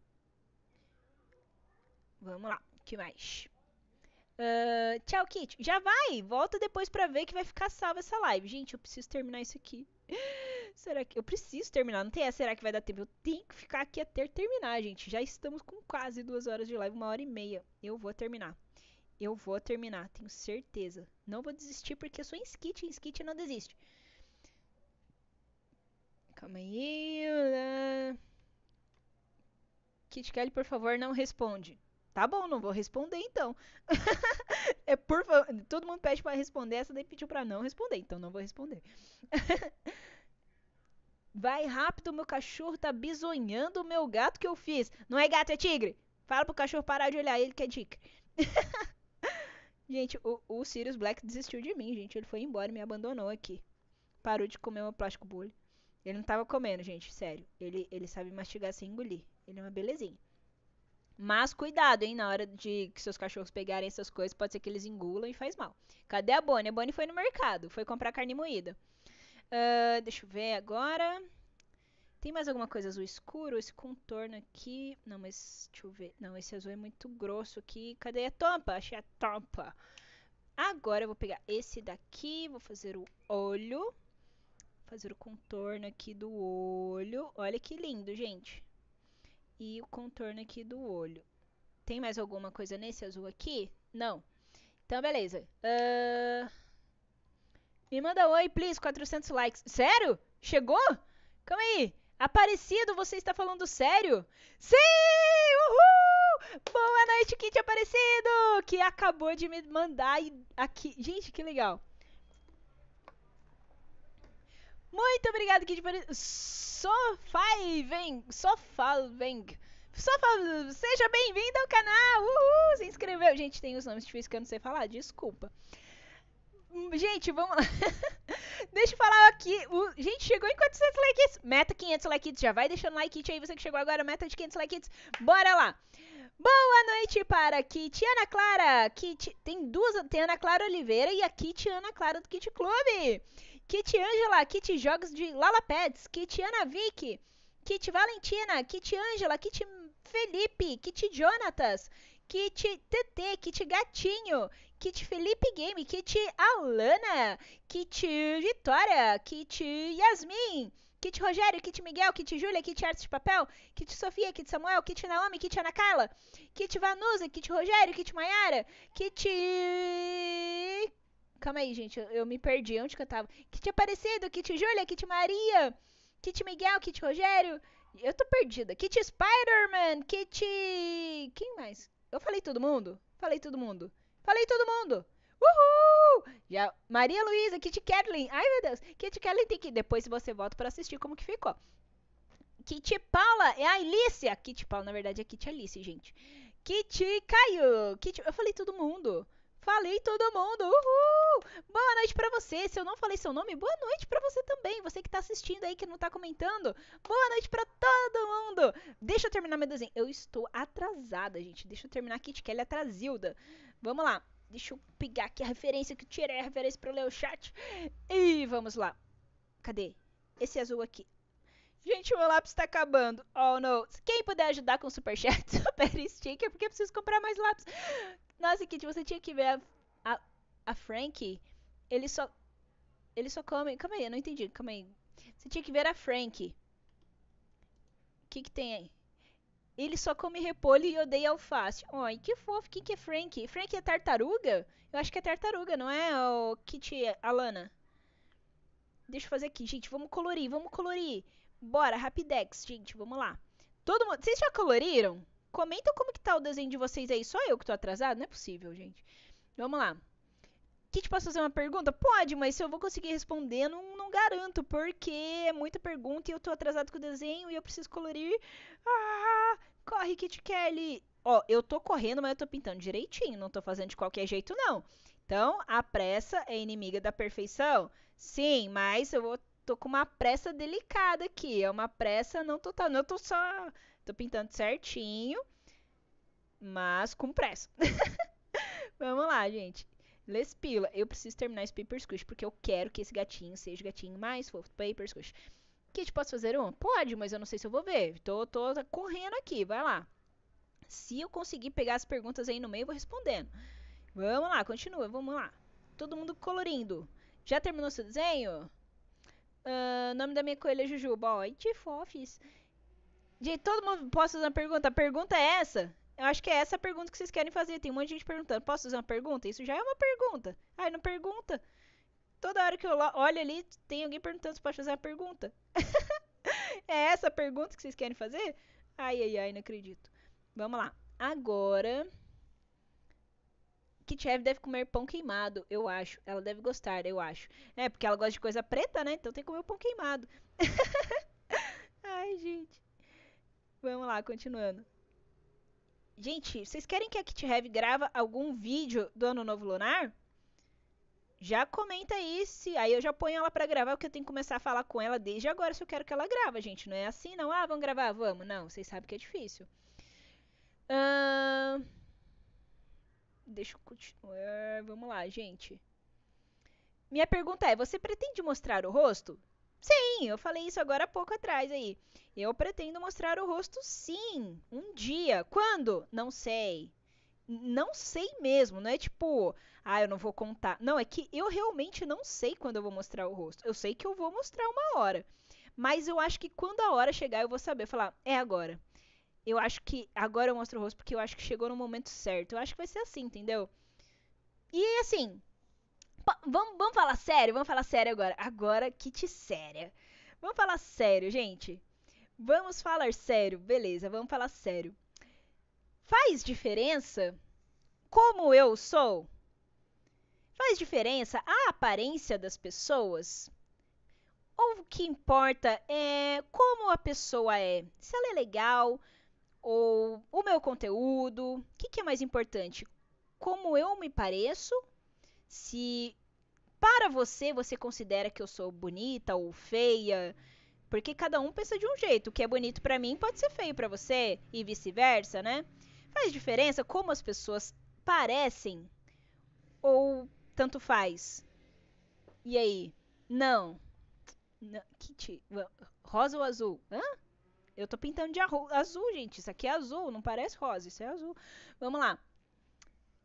Vamos lá, que mais? Uh, tchau, Kit. Já vai! Volta depois pra ver que vai ficar salva essa live. Gente, eu preciso terminar isso aqui. (laughs) Será que. Eu preciso terminar, não tem essa? Será que vai dar tempo? Eu tenho que ficar aqui até terminar, gente. Já estamos com quase duas horas de live, uma hora e meia. Eu vou terminar. Eu vou terminar, tenho certeza. Não vou desistir porque eu sou em skit, em skit não desiste. Calma aí. Né? Kit Kelly, por favor, não responde. Tá bom, não vou responder então. (laughs) é por favor, todo mundo pede para responder, essa daí pediu para não responder, então não vou responder. (laughs) Vai rápido, meu cachorro tá bisonhando o meu gato que eu fiz. Não é gato, é tigre. Fala pro cachorro parar de olhar ele que é tigre. (laughs) gente, o, o Sirius Black desistiu de mim, gente. Ele foi embora e me abandonou aqui. Parou de comer meu plástico bolha. Ele não tava comendo, gente, sério. Ele, ele sabe mastigar sem engolir. Ele é uma belezinha. Mas cuidado, hein, na hora de que seus cachorros pegarem essas coisas, pode ser que eles engulam e faz mal. Cadê a Bonnie? A Bonnie foi no mercado, foi comprar carne moída. Uh, deixa eu ver agora. Tem mais alguma coisa azul escuro? Esse contorno aqui. Não, mas deixa eu ver. Não, esse azul é muito grosso aqui. Cadê a tampa? Achei a tampa. Agora eu vou pegar esse daqui, vou fazer o olho fazer o contorno aqui do olho. Olha que lindo, gente. E o contorno aqui do olho. Tem mais alguma coisa nesse azul aqui? Não. Então, beleza. Uh... Me manda oi, please, 400 likes. Sério? Chegou? Calma aí. Aparecido, você está falando sério? Sim! Uhul! Boa noite, Kit Aparecido! Que acabou de me mandar aqui. Gente, que legal. Muito obrigado, Kid, por Sofaveng. Sofaveng. Sofa, seja bem-vindo ao canal. Uhul, se inscreveu. Gente, tem os nomes difíceis que eu não sei falar, desculpa. Gente, vamos lá. (laughs) Deixa eu falar aqui. O... Gente, chegou em 400 likes. Meta 500 likes. Já vai deixando like aí, você que chegou agora. Meta de 500 likes. Bora lá. Boa noite para Kit Ana Clara. Kit... Tem duas. Tem Ana Clara Oliveira e a Kit Ana Clara do Kit Clube. Kit Angela, Kit Jogos de Lalapads, Kit Ana Vick, Kit Valentina, Kit Angela, Kit Felipe, Kit Jonatas, Kit TT, Kit Gatinho, Kit Felipe Game, Kit Alana, Kit Vitória, Kit Yasmin, Kit Rogério, Kit Miguel, Kit Júlia, Kit Artes de Papel, Kit Sofia, Kit Samuel, Kit Naomi, Kit Ana Carla, Kit Vanusa, Kit Rogério, Kit Maiara, Kit Calma aí, gente, eu, eu me perdi. Onde que eu tava? Kit Aparecido, Kit Júlia, Kit Maria, Kit Miguel, Kit Rogério. Eu tô perdida. Kit Spider-Man, Kit. Quem mais? Eu falei todo mundo? Falei todo mundo. Falei todo mundo! Uhul! Já, Maria Luísa, Kit Kathleen. Ai, meu Deus. Kit Kathleen tem que. Depois você volta para assistir como que ficou. Kit Paula é a Alicia. Kit Paula, na verdade, é Kit Alice, gente. Kit Caio. Kit... Eu falei todo mundo. Falei todo mundo. Uhul! Boa noite para você. Se eu não falei seu nome, boa noite para você também. Você que tá assistindo aí que não tá comentando. Boa noite para todo mundo. Deixa eu terminar meu desenho. Eu estou atrasada, gente. Deixa eu terminar aqui Kelly atrasilda. Vamos lá. Deixa eu pegar aqui a referência que eu tirei a referência para ler o chat. E vamos lá. Cadê? Esse azul aqui. Gente, o meu lápis tá acabando. Oh, não. Quem puder ajudar com superchat, (laughs) super sticker, porque eu preciso comprar mais lápis. Nossa, Kit, você tinha que ver a, a, a. Ele só. Ele só come. Calma aí, eu não entendi. Calma aí. Você tinha que ver a Frank. O que, que tem aí? Ele só come repolho e odeia alface. Ai, que fofo. Quem que é Frank? Frank é tartaruga? Eu acho que é tartaruga, não é, o Kitty Alana? Deixa eu fazer aqui, gente. Vamos colorir, vamos colorir. Bora, Rapidex, gente. Vamos lá. Todo mundo... Vocês já coloriram? Comenta como que tá o desenho de vocês aí. Só eu que tô atrasado? Não é possível, gente. Vamos lá. Kit, posso fazer uma pergunta? Pode, mas se eu vou conseguir responder, não, não garanto, porque é muita pergunta e eu tô atrasado com o desenho e eu preciso colorir. Ah, corre, Kit Kelly! Ó, eu tô correndo, mas eu tô pintando direitinho, não tô fazendo de qualquer jeito, não. Então, a pressa é inimiga da perfeição? Sim, mas eu vou, tô com uma pressa delicada aqui. É uma pressa não total. Não, eu tô só. Tô pintando certinho, mas com pressa. (laughs) Vamos lá, gente. Lespila. Eu preciso terminar esse Paper Squish porque eu quero que esse gatinho seja o gatinho mais fofo do Paper Squish. Kit, posso fazer um? Pode, mas eu não sei se eu vou ver. Tô, tô correndo aqui, vai lá. Se eu conseguir pegar as perguntas aí no meio, eu vou respondendo. Vamos lá, continua, vamos lá. Todo mundo colorindo. Já terminou seu desenho? Uh, nome da minha coelha é Jujuba. Ó, de fofes. Gente, todo mundo posso fazer uma pergunta? A pergunta é essa? Eu acho que é essa a pergunta que vocês querem fazer. Tem um monte de gente perguntando. Posso fazer uma pergunta? Isso já é uma pergunta. Ai, não pergunta. Toda hora que eu olho ali, tem alguém perguntando se pode fazer uma pergunta. (laughs) é essa a pergunta que vocês querem fazer? Ai, ai, ai, não acredito. Vamos lá. Agora. Kitchev deve comer pão queimado, eu acho. Ela deve gostar, eu acho. É, porque ela gosta de coisa preta, né? Então tem que comer o pão queimado. (laughs) Ai, gente. Vamos lá, continuando. Gente, vocês querem que a Kit Heavy grava algum vídeo do Ano Novo Lunar? Já comenta aí se. Aí eu já ponho ela pra gravar, porque eu tenho que começar a falar com ela desde agora se eu quero que ela grava, gente. Não é assim, não. Ah, vamos gravar? Vamos. Não, vocês sabem que é difícil. Uh... Deixa eu continuar. Vamos lá, gente. Minha pergunta é: você pretende mostrar o rosto? Sim, eu falei isso agora há pouco atrás aí. Eu pretendo mostrar o rosto sim, um dia. Quando? Não sei. Não sei mesmo, não é tipo, ah, eu não vou contar. Não, é que eu realmente não sei quando eu vou mostrar o rosto. Eu sei que eu vou mostrar uma hora. Mas eu acho que quando a hora chegar, eu vou saber falar, é agora. Eu acho que agora eu mostro o rosto porque eu acho que chegou no momento certo. Eu acho que vai ser assim, entendeu? E assim, vamos, vamos falar sério? Vamos falar sério agora. Agora, kit séria. Vamos falar sério, gente. Vamos falar sério. Beleza, vamos falar sério. Faz diferença como eu sou? Faz diferença a aparência das pessoas? Ou o que importa é como a pessoa é? Se ela é legal, ou o meu conteúdo. O que, que é mais importante? Como eu me pareço? Se para você você considera que eu sou bonita ou feia, porque cada um pensa de um jeito. O que é bonito para mim pode ser feio para você e vice-versa, né? Faz diferença como as pessoas parecem ou tanto faz? E aí? Não. Rosa ou azul? Hã? Eu tô pintando de azul, gente. Isso aqui é azul, não parece rosa, isso é azul. Vamos lá.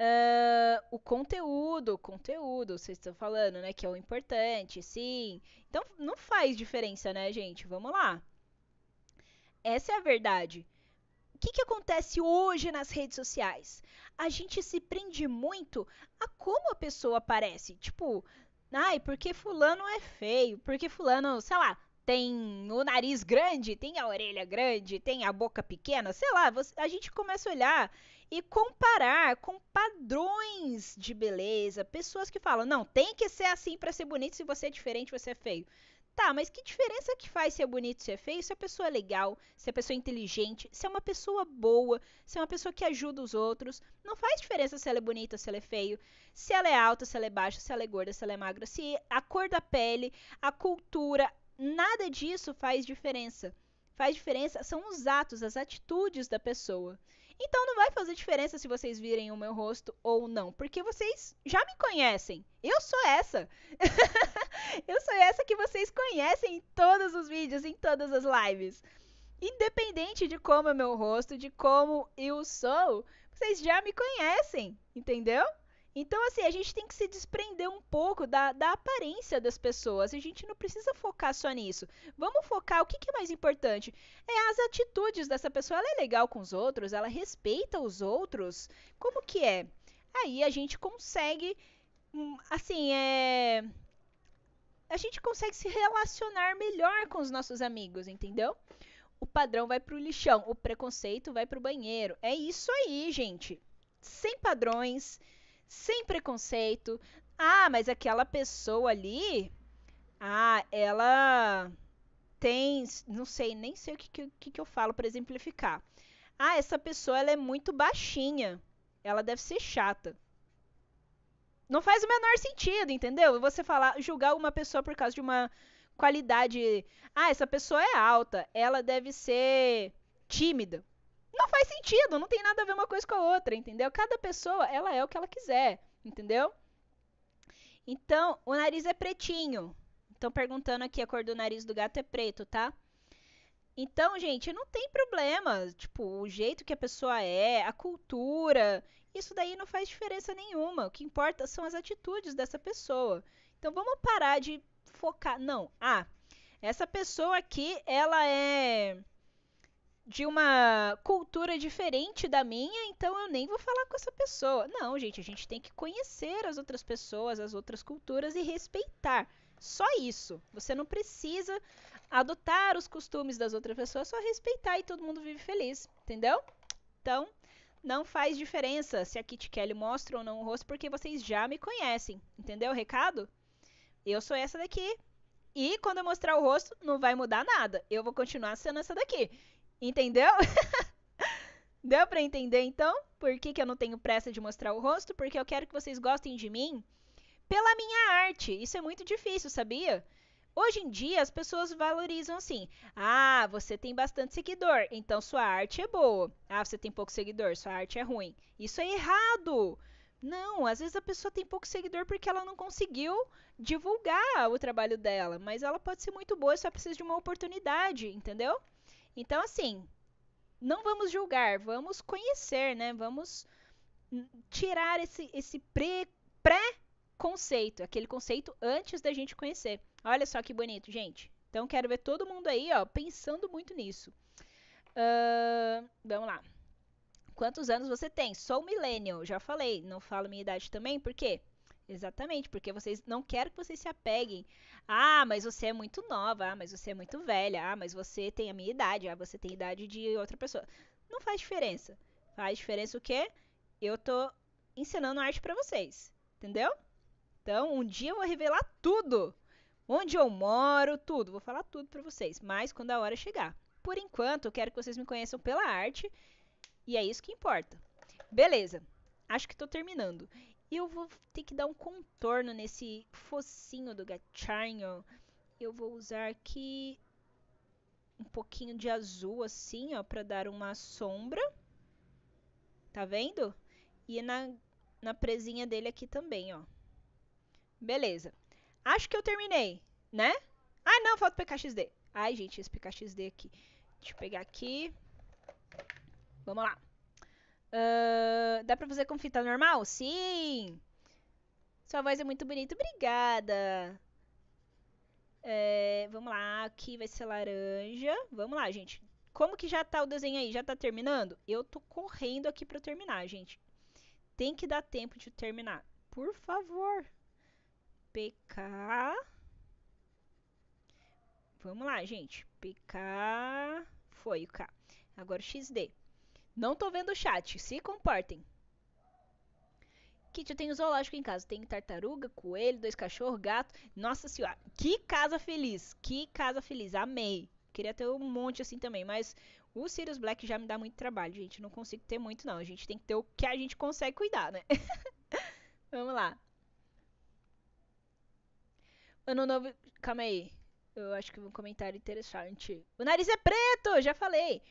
Uh, o conteúdo, o conteúdo, vocês estão falando, né? Que é o importante, sim. Então, não faz diferença, né, gente? Vamos lá. Essa é a verdade. O que, que acontece hoje nas redes sociais? A gente se prende muito a como a pessoa aparece. Tipo, ai, porque fulano é feio, porque fulano, sei lá, tem o nariz grande, tem a orelha grande, tem a boca pequena, sei lá, a gente começa a olhar e comparar com padrões de beleza, pessoas que falam, não, tem que ser assim para ser bonito, se você é diferente, você é feio. Tá, mas que diferença que faz ser bonito, ser feio? Se a pessoa é legal, se a pessoa é inteligente, se é uma pessoa boa, se é uma pessoa que ajuda os outros. Não faz diferença se ela é bonita, se ela é feio, se ela é alta, se ela é baixa, se ela é gorda, se ela é magra, se a cor da pele, a cultura, Nada disso faz diferença. Faz diferença são os atos, as atitudes da pessoa. Então não vai fazer diferença se vocês virem o meu rosto ou não, porque vocês já me conhecem. Eu sou essa. (laughs) eu sou essa que vocês conhecem em todos os vídeos, em todas as lives. Independente de como é meu rosto, de como eu sou, vocês já me conhecem, entendeu? Então, assim, a gente tem que se desprender um pouco da, da aparência das pessoas. A gente não precisa focar só nisso. Vamos focar o que, que é mais importante? É as atitudes dessa pessoa. Ela é legal com os outros? Ela respeita os outros? Como que é? Aí a gente consegue, hum, assim, é. A gente consegue se relacionar melhor com os nossos amigos, entendeu? O padrão vai pro lixão, o preconceito vai pro banheiro. É isso aí, gente. Sem padrões sem preconceito. Ah, mas aquela pessoa ali, ah, ela tem, não sei, nem sei o que, que, que eu falo para exemplificar. Ah, essa pessoa ela é muito baixinha. Ela deve ser chata. Não faz o menor sentido, entendeu? Você falar, julgar uma pessoa por causa de uma qualidade. Ah, essa pessoa é alta. Ela deve ser tímida não faz sentido, não tem nada a ver uma coisa com a outra, entendeu? Cada pessoa, ela é o que ela quiser, entendeu? Então, o nariz é pretinho. Estão perguntando aqui, a cor do nariz do gato é preto, tá? Então, gente, não tem problema. Tipo, o jeito que a pessoa é, a cultura, isso daí não faz diferença nenhuma. O que importa são as atitudes dessa pessoa. Então, vamos parar de focar. Não, ah, essa pessoa aqui, ela é de uma cultura diferente da minha, então eu nem vou falar com essa pessoa. Não, gente, a gente tem que conhecer as outras pessoas, as outras culturas e respeitar. Só isso. Você não precisa adotar os costumes das outras pessoas, só respeitar e todo mundo vive feliz, entendeu? Então, não faz diferença se a Kit Kelly mostra ou não o rosto, porque vocês já me conhecem, entendeu o recado? Eu sou essa daqui. E quando eu mostrar o rosto, não vai mudar nada. Eu vou continuar sendo essa daqui. Entendeu? (laughs) Deu para entender então por que, que eu não tenho pressa de mostrar o rosto? Porque eu quero que vocês gostem de mim pela minha arte. Isso é muito difícil, sabia? Hoje em dia as pessoas valorizam assim: ah, você tem bastante seguidor, então sua arte é boa. Ah, você tem pouco seguidor, sua arte é ruim. Isso é errado. Não, às vezes a pessoa tem pouco seguidor porque ela não conseguiu divulgar o trabalho dela, mas ela pode ser muito boa, só precisa de uma oportunidade, entendeu? Então, assim, não vamos julgar, vamos conhecer, né? Vamos tirar esse, esse pré-conceito, aquele conceito antes da gente conhecer. Olha só que bonito, gente. Então, quero ver todo mundo aí, ó, pensando muito nisso. Uh, vamos lá. Quantos anos você tem? Sou millennial, já falei. Não falo minha idade também, por quê? Exatamente, porque vocês não quero que vocês se apeguem. Ah, mas você é muito nova, ah, mas você é muito velha, ah, mas você tem a minha idade, ah, você tem a idade de outra pessoa. Não faz diferença. Faz diferença o quê? Eu tô ensinando arte para vocês, entendeu? Então, um dia eu vou revelar tudo. Onde eu moro, tudo. Vou falar tudo para vocês, mas quando a hora chegar. Por enquanto, eu quero que vocês me conheçam pela arte e é isso que importa. Beleza. Acho que tô terminando. E eu vou ter que dar um contorno nesse focinho do gatinho. Eu vou usar aqui um pouquinho de azul assim, ó, para dar uma sombra. Tá vendo? E na, na presinha dele aqui também, ó. Beleza. Acho que eu terminei, né? Ah, não, falta o PKXD. Ai, gente, esse PKXD aqui. Deixa eu pegar aqui. Vamos lá. Uh, dá pra fazer com fita normal? Sim! Sua voz é muito bonita. Obrigada! É, vamos lá, aqui vai ser laranja. Vamos lá, gente. Como que já tá o desenho aí? Já tá terminando? Eu tô correndo aqui pra terminar, gente. Tem que dar tempo de terminar. Por favor. PK. Vamos lá, gente. PK. Foi o K. Agora o XD. Não tô vendo o chat. Se comportem. Kit, eu tenho zoológico em casa. Tem tartaruga, coelho, dois cachorros, gato. Nossa senhora, que casa feliz. Que casa feliz. Amei. Queria ter um monte assim também, mas o Sirius Black já me dá muito trabalho, gente. Não consigo ter muito, não. A gente tem que ter o que a gente consegue cuidar, né? (laughs) Vamos lá. Ano novo. Calma aí. Eu acho que um comentário interessante. O nariz é preto! Já falei.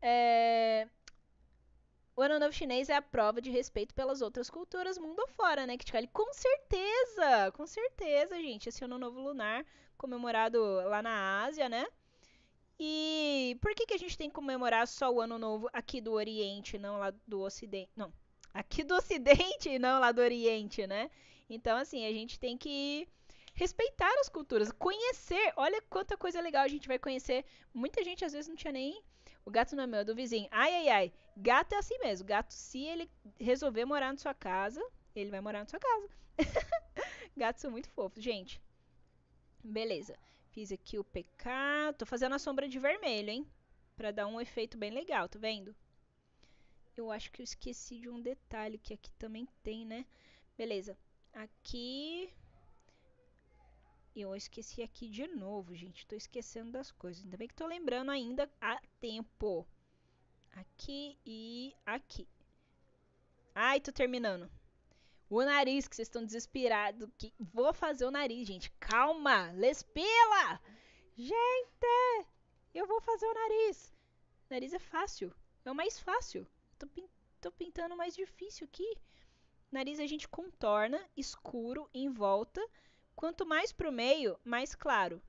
É... O Ano Novo Chinês é a prova de respeito pelas outras culturas mundo afora, né, Kitkali? Com certeza! Com certeza, gente. Esse Ano Novo Lunar, comemorado lá na Ásia, né? E por que, que a gente tem que comemorar só o Ano Novo aqui do Oriente, não lá do Ocidente? Não, aqui do Ocidente e não lá do Oriente, né? Então, assim, a gente tem que respeitar as culturas, conhecer. Olha quanta coisa legal a gente vai conhecer. Muita gente às vezes não tinha nem. O gato não é meu, é do vizinho. Ai, ai, ai. Gato é assim mesmo. Gato, se ele resolver morar na sua casa, ele vai morar na sua casa. (laughs) Gatos são muito fofos, gente. Beleza. Fiz aqui o PK. Tô fazendo a sombra de vermelho, hein? Pra dar um efeito bem legal, tá vendo? Eu acho que eu esqueci de um detalhe que aqui também tem, né? Beleza. Aqui eu esqueci aqui de novo, gente. Tô esquecendo das coisas. Ainda bem que tô lembrando ainda a tempo. Aqui e aqui. Ai, tô terminando. O nariz, que vocês estão desesperados. Que... Vou fazer o nariz, gente. Calma! Lespila! Gente! Eu vou fazer o nariz. Nariz é fácil. É o mais fácil. Tô, pin... tô pintando o mais difícil aqui. Nariz a gente contorna, escuro, em volta Quanto mais pro meio, mais claro.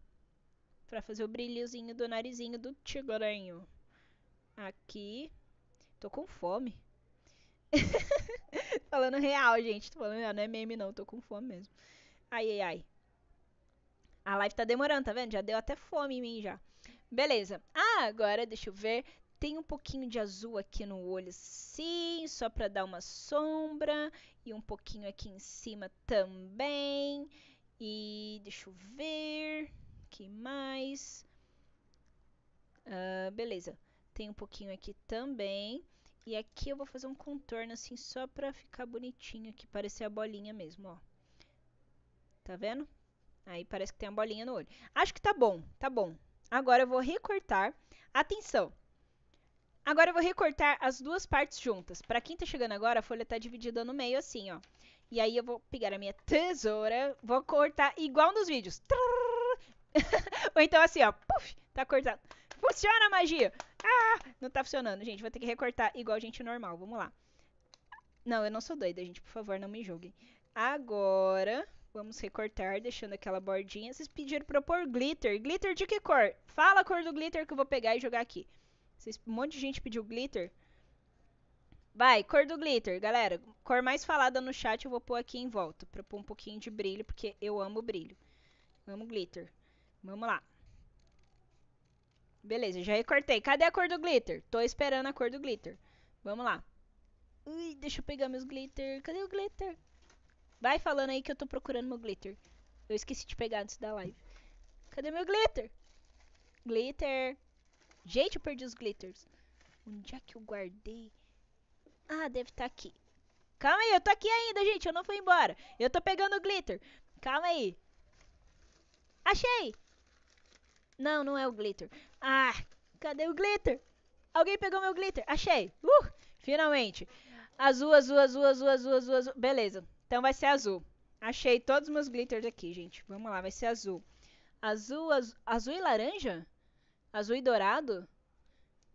Pra fazer o brilhozinho do narizinho do tigrinho. Aqui. Tô com fome. (laughs) falando real, gente. Tô falando real, não é meme não. Tô com fome mesmo. Ai, ai, ai. A live tá demorando, tá vendo? Já deu até fome em mim já. Beleza. Ah, agora deixa eu ver. Tem um pouquinho de azul aqui no olho, sim, só pra dar uma sombra. E um pouquinho aqui em cima também. E deixa eu ver. que mais? Uh, beleza. Tem um pouquinho aqui também. E aqui eu vou fazer um contorno assim só pra ficar bonitinho aqui, parecer a bolinha mesmo, ó. Tá vendo? Aí parece que tem a bolinha no olho. Acho que tá bom, tá bom. Agora eu vou recortar. Atenção! Agora eu vou recortar as duas partes juntas. Pra quem tá chegando agora, a folha tá dividida no meio assim, ó. E aí eu vou pegar a minha tesoura, vou cortar igual nos vídeos. (laughs) Ou então assim, ó, puf, tá cortado. Funciona a magia! Ah, não tá funcionando, gente. Vou ter que recortar igual gente normal. Vamos lá. Não, eu não sou doida, gente. Por favor, não me julguem. Agora, vamos recortar, deixando aquela bordinha. Vocês pediram pra eu pôr glitter. Glitter de que cor? Fala a cor do glitter que eu vou pegar e jogar aqui. Um monte de gente pediu glitter. Vai, cor do glitter, galera. Cor mais falada no chat eu vou pôr aqui em volta. Pra pôr um pouquinho de brilho, porque eu amo brilho. Amo glitter. Vamos lá. Beleza, já recortei. Cadê a cor do glitter? Tô esperando a cor do glitter. Vamos lá. Ui, deixa eu pegar meus glitter. Cadê o glitter? Vai falando aí que eu tô procurando meu glitter. Eu esqueci de pegar antes da live. Cadê meu glitter? Glitter. Gente, eu perdi os glitters. Onde é que eu guardei? Ah, deve estar tá aqui. Calma aí, eu tô aqui ainda, gente. Eu não fui embora. Eu tô pegando glitter. Calma aí. Achei! Não, não é o glitter. Ah, cadê o glitter? Alguém pegou meu glitter. Achei. Uh, finalmente. Azul, azul, azul, azul, azul, azul, azul. Beleza. Então vai ser azul. Achei todos os meus glitters aqui, gente. Vamos lá, vai ser azul. Azul, azul, azul e laranja? Azul e dourado?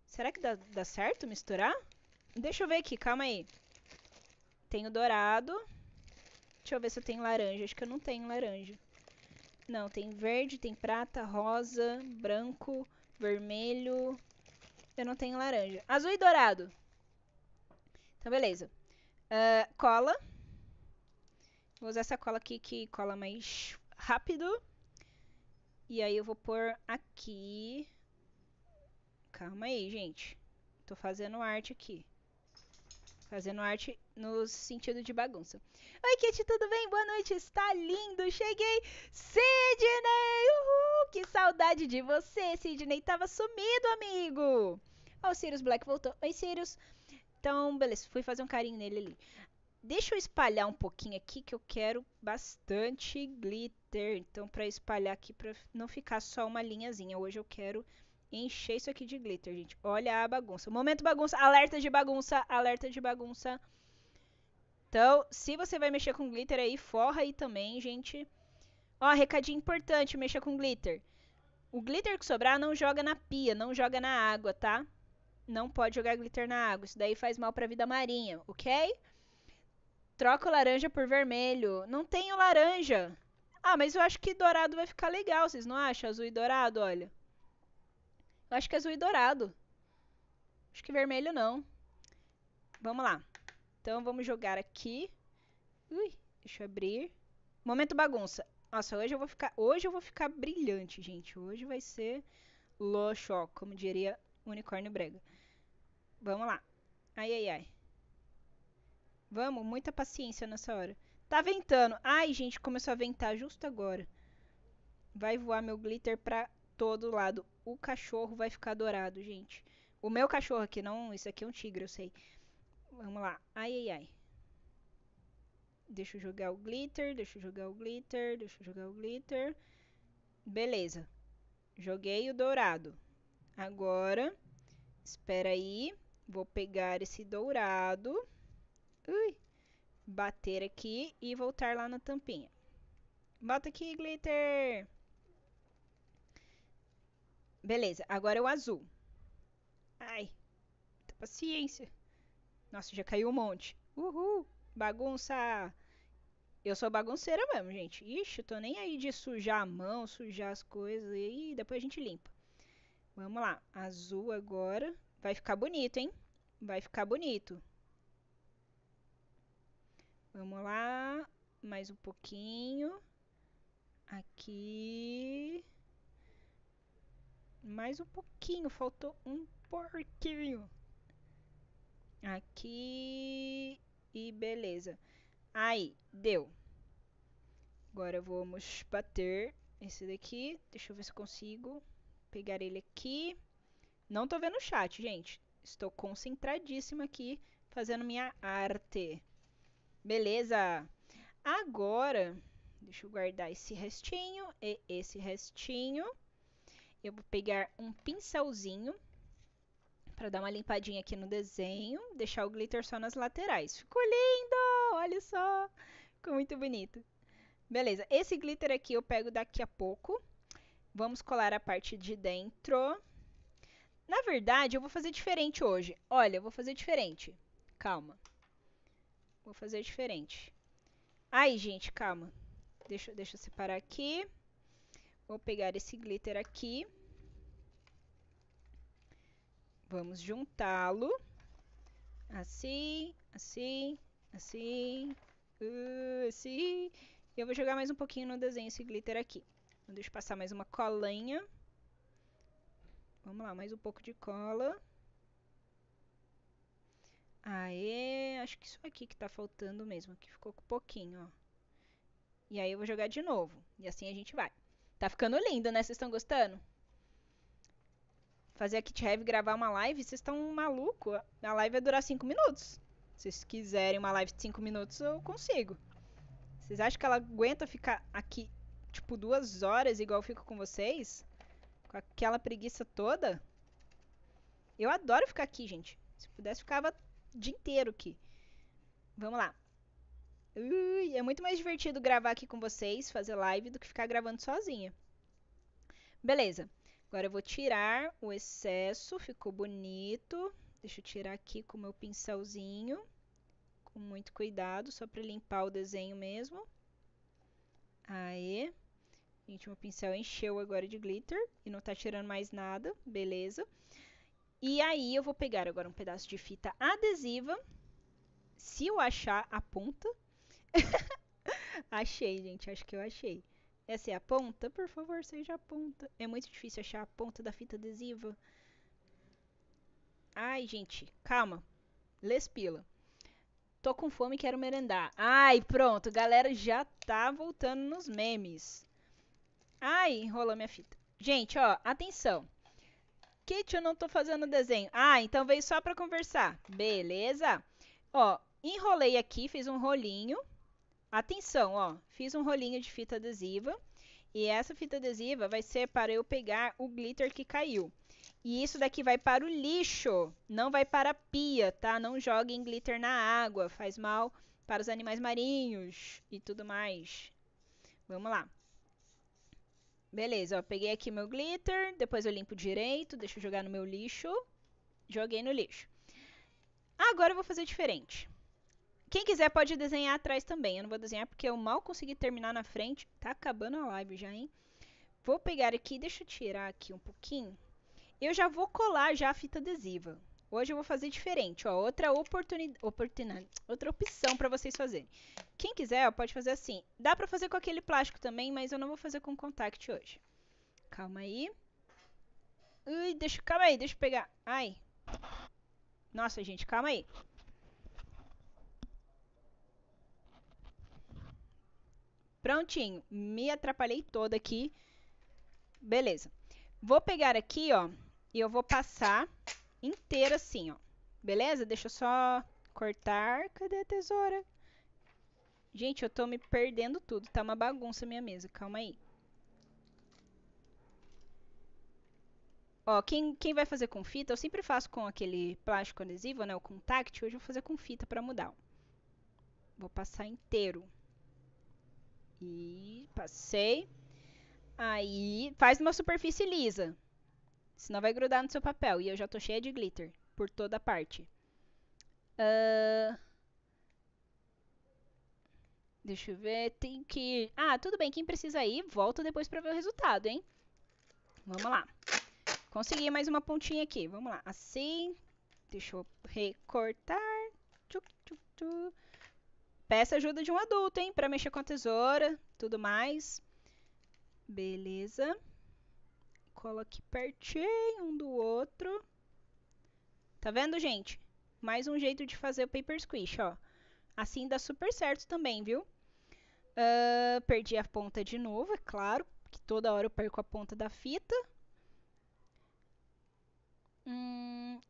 Será que dá, dá certo misturar? Deixa eu ver aqui, calma aí. Tenho dourado. Deixa eu ver se eu tenho laranja. Acho que eu não tenho laranja. Não, tem verde, tem prata, rosa, branco, vermelho. Eu não tenho laranja. Azul e dourado. Então, beleza. Uh, cola. Vou usar essa cola aqui que cola mais rápido. E aí eu vou pôr aqui. Calma aí, gente. Tô fazendo arte aqui. Fazendo arte no sentido de bagunça. Oi, Kitty, tudo bem? Boa noite, está lindo! Cheguei! Sidney! Uhul! Que saudade de você, Sidney! Tava sumido, amigo! Ó, o Sirius Black voltou. Oi, Sirius! Então, beleza, fui fazer um carinho nele ali. Deixa eu espalhar um pouquinho aqui que eu quero bastante glitter. Então, para espalhar aqui, para não ficar só uma linhazinha. Hoje eu quero encher isso aqui de glitter, gente. Olha a bagunça. Momento bagunça. Alerta de bagunça. Alerta de bagunça. Então, se você vai mexer com glitter aí, forra aí também, gente. Ó, recadinho importante, mexa com glitter. O glitter que sobrar não joga na pia, não joga na água, tá? Não pode jogar glitter na água. Isso daí faz mal pra vida marinha, ok? Troca o laranja por vermelho. Não tenho laranja. Ah, mas eu acho que dourado vai ficar legal, vocês não acham? Azul e dourado, olha. Eu acho que azul e dourado. Acho que vermelho não. Vamos lá. Então vamos jogar aqui. Ui, deixa eu abrir. Momento bagunça. Nossa, hoje eu vou ficar, hoje eu vou ficar brilhante, gente. Hoje vai ser luxo, como diria unicórnio brega. Vamos lá. Ai, ai, ai. Vamos, muita paciência nessa hora. Tá ventando. Ai, gente, começou a ventar justo agora. Vai voar meu glitter pra todo lado. O cachorro vai ficar dourado, gente. O meu cachorro aqui, não. Isso aqui é um tigre, eu sei. Vamos lá. Ai, ai, ai. Deixa eu jogar o glitter, deixa eu jogar o glitter, deixa eu jogar o glitter. Beleza. Joguei o dourado. Agora, espera aí. Vou pegar esse dourado. Ui. Bater aqui e voltar lá na tampinha. Bota aqui, glitter. Beleza, agora é o azul. Ai, muita paciência. Nossa, já caiu um monte. Uhul, bagunça. Eu sou bagunceira mesmo, gente. Ixi, tô nem aí de sujar a mão, sujar as coisas e depois a gente limpa. Vamos lá, azul agora. Vai ficar bonito, hein? Vai ficar bonito. Vamos lá, mais um pouquinho. Aqui. Mais um pouquinho, faltou um porquinho. Aqui. E beleza. Aí, deu. Agora vamos bater esse daqui. Deixa eu ver se consigo pegar ele aqui. Não tô vendo o chat, gente. Estou concentradíssima aqui fazendo minha arte. Beleza. Agora, deixa eu guardar esse restinho e esse restinho. Eu vou pegar um pincelzinho para dar uma limpadinha aqui no desenho, deixar o glitter só nas laterais. Ficou lindo! Olha só! Ficou muito bonito. Beleza, esse glitter aqui eu pego daqui a pouco. Vamos colar a parte de dentro. Na verdade, eu vou fazer diferente hoje. Olha, eu vou fazer diferente. Calma. Vou fazer diferente. Ai, gente, calma. Deixa, deixa eu separar aqui. Vou pegar esse glitter aqui. Vamos juntá-lo. Assim, assim, assim, uh, assim. E eu vou jogar mais um pouquinho no desenho esse glitter aqui. Então, deixa eu passar mais uma colinha. Vamos lá, mais um pouco de cola. Aê, acho que isso aqui que tá faltando mesmo. Aqui ficou com pouquinho, ó. E aí eu vou jogar de novo. E assim a gente vai. Tá ficando lindo, né? Vocês estão gostando? Fazer a Kit Heavy gravar uma live, vocês estão maluco. A live vai durar 5 minutos. Se vocês quiserem uma live de 5 minutos, eu consigo. Vocês acham que ela aguenta ficar aqui, tipo, duas horas, igual eu fico com vocês? Com aquela preguiça toda? Eu adoro ficar aqui, gente. Se pudesse, ficava o dia inteiro aqui. Vamos lá. Ui, é muito mais divertido gravar aqui com vocês, fazer live, do que ficar gravando sozinha. Beleza. Agora eu vou tirar o excesso, ficou bonito. Deixa eu tirar aqui com o meu pincelzinho. Com muito cuidado, só para limpar o desenho mesmo. Aê. Gente, meu pincel encheu agora de glitter e não tá tirando mais nada. Beleza. E aí eu vou pegar agora um pedaço de fita adesiva. Se eu achar a ponta, (laughs) achei, gente. Acho que eu achei. Essa é a ponta? Por favor, seja a ponta. É muito difícil achar a ponta da fita adesiva. Ai, gente, calma. Lespila. Tô com fome e quero merendar. Ai, pronto. Galera já tá voltando nos memes. Ai, enrolou minha fita. Gente, ó, atenção. Kit, eu não tô fazendo desenho. Ah, então veio só pra conversar. Beleza. Ó, enrolei aqui, fiz um rolinho. Atenção, ó, fiz um rolinho de fita adesiva e essa fita adesiva vai ser para eu pegar o glitter que caiu. E isso daqui vai para o lixo, não vai para a pia, tá? Não joguem glitter na água, faz mal para os animais marinhos e tudo mais. Vamos lá. Beleza, ó, peguei aqui meu glitter, depois eu limpo direito, deixa eu jogar no meu lixo. Joguei no lixo. Agora eu vou fazer diferente. Quem quiser pode desenhar atrás também. Eu não vou desenhar porque eu mal consegui terminar na frente. Tá acabando a live já, hein? Vou pegar aqui, deixa eu tirar aqui um pouquinho. Eu já vou colar já a fita adesiva. Hoje eu vou fazer diferente, ó. Outra oportunidade, oportunidade outra opção para vocês fazerem. Quem quiser, ó, pode fazer assim. Dá para fazer com aquele plástico também, mas eu não vou fazer com contact hoje. Calma aí. Ui, deixa, calma aí, deixa eu pegar. Ai. Nossa, gente, calma aí. Prontinho. Me atrapalhei toda aqui. Beleza. Vou pegar aqui, ó, e eu vou passar inteira assim, ó. Beleza? Deixa eu só cortar. Cadê a tesoura? Gente, eu tô me perdendo tudo. Tá uma bagunça minha mesa. Calma aí. Ó, quem, quem vai fazer com fita, eu sempre faço com aquele plástico adesivo, né? O contact. Hoje eu vou fazer com fita pra mudar. Ó. Vou passar inteiro. E passei. Aí, faz uma superfície lisa. Senão vai grudar no seu papel. E eu já tô cheia de glitter por toda parte. Uh... Deixa eu ver. Tem que. Ah, tudo bem. Quem precisa ir, volta depois pra ver o resultado, hein? Vamos lá. Consegui mais uma pontinha aqui. Vamos lá. Assim. Deixa eu recortar. Tchuc, tchuc, tchuc. Peça ajuda de um adulto, hein? Pra mexer com a tesoura, tudo mais. Beleza. Cola aqui pertinho um do outro. Tá vendo, gente? Mais um jeito de fazer o paper squish, ó. Assim dá super certo também, viu? Uh, perdi a ponta de novo, é claro. Que toda hora eu perco a ponta da fita. Hum...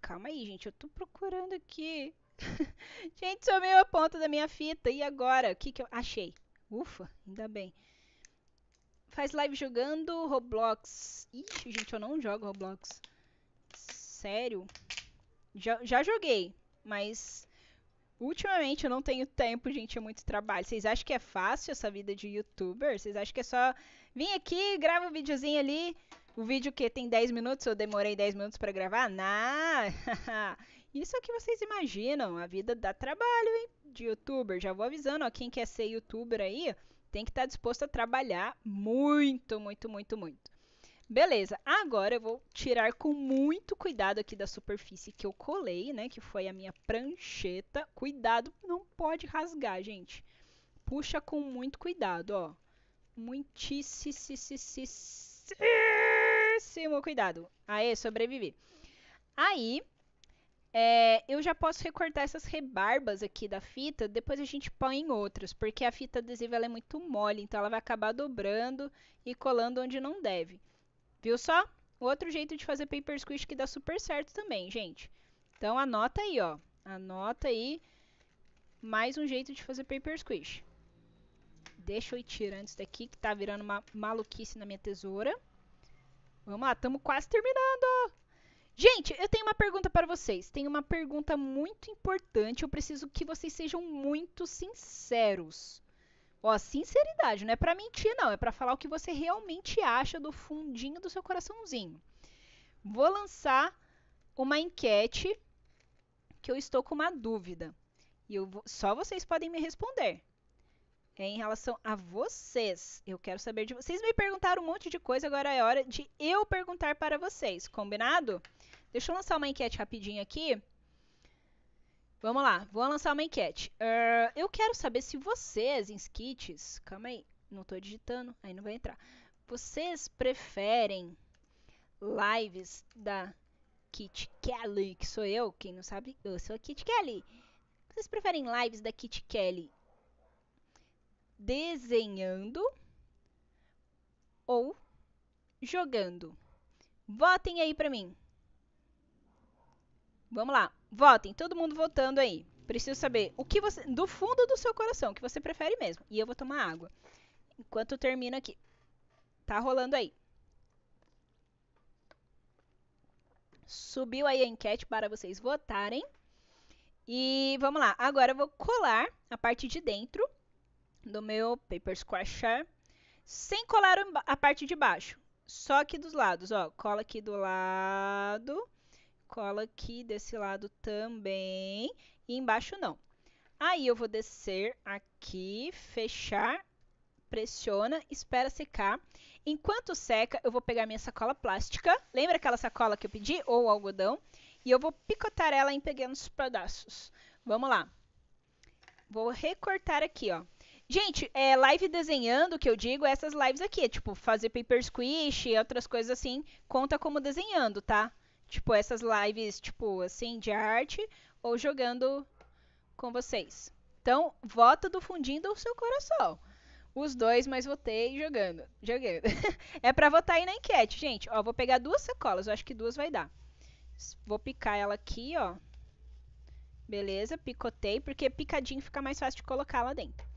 Calma aí, gente. Eu tô procurando aqui. (laughs) gente, sumiu a ponta da minha fita. E agora? O que que eu... Achei. Ufa, ainda bem. Faz live jogando Roblox. Ixi, gente, eu não jogo Roblox. Sério? Já, já joguei, mas ultimamente eu não tenho tempo, gente, é muito trabalho. Vocês acham que é fácil essa vida de youtuber? Vocês acham que é só vir aqui, grava um videozinho ali, o vídeo que tem 10 minutos, eu demorei 10 minutos para gravar? Não! (laughs) Isso é o que vocês imaginam, a vida dá trabalho, hein, de youtuber. Já vou avisando, ó, quem quer ser youtuber aí, tem que estar tá disposto a trabalhar muito, muito, muito, muito. Beleza, agora eu vou tirar com muito cuidado aqui da superfície que eu colei, né? Que foi a minha prancheta. Cuidado, não pode rasgar, gente. Puxa com muito cuidado, ó. Muitíssimo cuidado. Aê, sobrevivi. Aí, é, eu já posso recortar essas rebarbas aqui da fita, depois a gente põe em outras, porque a fita adesiva é muito mole, então ela vai acabar dobrando e colando onde não deve. Viu só? Outro jeito de fazer paper squish que dá super certo também, gente. Então anota aí, ó. Anota aí mais um jeito de fazer paper squish. Deixa eu ir tirando isso daqui que tá virando uma maluquice na minha tesoura. Vamos lá, estamos quase terminando. Gente, eu tenho uma pergunta para vocês. Tem uma pergunta muito importante. Eu preciso que vocês sejam muito sinceros. Ó, sinceridade, não é para mentir, não. É para falar o que você realmente acha do fundinho do seu coraçãozinho. Vou lançar uma enquete que eu estou com uma dúvida. E eu vou, só vocês podem me responder. É em relação a vocês. Eu quero saber de vocês. me perguntaram um monte de coisa, agora é hora de eu perguntar para vocês. Combinado? Deixa eu lançar uma enquete rapidinho aqui. Vamos lá, vou lançar uma enquete. Uh, eu quero saber se vocês, inscritos, calma aí, não estou digitando, aí não vai entrar. Vocês preferem lives da Kit Kelly, que sou eu, quem não sabe, eu sou a Kit Kelly. Vocês preferem lives da Kit Kelly desenhando ou jogando? Votem aí pra mim. Vamos lá. Votem, todo mundo votando aí. Preciso saber o que você, do fundo do seu coração, o que você prefere mesmo. E eu vou tomar água. Enquanto termino aqui. Tá rolando aí. Subiu aí a enquete para vocês votarem. E vamos lá. Agora eu vou colar a parte de dentro do meu paper squasher sem colar a parte de baixo. Só aqui dos lados, ó. Cola aqui do lado cola aqui desse lado também e embaixo não. Aí eu vou descer aqui, fechar, pressiona, espera secar. Enquanto seca, eu vou pegar minha sacola plástica. Lembra aquela sacola que eu pedi? Ou algodão. E eu vou picotar ela em pequenos pedaços. Vamos lá. Vou recortar aqui, ó. Gente, é live desenhando, que eu digo, é essas lives aqui, tipo, fazer paper squish e outras coisas assim, conta como desenhando, tá? Tipo, essas lives, tipo, assim, de arte ou jogando com vocês. Então, vota do fundinho do seu coração. Os dois, mas votei jogando. Jogando. (laughs) é pra votar aí na enquete, gente. Ó, vou pegar duas sacolas, eu acho que duas vai dar. Vou picar ela aqui, ó. Beleza, picotei, porque picadinho fica mais fácil de colocar lá dentro.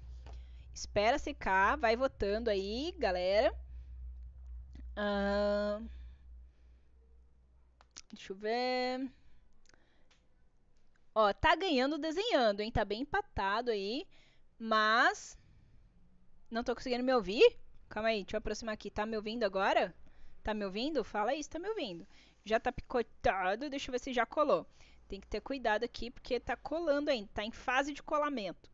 Espera secar, vai votando aí, galera. Uh... Deixa eu ver. Ó, tá ganhando desenhando, hein? Tá bem empatado aí. Mas. Não tô conseguindo me ouvir? Calma aí, deixa eu aproximar aqui. Tá me ouvindo agora? Tá me ouvindo? Fala aí se tá me ouvindo. Já tá picotado, deixa eu ver se já colou. Tem que ter cuidado aqui porque tá colando ainda, tá em fase de colamento.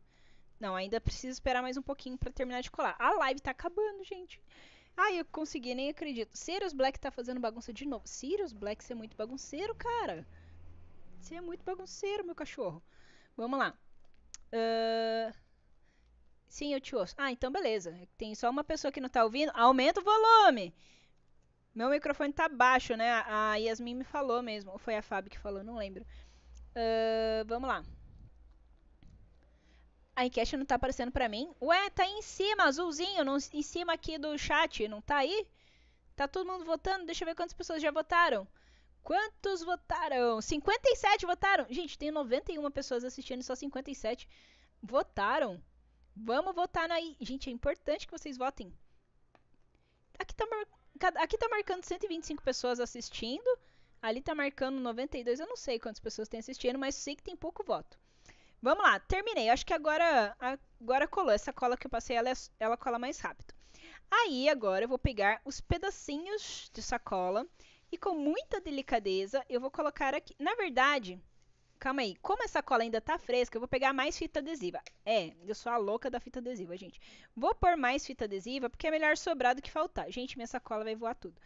Não, ainda preciso esperar mais um pouquinho para terminar de colar. A live tá acabando, gente. Ai, eu consegui, nem acredito. Sirius Black tá fazendo bagunça de novo. Sirius Black, você é muito bagunceiro, cara. Você é muito bagunceiro, meu cachorro. Vamos lá. Uh... Sim, eu te ouço. Ah, então beleza. Tem só uma pessoa que não tá ouvindo. Aumenta o volume. Meu microfone tá baixo, né? A Yasmin me falou mesmo. Ou foi a Fábio que falou, não lembro. Uh, vamos lá. A enquete não tá aparecendo pra mim. Ué, tá aí em cima, azulzinho, em cima aqui do chat, não tá aí? Tá todo mundo votando? Deixa eu ver quantas pessoas já votaram. Quantos votaram? 57 votaram. Gente, tem 91 pessoas assistindo e só 57 votaram. Vamos votar aí. Gente, é importante que vocês votem. Aqui tá, mar... aqui tá marcando 125 pessoas assistindo. Ali tá marcando 92. Eu não sei quantas pessoas têm assistindo, mas sei que tem pouco voto. Vamos lá, terminei. Acho que agora, agora colou. Essa cola que eu passei, ela, é, ela cola mais rápido. Aí, agora eu vou pegar os pedacinhos de sacola e com muita delicadeza eu vou colocar aqui. Na verdade, calma aí. Como essa cola ainda tá fresca, eu vou pegar mais fita adesiva. É, eu sou a louca da fita adesiva, gente. Vou pôr mais fita adesiva porque é melhor sobrar do que faltar. Gente, minha sacola vai voar tudo.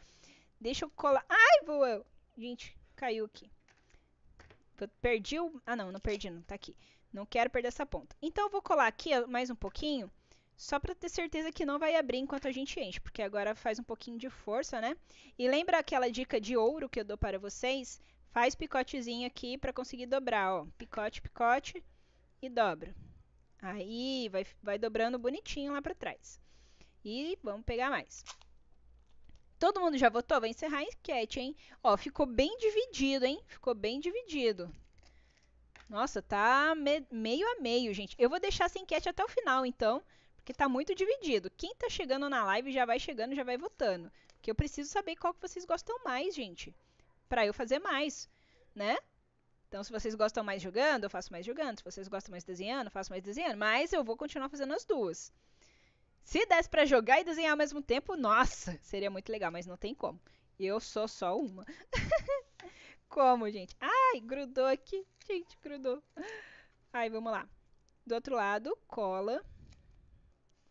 Deixa eu colar. Ai, voou! Gente, caiu aqui. Perdi o... Ah, não, não perdi, não. Tá aqui. Não quero perder essa ponta. Então, eu vou colar aqui mais um pouquinho, só para ter certeza que não vai abrir enquanto a gente enche, porque agora faz um pouquinho de força, né? E lembra aquela dica de ouro que eu dou para vocês? Faz picotezinho aqui para conseguir dobrar, ó. Picote, picote e dobra. Aí, vai, vai dobrando bonitinho lá para trás. E vamos pegar mais. Todo mundo já votou? Vai encerrar a enquete, hein? Ó, ficou bem dividido, hein? Ficou bem dividido. Nossa, tá me meio a meio, gente. Eu vou deixar essa enquete até o final, então, porque tá muito dividido. Quem tá chegando na live já vai chegando, já vai votando. Porque eu preciso saber qual que vocês gostam mais, gente. Pra eu fazer mais, né? Então, se vocês gostam mais jogando, eu faço mais jogando. Se vocês gostam mais desenhando, eu faço mais desenhando. Mas eu vou continuar fazendo as duas. Se desse pra jogar e desenhar ao mesmo tempo, nossa, seria muito legal, mas não tem como. Eu sou só uma. (laughs) como, gente? Ai, grudou aqui. Gente, grudou. Aí, vamos lá. Do outro lado, cola.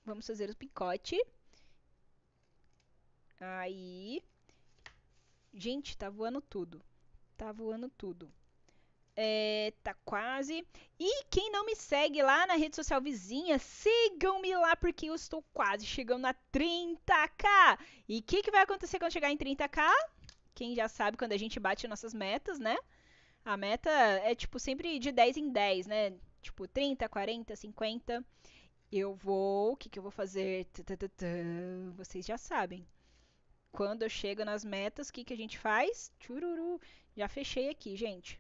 Vamos fazer o picote. Aí. Gente, tá voando tudo. Tá voando tudo. É, tá quase. E quem não me segue lá na rede social vizinha, sigam-me lá porque eu estou quase chegando a 30k. E o que, que vai acontecer quando chegar em 30k? Quem já sabe quando a gente bate nossas metas, né? A meta é, tipo, sempre de 10 em 10, né? Tipo, 30, 40, 50. Eu vou. O que, que eu vou fazer? Vocês já sabem. Quando eu chego nas metas, o que, que a gente faz? Chururu. Já fechei aqui, gente.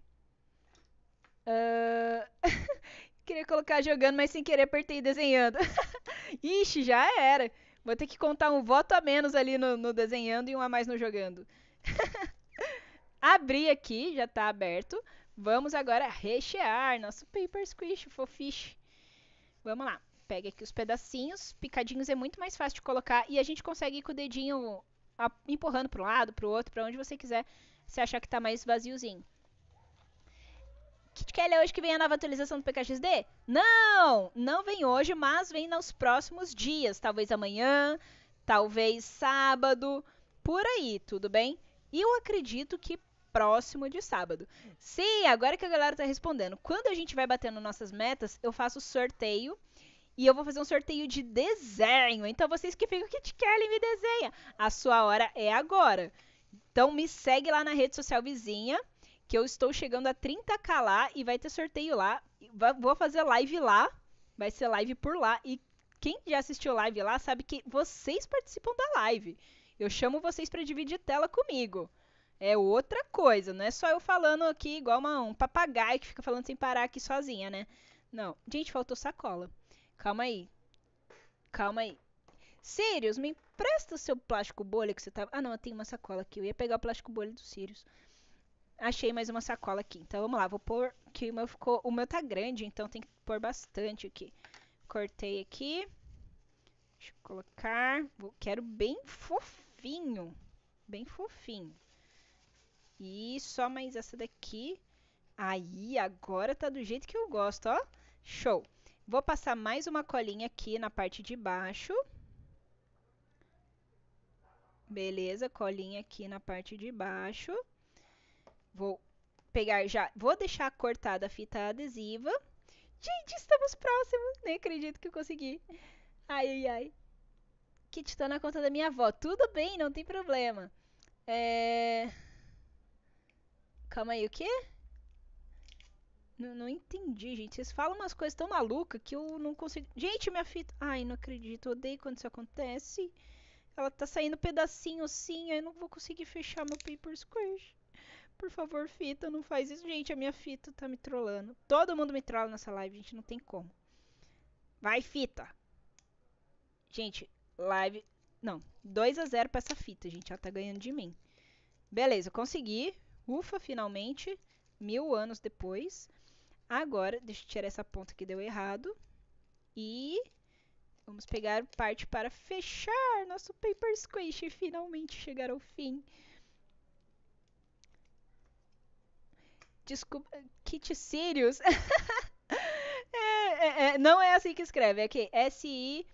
Uh... (laughs) Queria colocar jogando, mas sem querer apertei desenhando. (laughs) Ixi, já era. Vou ter que contar um voto a menos ali no, no desenhando e um a mais no jogando. (laughs) Abri aqui, já está aberto. Vamos agora rechear nosso paper squish fofish. Vamos lá. Pega aqui os pedacinhos. Picadinhos é muito mais fácil de colocar e a gente consegue ir com o dedinho empurrando para um lado, para o outro, para onde você quiser, se achar que está mais vaziozinho. Kit Kelly é hoje que vem a nova atualização do PKXD? Não! Não vem hoje, mas vem nos próximos dias. Talvez amanhã, talvez sábado, por aí, tudo bem? E eu acredito que próximo de sábado. Sim, agora que a galera tá respondendo. Quando a gente vai batendo nossas metas, eu faço sorteio e eu vou fazer um sorteio de desenho. Então vocês que ficam, Kit Kelly me desenha. A sua hora é agora. Então me segue lá na rede social vizinha, que eu estou chegando a 30k lá e vai ter sorteio lá. Vou fazer live lá. Vai ser live por lá. E quem já assistiu live lá sabe que vocês participam da live. Eu chamo vocês para dividir tela comigo. É outra coisa, não é só eu falando aqui igual uma, um papagaio que fica falando sem parar aqui sozinha, né? Não. Gente, faltou sacola. Calma aí. Calma aí. Sirius, me empresta o seu plástico bolha que você tava. Ah, não, eu tenho uma sacola aqui. Eu ia pegar o plástico bolha do Sirius. Achei mais uma sacola aqui. Então vamos lá, vou pôr que o meu ficou, o meu tá grande, então tem que pôr bastante aqui. Cortei aqui. Deixa eu colocar. Vou, quero bem fofinho. Bem fofinho. E só mais essa daqui. Aí, agora tá do jeito que eu gosto, ó. Show. Vou passar mais uma colinha aqui na parte de baixo. Beleza, colinha aqui na parte de baixo. Vou pegar já, vou deixar cortada a fita adesiva. Gente, estamos próximos. Nem acredito que eu consegui. Ai, ai, ai. Kit tá na conta da minha avó. Tudo bem, não tem problema. É... Calma aí, o quê? Não, não entendi, gente. Vocês falam umas coisas tão malucas que eu não consigo. Gente, minha fita. Ai, não acredito. odeio quando isso acontece. Ela tá saindo pedacinho. Aí eu não vou conseguir fechar meu paper squish. Por favor, fita, não faz isso. Gente, a minha fita tá me trollando. Todo mundo me trola nessa live, gente. Não tem como. Vai, fita. Gente, live. Não, 2 a 0 pra essa fita, gente. Ela tá ganhando de mim. Beleza, consegui. Ufa, finalmente. Mil anos depois. Agora, deixa eu tirar essa ponta que deu errado. E vamos pegar parte para fechar nosso Paper Squish e finalmente chegar ao fim. Desculpa, Kit Sirius. (laughs) é, é, é, não é assim que escreve, é que S-I-R-I-U-S.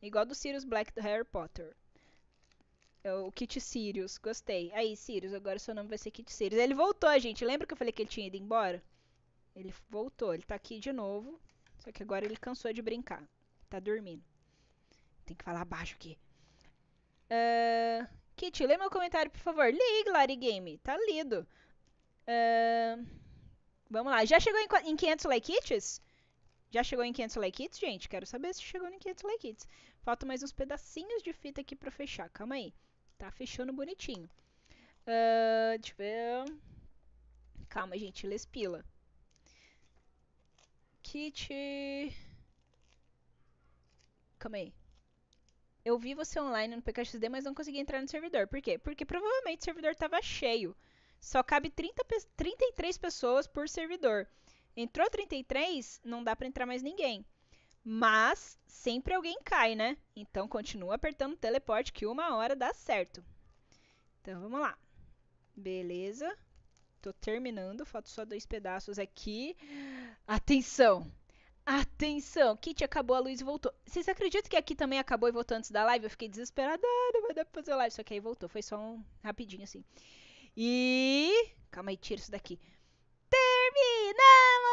Igual do Sirius Black do Harry Potter. É o Kit Sirius, gostei. Aí, Sirius, agora seu nome vai ser Kit Sirius. Ele voltou, gente. Lembra que eu falei que ele tinha ido embora? Ele voltou, ele tá aqui de novo. Só que agora ele cansou de brincar. Tá dormindo. Tem que falar baixo aqui. Uh, Kit, lê meu comentário, por favor. Ligue, Lari Game. Tá lido. Uh, vamos lá. Já chegou em, em 500 like hits? Já chegou em 500 like gente? Quero saber se chegou em 500 like hits. Faltam mais uns pedacinhos de fita aqui pra fechar. Calma aí. Tá fechando bonitinho. Uh, deixa eu ver. Calma, gente. Lespila. Kit. Calma aí. Eu vi você online no PKXD, mas não consegui entrar no servidor. Por quê? Porque provavelmente o servidor estava cheio. Só cabe 30, 33 pessoas por servidor. Entrou 33, não dá para entrar mais ninguém. Mas sempre alguém cai, né? Então continua apertando o teleporte que uma hora dá certo. Então vamos lá. Beleza. Tô terminando, faltam só dois pedaços aqui. Atenção! Atenção! Kit acabou, a luz voltou. Vocês acreditam que aqui também acabou e voltou antes da live? Eu fiquei desesperada, ah, não vai dar pra fazer live. Só que aí voltou, foi só um rapidinho assim. E... Calma aí, tira isso daqui.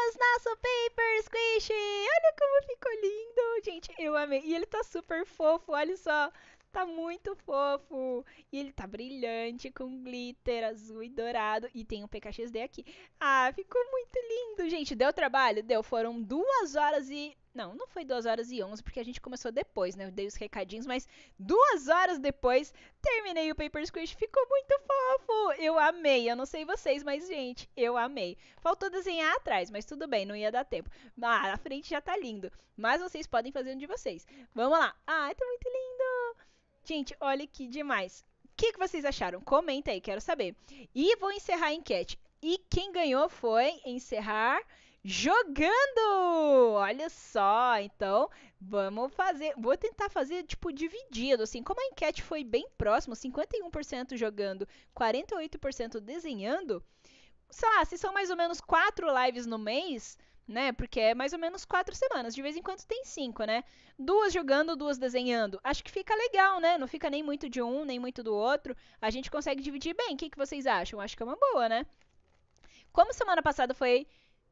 Terminamos nosso Paper Squish! Olha como ficou lindo! Gente, eu amei. E ele tá super fofo, olha só. Tá muito fofo. E ele tá brilhante, com glitter azul e dourado. E tem um PKXD aqui. Ah, ficou muito lindo, gente. Deu trabalho? Deu. Foram duas horas e não, não foi 2 horas e 11, porque a gente começou depois, né? Eu dei os recadinhos, mas duas horas depois terminei o Paper Squish. Ficou muito fofo! Eu amei. Eu não sei vocês, mas, gente, eu amei. Faltou desenhar atrás, mas tudo bem, não ia dar tempo. Ah, a frente já tá lindo. Mas vocês podem fazer um de vocês. Vamos lá. Ai, tá muito lindo! Gente, olha que demais. O que, que vocês acharam? Comenta aí, quero saber. E vou encerrar a enquete. E quem ganhou foi encerrar jogando! Olha só, então vamos fazer. Vou tentar fazer tipo dividido, assim. Como a enquete foi bem próxima, 51% jogando, 48% desenhando. Sei lá, se são mais ou menos quatro lives no mês, né? Porque é mais ou menos quatro semanas. De vez em quando tem cinco, né? Duas jogando, duas desenhando. Acho que fica legal, né? Não fica nem muito de um, nem muito do outro. A gente consegue dividir bem. O que, que vocês acham? Acho que é uma boa, né? Como semana passada foi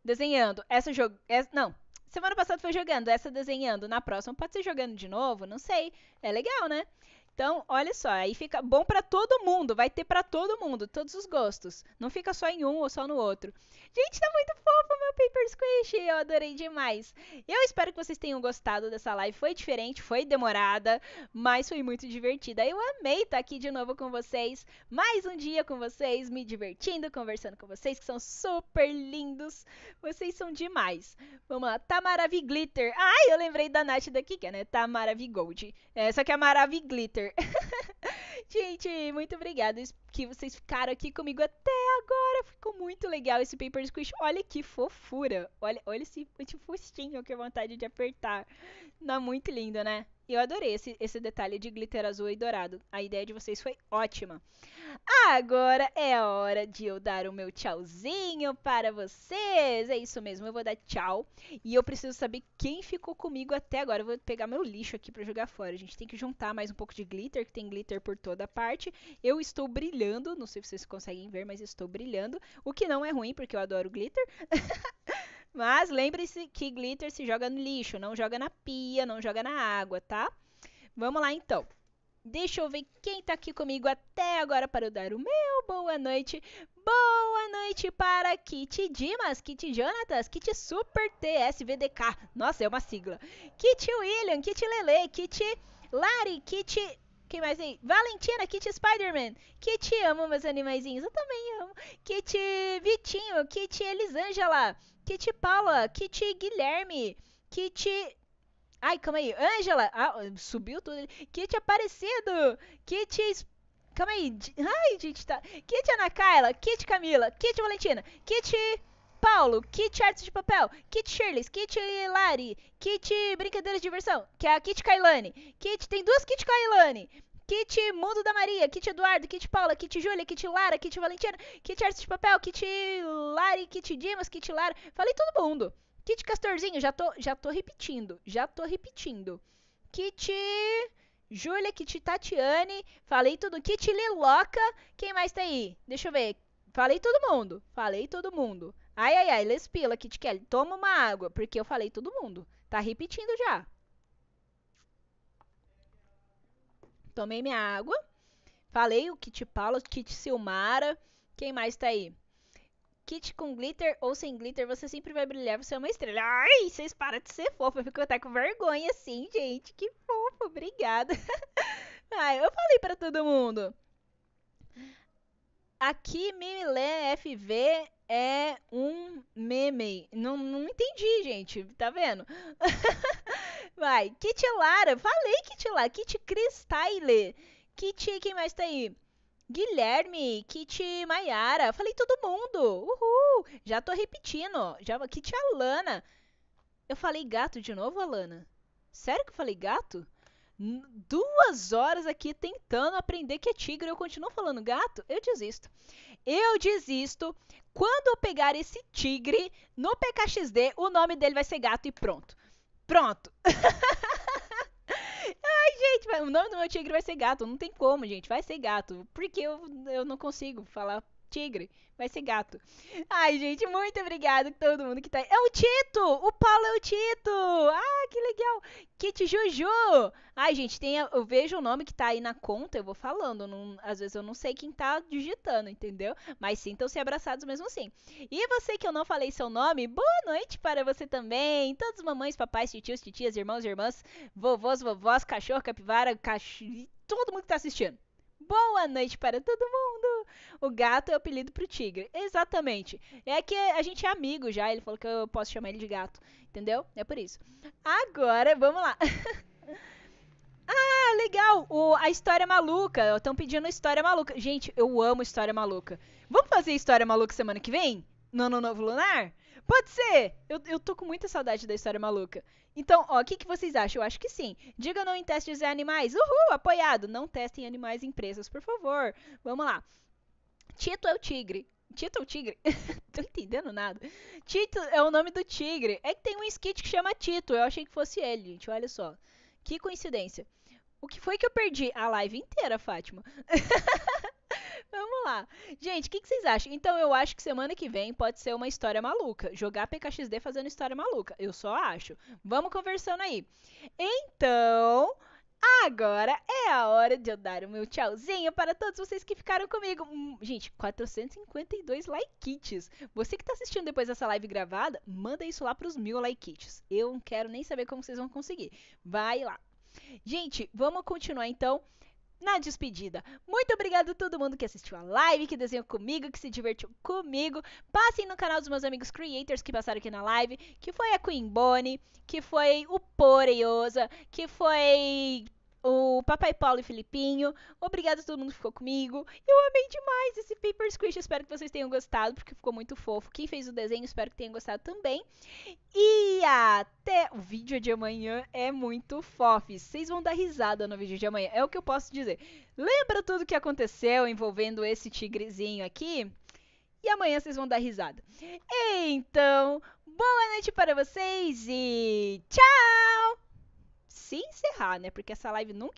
desenhando, essa jogo. Não, semana passada foi jogando, essa desenhando. Na próxima pode ser jogando de novo, não sei. É legal, né? Então, olha só, aí fica bom para todo mundo, vai ter para todo mundo, todos os gostos. Não fica só em um ou só no outro. Gente, tá muito fofo meu Paper Squish, eu adorei demais. Eu espero que vocês tenham gostado dessa live, foi diferente, foi demorada, mas foi muito divertida. Eu amei estar aqui de novo com vocês, mais um dia com vocês, me divertindo, conversando com vocês, que são super lindos. Vocês são demais. Vamos lá, Tamaravi Glitter. Ai, eu lembrei da Nath daqui, que é, né? Tamaravi Gold. Essa aqui é a Maravi Glitter. (laughs) Gente, muito obrigada que vocês ficaram aqui comigo até agora. Ficou muito legal esse Paper Olha que fofura. Olha, olha esse, esse fostinho que vontade de apertar. Não, muito lindo, né? Eu adorei esse, esse detalhe de glitter azul e dourado. A ideia de vocês foi ótima. Agora é hora de eu dar o meu tchauzinho para vocês. É isso mesmo, eu vou dar tchau. E eu preciso saber quem ficou comigo até agora. Eu vou pegar meu lixo aqui para jogar fora. A gente tem que juntar mais um pouco de glitter, que tem glitter por toda parte. Eu estou brilhando, não sei se vocês conseguem ver, mas estou brilhando. O que não é ruim, porque eu adoro glitter. (laughs) Mas lembre-se que glitter se joga no lixo, não joga na pia, não joga na água, tá? Vamos lá então. Deixa eu ver quem tá aqui comigo até agora para eu dar o meu boa noite. Boa noite para Kit Dimas, Kit Jonatas, Kit Super TSVDK. Nossa, é uma sigla. Kit William, Kit Lele, Kit Lari, Kit quem mais aí? Valentina, Kit Spider-Man. Kit amo meus animaizinhos. Eu também amo. Kit Vitinho, Kit Elisângela. Kit Paula, Kit Guilherme, Kit. Ai, calma aí. Ângela. Ah, subiu tudo. Kit Aparecido. Kit. Calma aí. Ai, gente, tá. Kit Ana Carla. Kit Camila. Kit Valentina. Kit. Paulo, Kit Artes de Papel, Kit Shirley, Kit Lari, Kit Brincadeiras de Diversão, que é a Kit Kailane. Kit, tem duas Kit Kailane. Kit Mundo da Maria, Kit Eduardo, Kit Paula, Kit Júlia, Kit Lara, Kit Valentina, Kit Artes de Papel, Kit Lari, Kit Dimas, Kit Lara. Falei todo mundo. Kit Castorzinho, já tô, já tô repetindo, já tô repetindo. Kit Júlia, Kit Tatiane, falei tudo. Kit Liloca, quem mais tá aí? Deixa eu ver. Falei todo mundo, falei todo mundo. Ai, ai, ai, Lespila, Kit Kelly, toma uma água, porque eu falei todo mundo. Tá repetindo já. Tomei minha água. Falei o kit Paula, kit Silmara. Quem mais tá aí? Kit com glitter ou sem glitter, você sempre vai brilhar, você é uma estrela. Ai, vocês param de ser fofa. Eu fico até com vergonha assim, gente. Que fofo, obrigada. (laughs) Ai, eu falei para todo mundo. Aqui, Mimilé FV é um meme. Não, não entendi, gente. Tá vendo? (laughs) Vai. Kit Lara. Falei Kit Lara. Kit Cristyle. Kit, quem mais tá aí? Guilherme, Kit Maiara. Falei todo mundo. Uhul. Já tô repetindo. Já, Kit Alana. Eu falei gato de novo, Alana? Sério que eu falei gato? Duas horas aqui tentando aprender que é tigre. Eu continuo falando gato? Eu desisto. Eu desisto. Quando eu pegar esse tigre no PKXD, o nome dele vai ser gato e pronto. Pronto. (laughs) Ai, gente, o nome do meu tigre vai ser gato. Não tem como, gente. Vai ser gato. Porque eu, eu não consigo falar tigre. Vai ser gato. Ai, gente, muito obrigada a todo mundo que tá aí. É o Tito! O Paulo é o Tito! Ah, que legal! Kit Juju! Ai, gente, tem, eu vejo o nome que tá aí na conta, eu vou falando. Não, às vezes eu não sei quem tá digitando, entendeu? Mas sintam-se abraçados mesmo assim. E você que eu não falei seu nome, boa noite para você também. Todos mamães, papais, titios, titias, irmãos, irmãs, vovôs, vovós, cachorro, capivara, cachorro. Todo mundo que tá assistindo. Boa noite para todo mundo! O gato é o apelido pro tigre. Exatamente. É que a gente é amigo já, ele falou que eu posso chamar ele de gato. Entendeu? É por isso. Agora, vamos lá. (laughs) ah, legal! O, a história maluca. Estão pedindo história maluca. Gente, eu amo história maluca. Vamos fazer história maluca semana que vem? No Ano Novo Lunar? Pode ser! Eu, eu tô com muita saudade da história maluca. Então, ó, o que, que vocês acham? Eu acho que sim. Diga não em testes de animais. Uhul, apoiado. Não testem animais em empresas, por favor. Vamos lá. Tito é o tigre. Tito é o tigre? (laughs) Tô entendendo nada. Tito é o nome do tigre. É que tem um skit que chama Tito. Eu achei que fosse ele, gente. Olha só. Que coincidência. O que foi que eu perdi? A live inteira, Fátima. (laughs) Vamos lá. Gente, o que, que, vocês acham? Então, eu acho que semana que vem pode ser uma história maluca. Jogar PKXD fazendo história maluca. Eu só acho. Vamos conversando aí. Então, Agora é a hora de eu dar o meu tchauzinho para todos vocês que ficaram comigo. Hum, gente, 452 likes. Você que está assistindo depois dessa live gravada, manda isso lá para os mil likes. Eu não quero nem saber como vocês vão conseguir. Vai lá. Gente, vamos continuar então na despedida. Muito obrigado a todo mundo que assistiu a live, que desenhou comigo, que se divertiu comigo. Passem no canal dos meus amigos creators que passaram aqui na live, que foi a Queen Bonnie, que foi o Poreiosa, que foi o Papai Paulo e Filipinho. Obrigado a todo mundo que ficou comigo. Eu amei demais esse Paper Squish. Espero que vocês tenham gostado, porque ficou muito fofo. Quem fez o desenho, espero que tenham gostado também. E até o vídeo de amanhã é muito fofo. Vocês vão dar risada no vídeo de amanhã. É o que eu posso dizer. Lembra tudo o que aconteceu envolvendo esse tigrezinho aqui? E amanhã vocês vão dar risada. Então, boa noite para vocês e tchau! Se encerrar, né? Porque essa live nunca